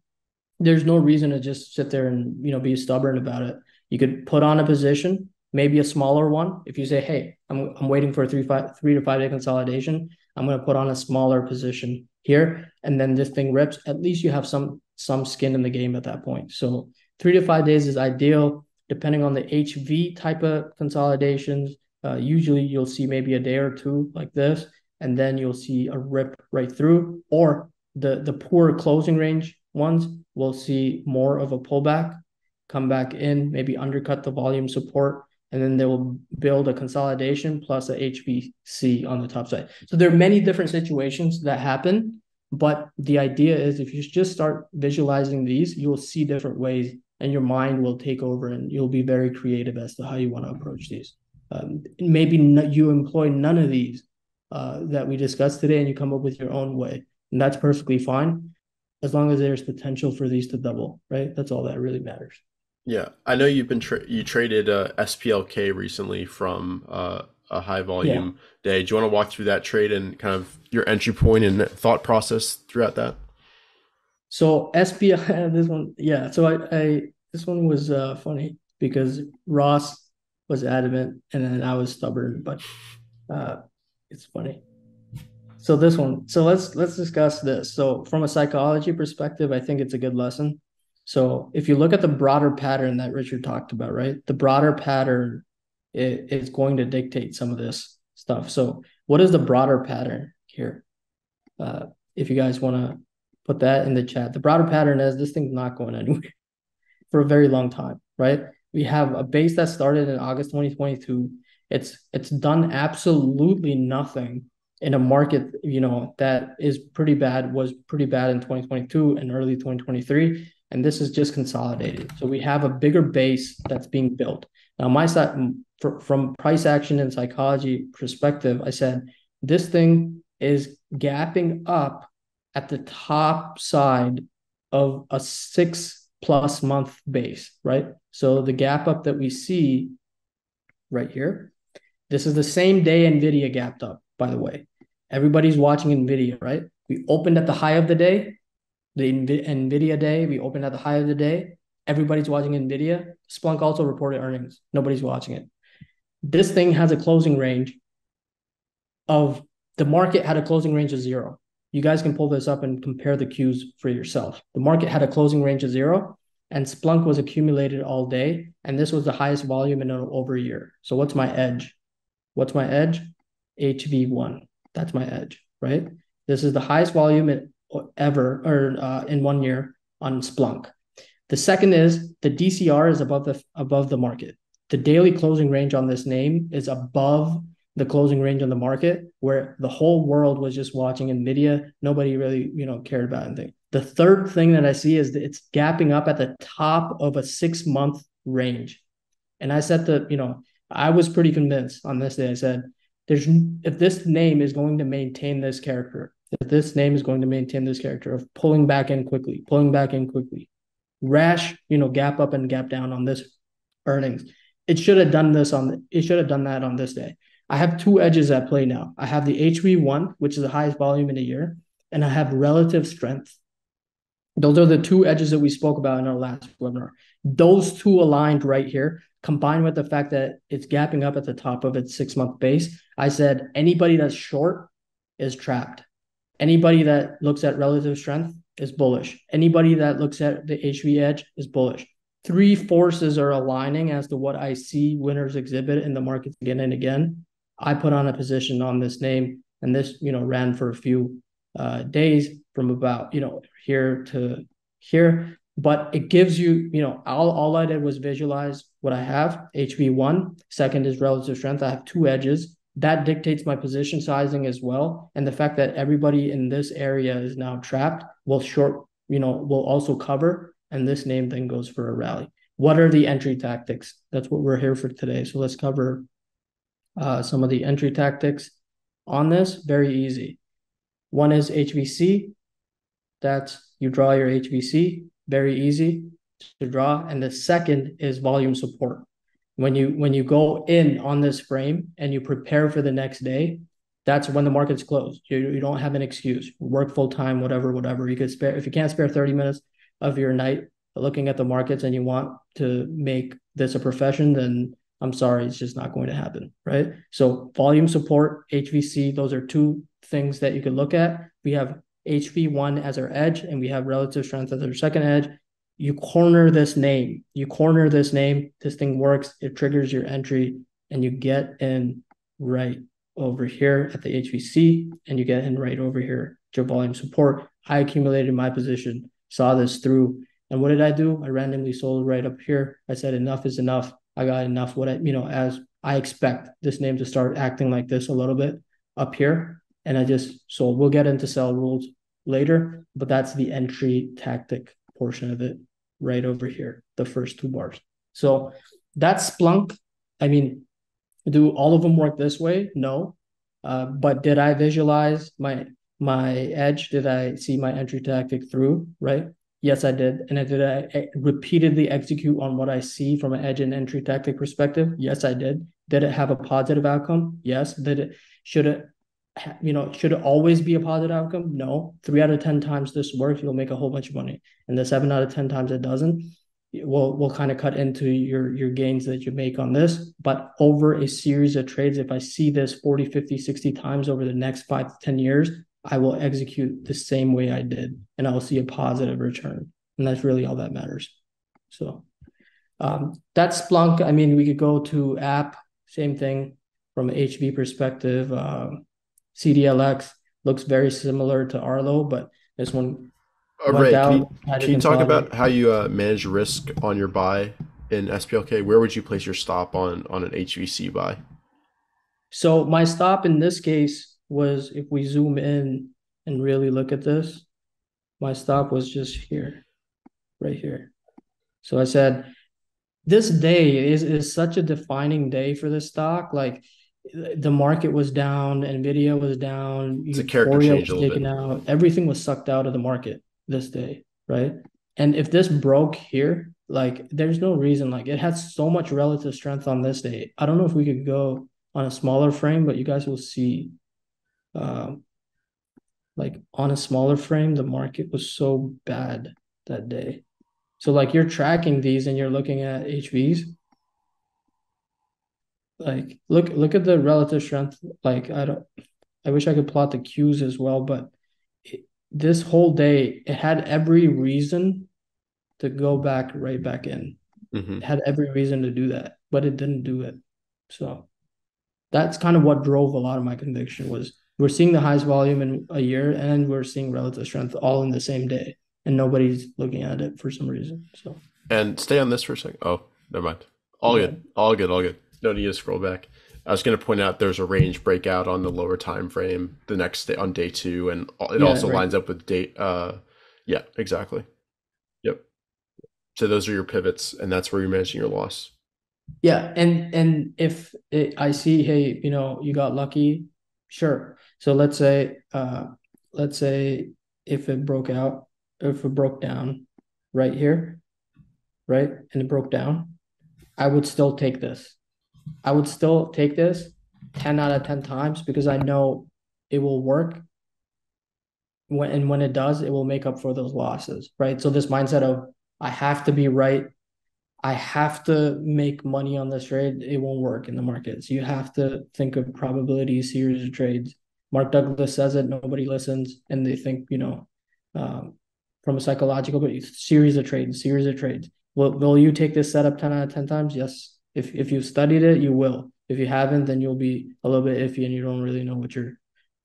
B: There's no reason to just sit there and, you know, be stubborn about it. You could put on a position, maybe a smaller one. If you say, hey, I'm, I'm waiting for a three, five, three to five day consolidation, I'm going to put on a smaller position here. And then this thing rips, at least you have some, some skin in the game at that point. So three to five days is ideal depending on the HV type of consolidations. Uh, usually you'll see maybe a day or two like this and then you'll see a rip right through or the the poor closing range ones will see more of a pullback come back in maybe undercut the volume support and then they will build a consolidation plus a hvc on the top side. So there are many different situations that happen but the idea is if you just start visualizing these you'll see different ways and your mind will take over and you'll be very creative as to how you want to approach these. Um, maybe you employ none of these uh, that we discussed today and you come up with your own way. And that's perfectly fine as long as there's potential for these to double, right? That's all that really matters.
A: Yeah, I know you've been tra- you traded uh, SPLK recently from uh, a high volume yeah. day. Do you want to walk through that trade and kind of your entry point and thought process throughout that?
B: So SPL this one, yeah. So I, I this one was uh, funny because Ross was adamant and then I was stubborn, but uh, it's funny. So this one. So let's let's discuss this. So from a psychology perspective, I think it's a good lesson. So if you look at the broader pattern that Richard talked about, right? The broader pattern is going to dictate some of this stuff. So what is the broader pattern here? Uh, if you guys want to put that in the chat, the broader pattern is this thing's not going anywhere for a very long time, right? We have a base that started in August 2022 it's it's done absolutely nothing in a market, you know, that is pretty bad, was pretty bad in 2022 and early 2023. And this is just consolidated. So we have a bigger base that's being built. Now, my side from price action and psychology perspective, I said this thing is gapping up at the top side of a six plus month base, right? So the gap up that we see right here this is the same day NVIDIA gapped up, by the way. Everybody's watching NVIDIA, right? We opened at the high of the day, the NVIDIA day. We opened at the high of the day. Everybody's watching NVIDIA. Splunk also reported earnings. Nobody's watching it. This thing has a closing range of the market had a closing range of zero. You guys can pull this up and compare the Qs for yourself. The market had a closing range of zero, and Splunk was accumulated all day. And this was the highest volume in over a year. So, what's my edge? What's my edge? HV1. That's my edge, right? This is the highest volume ever or uh, in one year on Splunk. The second is the DCR is above the above the market. The daily closing range on this name is above the closing range on the market where the whole world was just watching Nvidia. Nobody really, you know, cared about anything. The third thing that I see is that it's gapping up at the top of a six month range. And I said that, you know, I was pretty convinced on this day. I said, there's if this name is going to maintain this character, if this name is going to maintain this character of pulling back in quickly, pulling back in quickly, rash, you know, gap up and gap down on this earnings. It should have done this on it should have done that on this day. I have two edges at play now. I have the HV1, which is the highest volume in a year, and I have relative strength. Those are the two edges that we spoke about in our last webinar. Those two aligned right here combined with the fact that it's gapping up at the top of its six month base, I said anybody that's short is trapped. Anybody that looks at relative strength is bullish. Anybody that looks at the HV edge is bullish. Three forces are aligning as to what I see winners exhibit in the markets again and again. I put on a position on this name, and this you know ran for a few uh, days from about you know here to here but it gives you, you know, all, all I did was visualize what I have, HV1. Second is relative strength. I have two edges. That dictates my position sizing as well. And the fact that everybody in this area is now trapped will short, you know, will also cover. And this name then goes for a rally. What are the entry tactics? That's what we're here for today. So let's cover uh, some of the entry tactics on this. Very easy. One is HVC. That's you draw your HVC very easy to draw. And the second is volume support. When you when you go in on this frame and you prepare for the next day, that's when the market's closed. You, you don't have an excuse. Work full time, whatever, whatever. You could spare if you can't spare 30 minutes of your night looking at the markets and you want to make this a profession, then I'm sorry, it's just not going to happen, right? So volume support, HVC, those are two things that you could look at. We have HV1 as our edge, and we have relative strength as our second edge. You corner this name. You corner this name. This thing works. It triggers your entry, and you get in right over here at the HVC, and you get in right over here to volume support. I accumulated my position, saw this through, and what did I do? I randomly sold right up here. I said enough is enough. I got enough. What I, you know, as I expect this name to start acting like this a little bit up here and I just sold. We'll get into sell rules later, but that's the entry tactic portion of it right over here, the first two bars. So that's Splunk. I mean, do all of them work this way? No. Uh, but did I visualize my my edge? Did I see my entry tactic through? Right. Yes, I did. And did I repeatedly execute on what I see from an edge and entry tactic perspective? Yes, I did. Did it have a positive outcome? Yes. Did it should it you know, should it always be a positive outcome? No. Three out of 10 times this works, you'll make a whole bunch of money. And the seven out of 10 times it doesn't, will will kind of cut into your your gains that you make on this. But over a series of trades, if I see this 40, 50, 60 times over the next five to 10 years, I will execute the same way I did and I will see a positive return. And that's really all that matters. So um, that's Splunk. I mean, we could go to app, same thing from an HV perspective. Um, CDLX looks very similar to Arlo, but this one.
A: Uh, Rai, can you, can you talk about how you uh, manage risk on your buy in SPLK? Where would you place your stop on on an HVC buy?
B: So my stop in this case was if we zoom in and really look at this, my stop was just here, right here. So I said, this day is, is such a defining day for this stock. Like the market was down, Nvidia was down,
A: it's a character change
B: was taken out, everything was sucked out of the market this day, right? And if this broke here, like there's no reason, like it had so much relative strength on this day. I don't know if we could go on a smaller frame, but you guys will see um like on a smaller frame, the market was so bad that day. So like you're tracking these and you're looking at HVs, like look look at the relative strength. Like i don't i wish i could plot the Qs as well but it, this whole day it had every reason to go back right back in. Mm-hmm. it had every reason to do that but it didn't do it. So that's kind of what drove a lot of my conviction was we're seeing the highest volume in a year and we're seeing relative strength all in the same day and nobody's looking at it for some reason so.
A: And stay on this for a second oh never mind. All good all good all good no need to scroll back. I was going to point out there's a range breakout on the lower time frame the next day on day two, and it
B: Yeah,
A: also
B: right.
A: lines up with date. Uh, yeah, exactly. Yep. So those are your pivots, and that's where you're managing your loss.
B: Yeah, and and if it, I see, hey, you know, you got lucky, sure. So let's say, uh, let's say if it broke out, if it broke down right here, right, and it broke down, I would still take this. I would still take this 10 out of 10 times because I know it will work. When and when it does, it will make up for those losses, right? So this mindset of I have to be right I have to make money on this trade. It won't work in the markets. You have to think of probability series of trades. Mark Douglas says it, nobody listens, and they think, you know, um, from a psychological but series of trades, series of trades. Will will you take this setup 10 out of 10 times? Yes. If if you've studied it, you will. If you haven't, then you'll be a little bit iffy and you don't really know what you're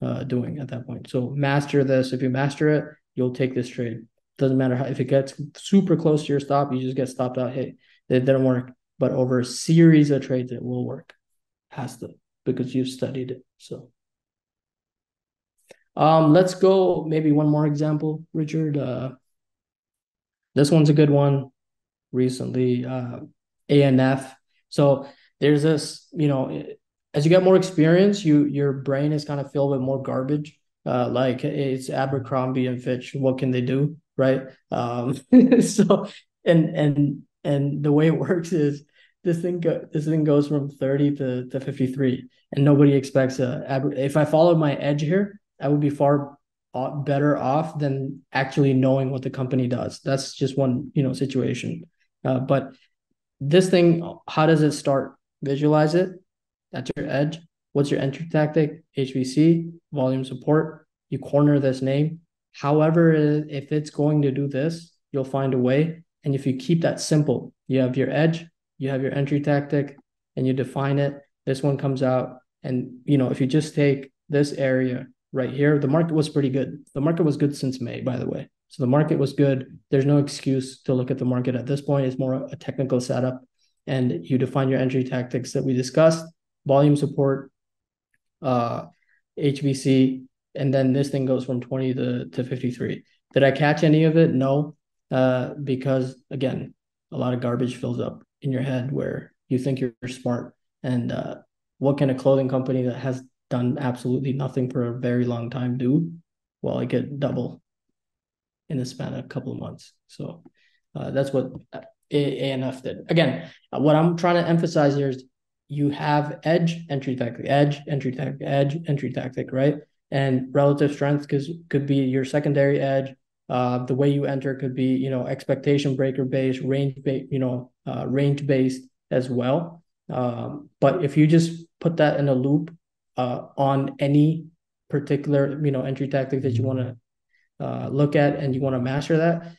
B: uh, doing at that point. So master this. If you master it, you'll take this trade. Doesn't matter how if it gets super close to your stop, you just get stopped out. Hey, it didn't work. But over a series of trades, it will work. Has to because you've studied it. So um let's go maybe one more example, Richard. Uh this one's a good one recently. Uh ANF. So there's this, you know, as you get more experience, you your brain is kind of filled with more garbage. Uh, like it's Abercrombie and Fitch. What can they do, right? Um, so and and and the way it works is this thing go, this thing goes from 30 to, to 53 and nobody expects a if i followed my edge here i would be far better off than actually knowing what the company does that's just one you know situation uh, but this thing how does it start visualize it that's your edge what's your entry tactic hvc volume support you corner this name however if it's going to do this you'll find a way and if you keep that simple, you have your edge, you have your entry tactic, and you define it. This one comes out. And you know, if you just take this area right here, the market was pretty good. The market was good since May, by the way. So the market was good. There's no excuse to look at the market at this point. It's more a technical setup. And you define your entry tactics that we discussed, volume support, uh, HVC, and then this thing goes from 20 to, to 53. Did I catch any of it? No uh, because again, a lot of garbage fills up in your head where you think you're smart. And uh, what can a clothing company that has done absolutely nothing for a very long time do? Well, I get double in the span of a couple of months. So uh, that's what a- ANF did. Again, what I'm trying to emphasize here is you have edge, entry tactic, edge, entry tactic, edge, entry tactic, right? And relative strength because could be your secondary edge, uh, the way you enter could be, you know, expectation breaker based, range based, you know, uh, range based as well. Um, but if you just put that in a loop uh, on any particular, you know, entry tactic that you want to uh, look at and you want to master that,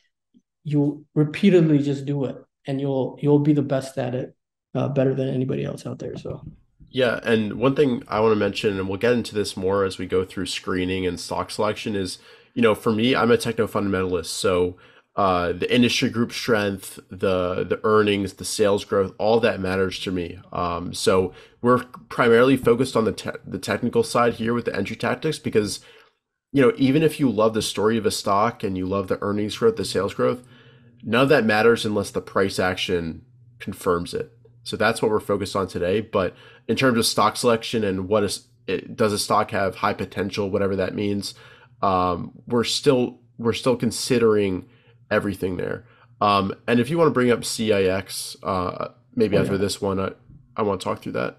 B: you'll repeatedly just do it, and you'll you'll be the best at it, uh, better than anybody else out there. So.
A: Yeah, and one thing I want to mention, and we'll get into this more as we go through screening and stock selection, is you know, for me, I'm a techno fundamentalist. So uh, the industry group strength, the the earnings, the sales growth, all that matters to me. Um, so we're primarily focused on the te- the technical side here with the entry tactics because you know even if you love the story of a stock and you love the earnings growth, the sales growth, none of that matters unless the price action confirms it. So that's what we're focused on today. But in terms of stock selection and what is it, does a stock have high potential, whatever that means um, we're still we're still considering everything there. Um, and if you want to bring up CEIX, uh, maybe oh, after yeah. this one, I, I want to talk through that.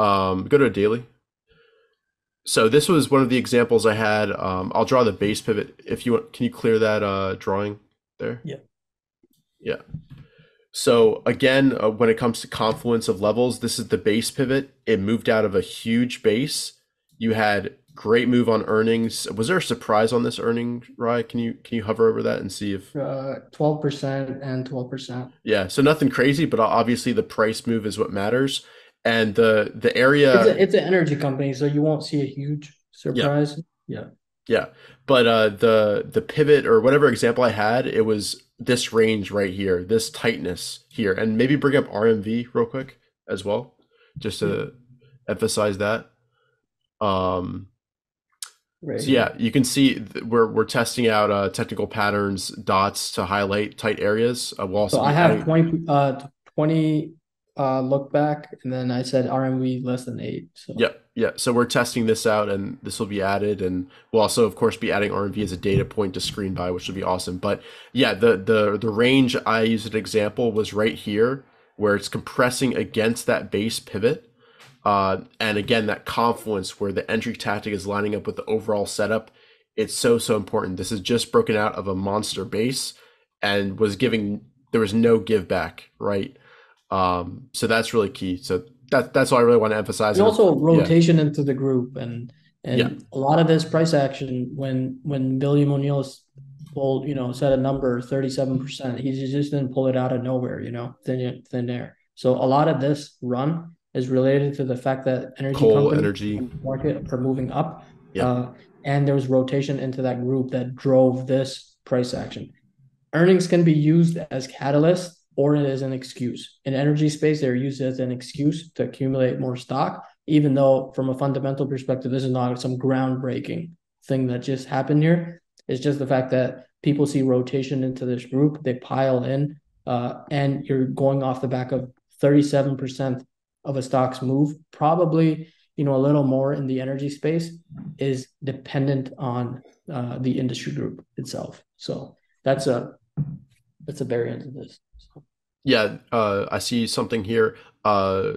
A: Um, go to a daily. So this was one of the examples I had. Um, I'll draw the base pivot. If you want, can you clear that uh, drawing there?
B: Yeah.
A: Yeah. So again, uh, when it comes to confluence of levels, this is the base pivot. It moved out of a huge base. You had great move on earnings. Was there a surprise on this earning, Rai? Can you can you hover over that and see if
B: uh, twelve percent and twelve percent?
A: Yeah, so nothing crazy, but obviously the price move is what matters. And the the area
B: it's, a, it's an energy company, so you won't see a huge surprise. Yeah. yeah.
A: Yeah. But uh the the pivot or whatever example I had, it was this range right here, this tightness here. And maybe bring up RMV real quick as well. just to emphasize that. Um, right. So yeah, you can see we're we're testing out uh, technical patterns dots to highlight tight areas. Uh, we'll
B: also so I have adding... 20, uh, 20 uh, look back, and then I said RMV less than eight. So.
A: Yeah, yeah. So we're testing this out, and this will be added, and we'll also, of course, be adding RMV as a data point to screen by, which would be awesome. But yeah, the the the range I used an example was right here, where it's compressing against that base pivot, uh, and again that confluence where the entry tactic is lining up with the overall setup. It's so so important. This is just broken out of a monster base, and was giving there was no give back, right? Um, so that's really key. So that that's what I really want to emphasize.
B: And also rotation yeah. into the group and and yeah. a lot of this price action when when William O'Neill pulled, you know, set a number 37%, he just didn't pull it out of nowhere, you know, thin thin air. So a lot of this run is related to the fact that energy
A: coal energy
B: market are moving up. Yeah. Uh, and there was rotation into that group that drove this price action. Earnings can be used as catalyst or it is an excuse. In energy space, they're used as an excuse to accumulate more stock, even though from a fundamental perspective, this is not some groundbreaking thing that just happened here. It's just the fact that people see rotation into this group, they pile in, uh, and you're going off the back of 37% of a stock's move, probably you know a little more in the energy space is dependent on uh, the industry group itself. So that's a that's a variant of this.
A: Yeah, uh, I see something here. Uh,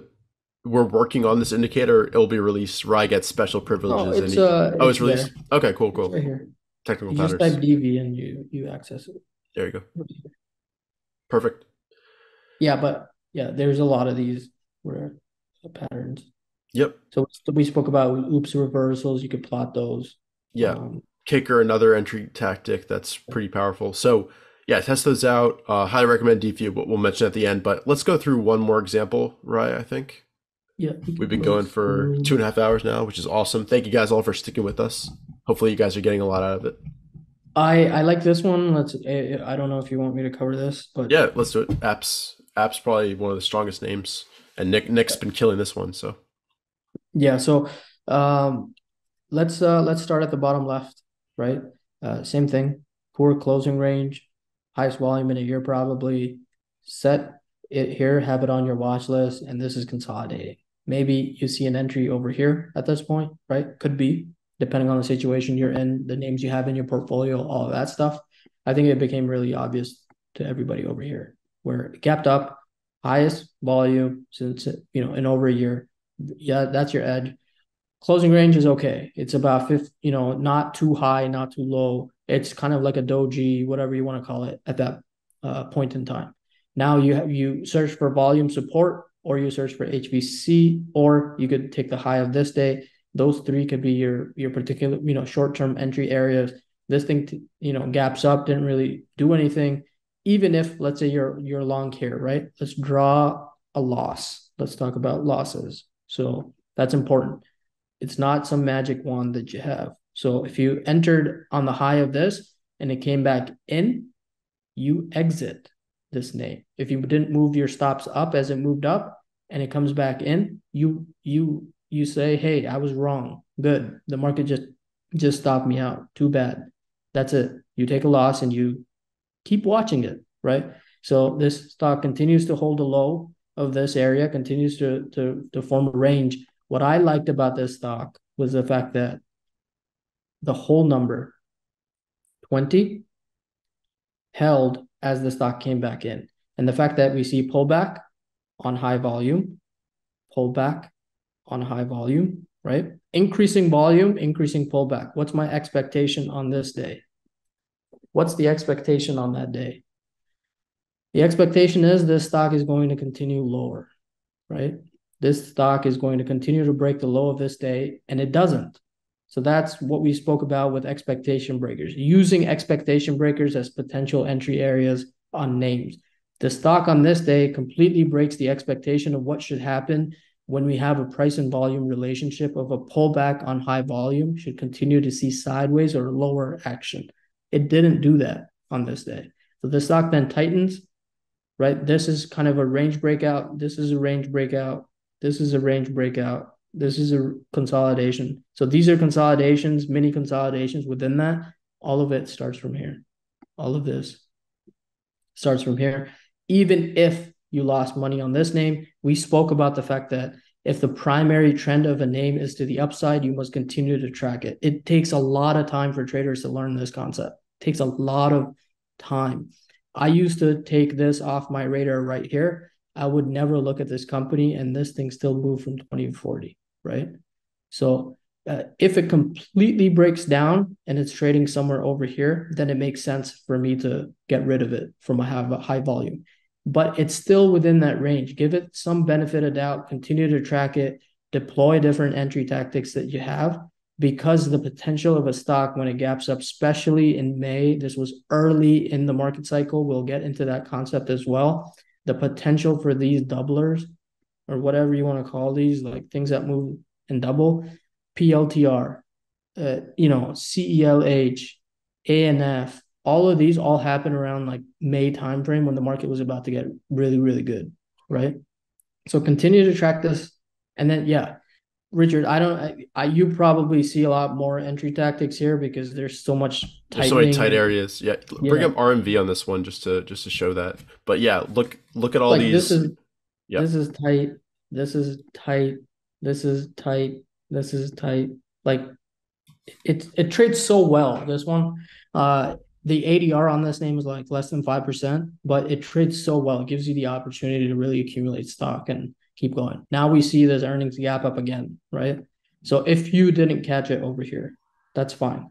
A: we're working on this indicator. It'll be released. Rai gets special privileges.
B: Oh, it's, he, uh,
A: oh, it's, it's released. There. Okay, cool, cool.
B: Right here.
A: Technical
B: you patterns. Just type DV and you you access it.
A: There you go. Perfect.
B: Yeah, but yeah, there's a lot of these where patterns.
A: Yep.
B: So we spoke about oops reversals. You could plot those.
A: Yeah. Um, Kicker, another entry tactic that's pretty powerful. So yeah, test those out. Uh, highly recommend Deepvue, but we'll mention at the end. But let's go through one more example, right? I think.
B: Yeah.
A: We've been going for two and a half hours now, which is awesome. Thank you guys all for sticking with us. Hopefully, you guys are getting a lot out of it.
B: I I like this one. Let's. I don't know if you want me to cover this, but
A: yeah, let's do it. Apps Apps probably one of the strongest names, and Nick Nick's been killing this one. So
B: yeah. So um, let's uh let's start at the bottom left. Right. Uh, same thing. Poor closing range highest volume in a year probably. Set it here, have it on your watch list, and this is consolidating. Maybe you see an entry over here at this point, right? Could be, depending on the situation you're in, the names you have in your portfolio, all of that stuff. I think it became really obvious to everybody over here where it gapped up, highest volume since you know in over a year. Yeah, that's your edge. Closing range is okay. It's about fifth, you know, not too high, not too low. It's kind of like a doji, whatever you want to call it, at that uh, point in time. Now you have you search for volume support, or you search for HVC, or you could take the high of this day. Those three could be your your particular you know short term entry areas. This thing you know gaps up, didn't really do anything. Even if let's say you're you're long here, right? Let's draw a loss. Let's talk about losses. So that's important. It's not some magic wand that you have. So if you entered on the high of this and it came back in, you exit this name. If you didn't move your stops up as it moved up and it comes back in, you you you say, "Hey, I was wrong. Good. The market just just stopped me out. Too bad." That's it. You take a loss and you keep watching it, right? So this stock continues to hold a low of this area, continues to to to form a range. What I liked about this stock was the fact that the whole number 20 held as the stock came back in. And the fact that we see pullback on high volume, pullback on high volume, right? Increasing volume, increasing pullback. What's my expectation on this day? What's the expectation on that day? The expectation is this stock is going to continue lower, right? This stock is going to continue to break the low of this day, and it doesn't. So that's what we spoke about with expectation breakers, using expectation breakers as potential entry areas on names. The stock on this day completely breaks the expectation of what should happen when we have a price and volume relationship of a pullback on high volume should continue to see sideways or lower action. It didn't do that on this day. So the stock then tightens, right? This is kind of a range breakout. This is a range breakout. This is a range breakout. This is a consolidation. So these are consolidations, mini consolidations within that. All of it starts from here. All of this starts from here. Even if you lost money on this name, we spoke about the fact that if the primary trend of a name is to the upside, you must continue to track it. It takes a lot of time for traders to learn this concept. It takes a lot of time. I used to take this off my radar right here. I would never look at this company and this thing still moved from 20 to 40, right? So uh, if it completely breaks down and it's trading somewhere over here, then it makes sense for me to get rid of it from a have a high volume. But it's still within that range. Give it some benefit of doubt, continue to track it, deploy different entry tactics that you have because the potential of a stock when it gaps up, especially in May, this was early in the market cycle. We'll get into that concept as well. The potential for these doublers or whatever you want to call these, like things that move and double, PLTR, uh, you know, CELH, ANF, all of these all happen around like May timeframe when the market was about to get really, really good, right? So continue to track this. And then, yeah, Richard, I don't. I, I, you probably see a lot more entry tactics here because there's so much.
A: There's so many tight areas. Yeah, bring yeah. up RMV on this one just to just to show that. But yeah, look look at all like these.
B: This is yeah. This is tight. This is tight. This is tight. This is tight. Like it it trades so well. This one, uh, the ADR on this name is like less than five percent, but it trades so well. It gives you the opportunity to really accumulate stock and keep going. Now we see this earnings gap up again, right? So if you didn't catch it over here, that's fine.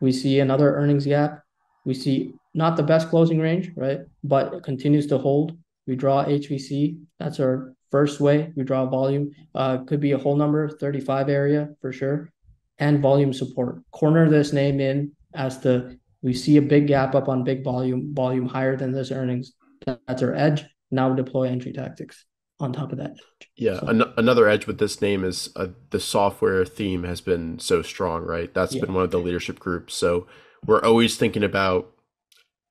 B: We see another earnings gap. We see not the best closing range, right? But it continues to hold. We draw HVC. That's our first way. We draw volume. Uh, could be a whole number, 35 area for sure. And volume support. Corner this name in as the we see a big gap up on big volume, volume higher than this earnings. That's our edge. Now deploy entry tactics on top of that.
A: Yeah, so. an- another edge with this name is uh, the software theme has been so strong, right? That's yeah. been one of the leadership groups. So we're always thinking about,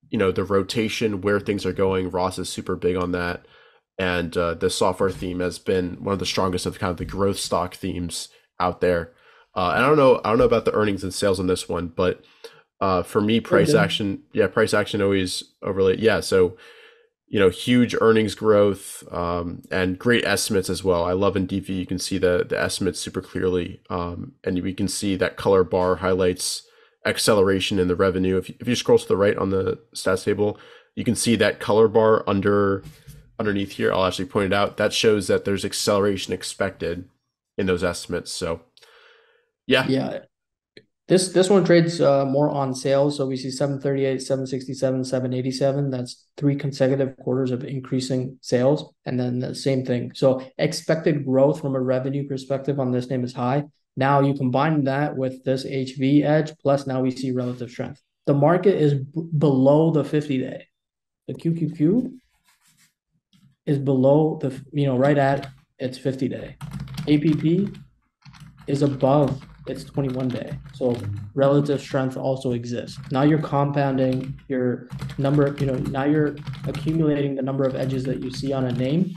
A: you know, the rotation, where things are going. Ross is super big on that, and uh, the software theme has been one of the strongest of kind of the growth stock themes out there. Uh, and I don't know, I don't know about the earnings and sales on this one, but uh, for me, price action, yeah, price action always overlay, yeah. So you know, huge earnings growth um, and great estimates as well. I love in DV you can see the the estimates super clearly, um, and we can see that color bar highlights acceleration in the revenue. If you, if you scroll to the right on the stats table, you can see that color bar under underneath here. I'll actually point it out. That shows that there's acceleration expected in those estimates. So, yeah,
B: yeah, this this one trades uh, more on sales, so we see 738, 767, 787. That's three consecutive quarters of increasing sales, and then the same thing. So expected growth from a revenue perspective on this name is high. Now you combine that with this HV edge, plus now we see relative strength. The market is below the 50 day. The QQQ is below the you know right at its 50 day. APP is above it's 21 day. So relative strength also exists. Now you're compounding your number, you know, now you're accumulating the number of edges that you see on a name.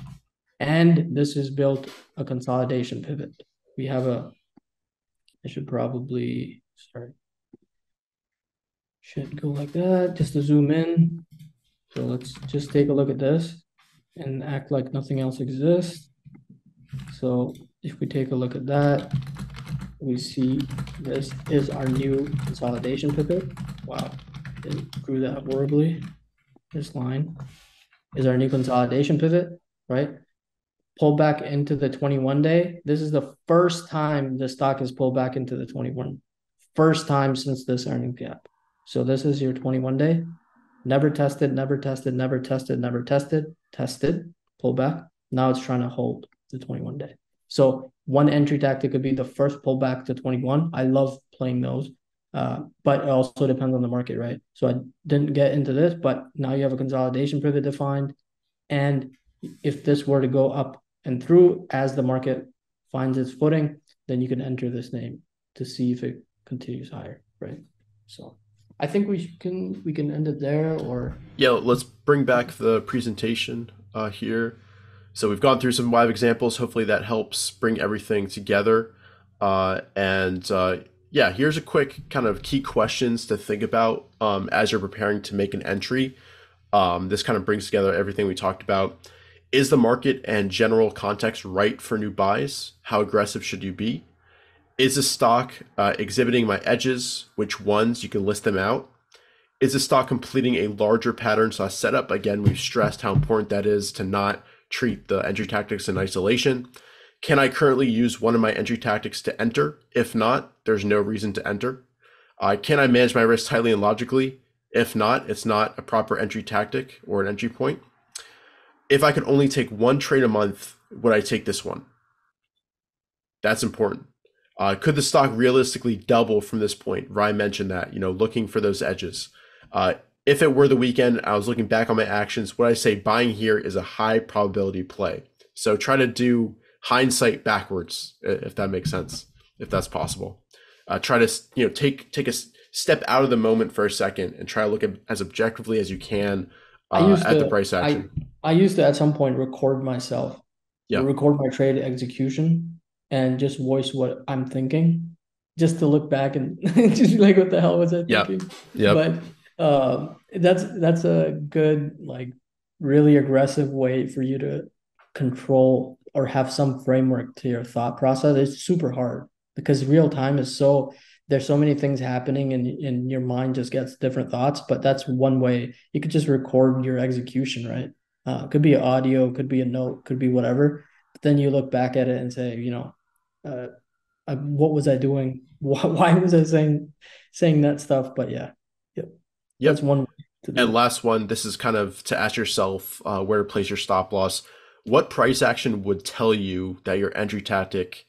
B: And this is built a consolidation pivot. We have a, I should probably, start. should go like that just to zoom in. So let's just take a look at this and act like nothing else exists. So if we take a look at that, we see this is our new consolidation pivot. Wow, didn't grew that horribly. This line is our new consolidation pivot, right? Pull back into the 21 day. This is the first time the stock has pulled back into the 21. First time since this earning gap. So this is your 21 day. Never tested, never tested, never tested, never tested, tested, pull back. Now it's trying to hold the 21 day. So one entry tactic could be the first pullback to 21. I love playing those. Uh, but it also depends on the market, right? So I didn't get into this, but now you have a consolidation pivot defined. And if this were to go up and through as the market finds its footing, then you can enter this name to see if it continues higher, right? So I think we can we can end it there or
A: yeah, let's bring back the presentation uh, here. So we've gone through some live examples. Hopefully that helps bring everything together. Uh, and uh, yeah, here's a quick kind of key questions to think about um, as you're preparing to make an entry. Um, this kind of brings together everything we talked about. Is the market and general context right for new buys? How aggressive should you be? Is the stock uh, exhibiting my edges? Which ones? You can list them out. Is the stock completing a larger pattern slash setup? Again, we've stressed how important that is to not treat the entry tactics in isolation. Can I currently use one of my entry tactics to enter? If not, there's no reason to enter. Uh, can I manage my risk tightly and logically? If not, it's not a proper entry tactic or an entry point. If I could only take one trade a month, would I take this one? That's important. Uh, could the stock realistically double from this point? Rai mentioned that, you know, looking for those edges. Uh, if it were the weekend, I was looking back on my actions. What I say buying here is a high probability play. So try to do hindsight backwards, if that makes sense, if that's possible. Uh, try to you know take take a step out of the moment for a second and try to look at as objectively as you can uh, at to, the price action.
B: I, I used to at some point record myself, yeah, record my trade execution and just voice what I'm thinking, just to look back and just be like, what the hell was I thinking?
A: Yeah,
B: but uh, that's that's a good like really aggressive way for you to control or have some framework to your thought process. It's super hard because real time is so there's so many things happening and, and your mind just gets different thoughts but that's one way you could just record your execution right uh, could be audio could be a note could be whatever but then you look back at it and say you know uh, uh, what was i doing why, why was i saying saying that stuff but yeah
A: Yep. That's one. And last one, this is kind of to ask yourself uh, where to place your stop loss. What price action would tell you that your entry tactic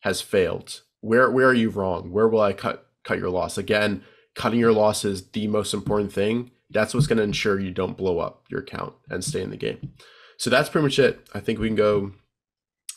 A: has failed? Where where are you wrong? Where will I cut cut your loss? Again, cutting your loss is the most important thing. That's what's going to ensure you don't blow up your account and stay in the game. So that's pretty much it. I think we can go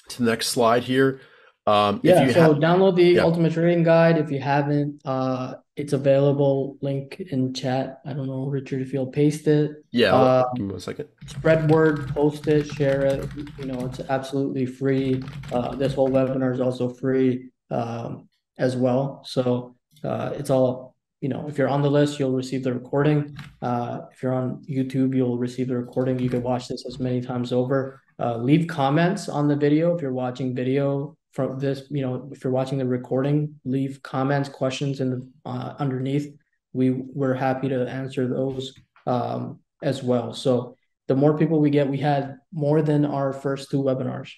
A: to the next slide here.
B: Um, yeah, so ha- download the yeah. Ultimate Trading Guide if you haven't. Uh, it's available. Link in chat. I don't know, Richard, if you'll paste it.
A: Yeah, uh, give me one second.
B: Spread word, post it, share it. You know, it's absolutely free. Uh, this whole webinar is also free um, as well. So uh, it's all you know. If you're on the list, you'll receive the recording. Uh, if you're on YouTube, you'll receive the recording. You can watch this as many times over. Uh, leave comments on the video if you're watching video from this, you know, if you're watching the recording, leave comments, questions in the uh, underneath. We we're happy to answer those um, as well. So the more people we get, we had more than our first two webinars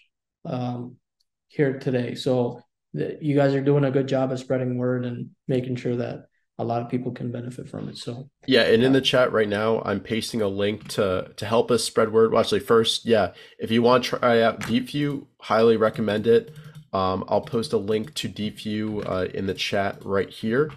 B: um, here today. So the, you guys are doing a good job of spreading word and making sure that a lot of people can benefit from it. So
A: yeah, and in the chat right now, I'm pasting a link to to help us spread word. Well, actually, first, yeah, if you want to try out Deepvue, highly recommend it. Um, I'll post a link to Deepvue uh, in the chat right here.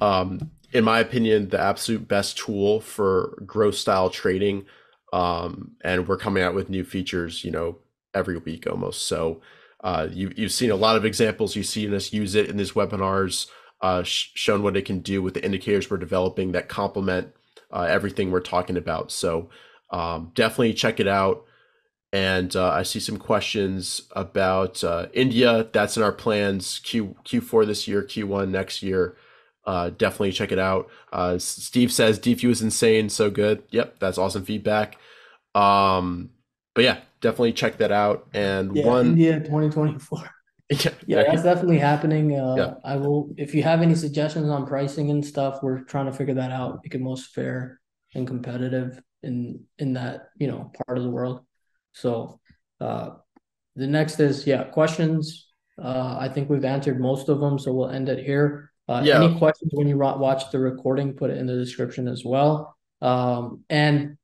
A: Um, in my opinion, the absolute best tool for growth style trading. Um, and we're coming out with new features, you know, every week almost. So uh, you, you've seen a lot of examples. You've seen us use it in these webinars, uh, sh- shown what it can do with the indicators we're developing that complement uh, everything we're talking about. So um, definitely check it out. And uh, I see some questions about uh, India. That's in our plans. Q Q4 this year, Q1 next year. Uh, definitely check it out. Uh, Steve says Deepvue is insane, so good. Yep, that's awesome feedback. Um, but yeah, definitely check that out. And
B: yeah,
A: one
B: India 2024. Yeah, yeah, that's definitely happening. Uh, yeah. I will. If you have any suggestions on pricing and stuff, we're trying to figure that out. Make it most fair and competitive in in that you know part of the world. So uh, the next is yeah questions. Uh, I think we've answered most of them, so we'll end it here. Uh, yeah. Any questions when you watch the recording, put it in the description as well. Um, and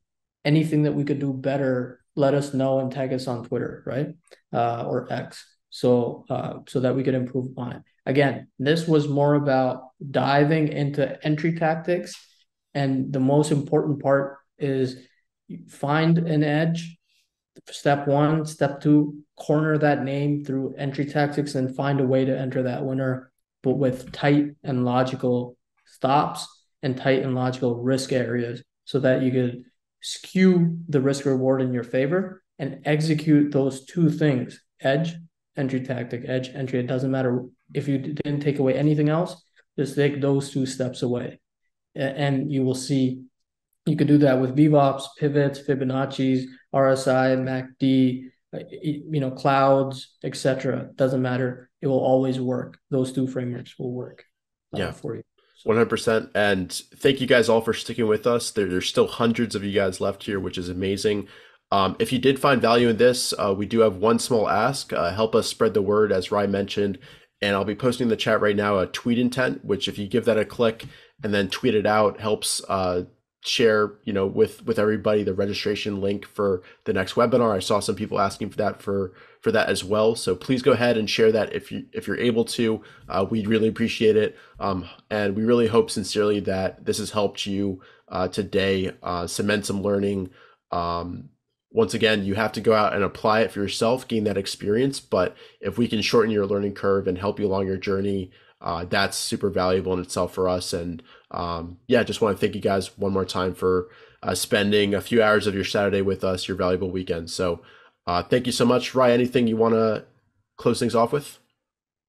B: anything that we could do better, let us know and tag us on Twitter, right? Uh, or X, so uh, so that we could improve on it. Again, this was more about diving into entry tactics, and the most important part is find an edge step one, step two, corner that name through entry tactics and find a way to enter that winner, but with tight and logical stops and tight and logical risk areas so that you could skew the risk reward in your favor and execute those two things edge, entry tactic, edge, entry. It doesn't matter if you didn't take away anything else, just take those two steps away. And you will see you could do that with VWAPs, pivots, Fibonacci's, RSI, MACD, uh, you know, clouds, etc. Doesn't matter. It will always work. Those two frameworks will work
A: uh, yeah. for you. One hundred percent, and thank you guys all for sticking with us. There, there's still hundreds of you guys left here, which is amazing. Um, if you did find value in this, uh, we do have one small ask. Uh, help us spread the word, as Rai mentioned. And I'll be posting in the chat right now a tweet intent, which if you give that a click and then tweet it out, helps uh, share, you know, with with everybody the registration link for the next webinar. I saw some people asking for that for for that as well. So please go ahead and share that if you if you're able to. Uh, we'd really appreciate it, um, and we really hope sincerely that this has helped you uh, today uh, cement some learning. Um, once again, you have to go out and apply it for yourself, gain that experience. But if we can shorten your learning curve and help you along your journey, uh, that's super valuable in itself for us. And um, yeah, just want to thank you guys one more time for uh, spending a few hours of your Saturday with us, your valuable weekend. So uh, thank you so much. Rai. anything you want to close things off with?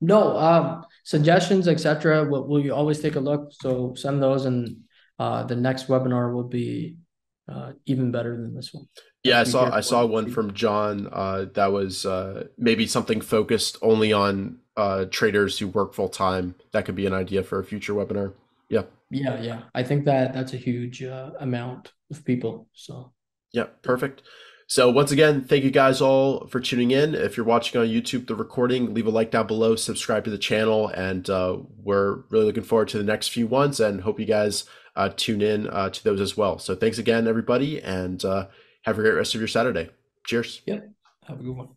B: No, um, suggestions, etc. We'll, we'll always take a look. So send those, and uh, the next webinar will be uh, even better than this one.
A: Yeah, I saw I saw one from John uh, that was uh, maybe something focused only on uh, traders who work full time. That could be an idea for a future webinar. Yeah.
B: Yeah, yeah. I think that that's a huge uh, amount of people. So.
A: Yeah, perfect. So once again, thank you guys all for tuning in. If you're watching on YouTube, the recording, leave a like down below, subscribe to the channel, and uh, we're really looking forward to the next few ones and hope you guys uh, tune in uh, to those as well. So thanks again, everybody, and uh, have a great rest of your Saturday. Cheers.
B: Yeah. Have a good one.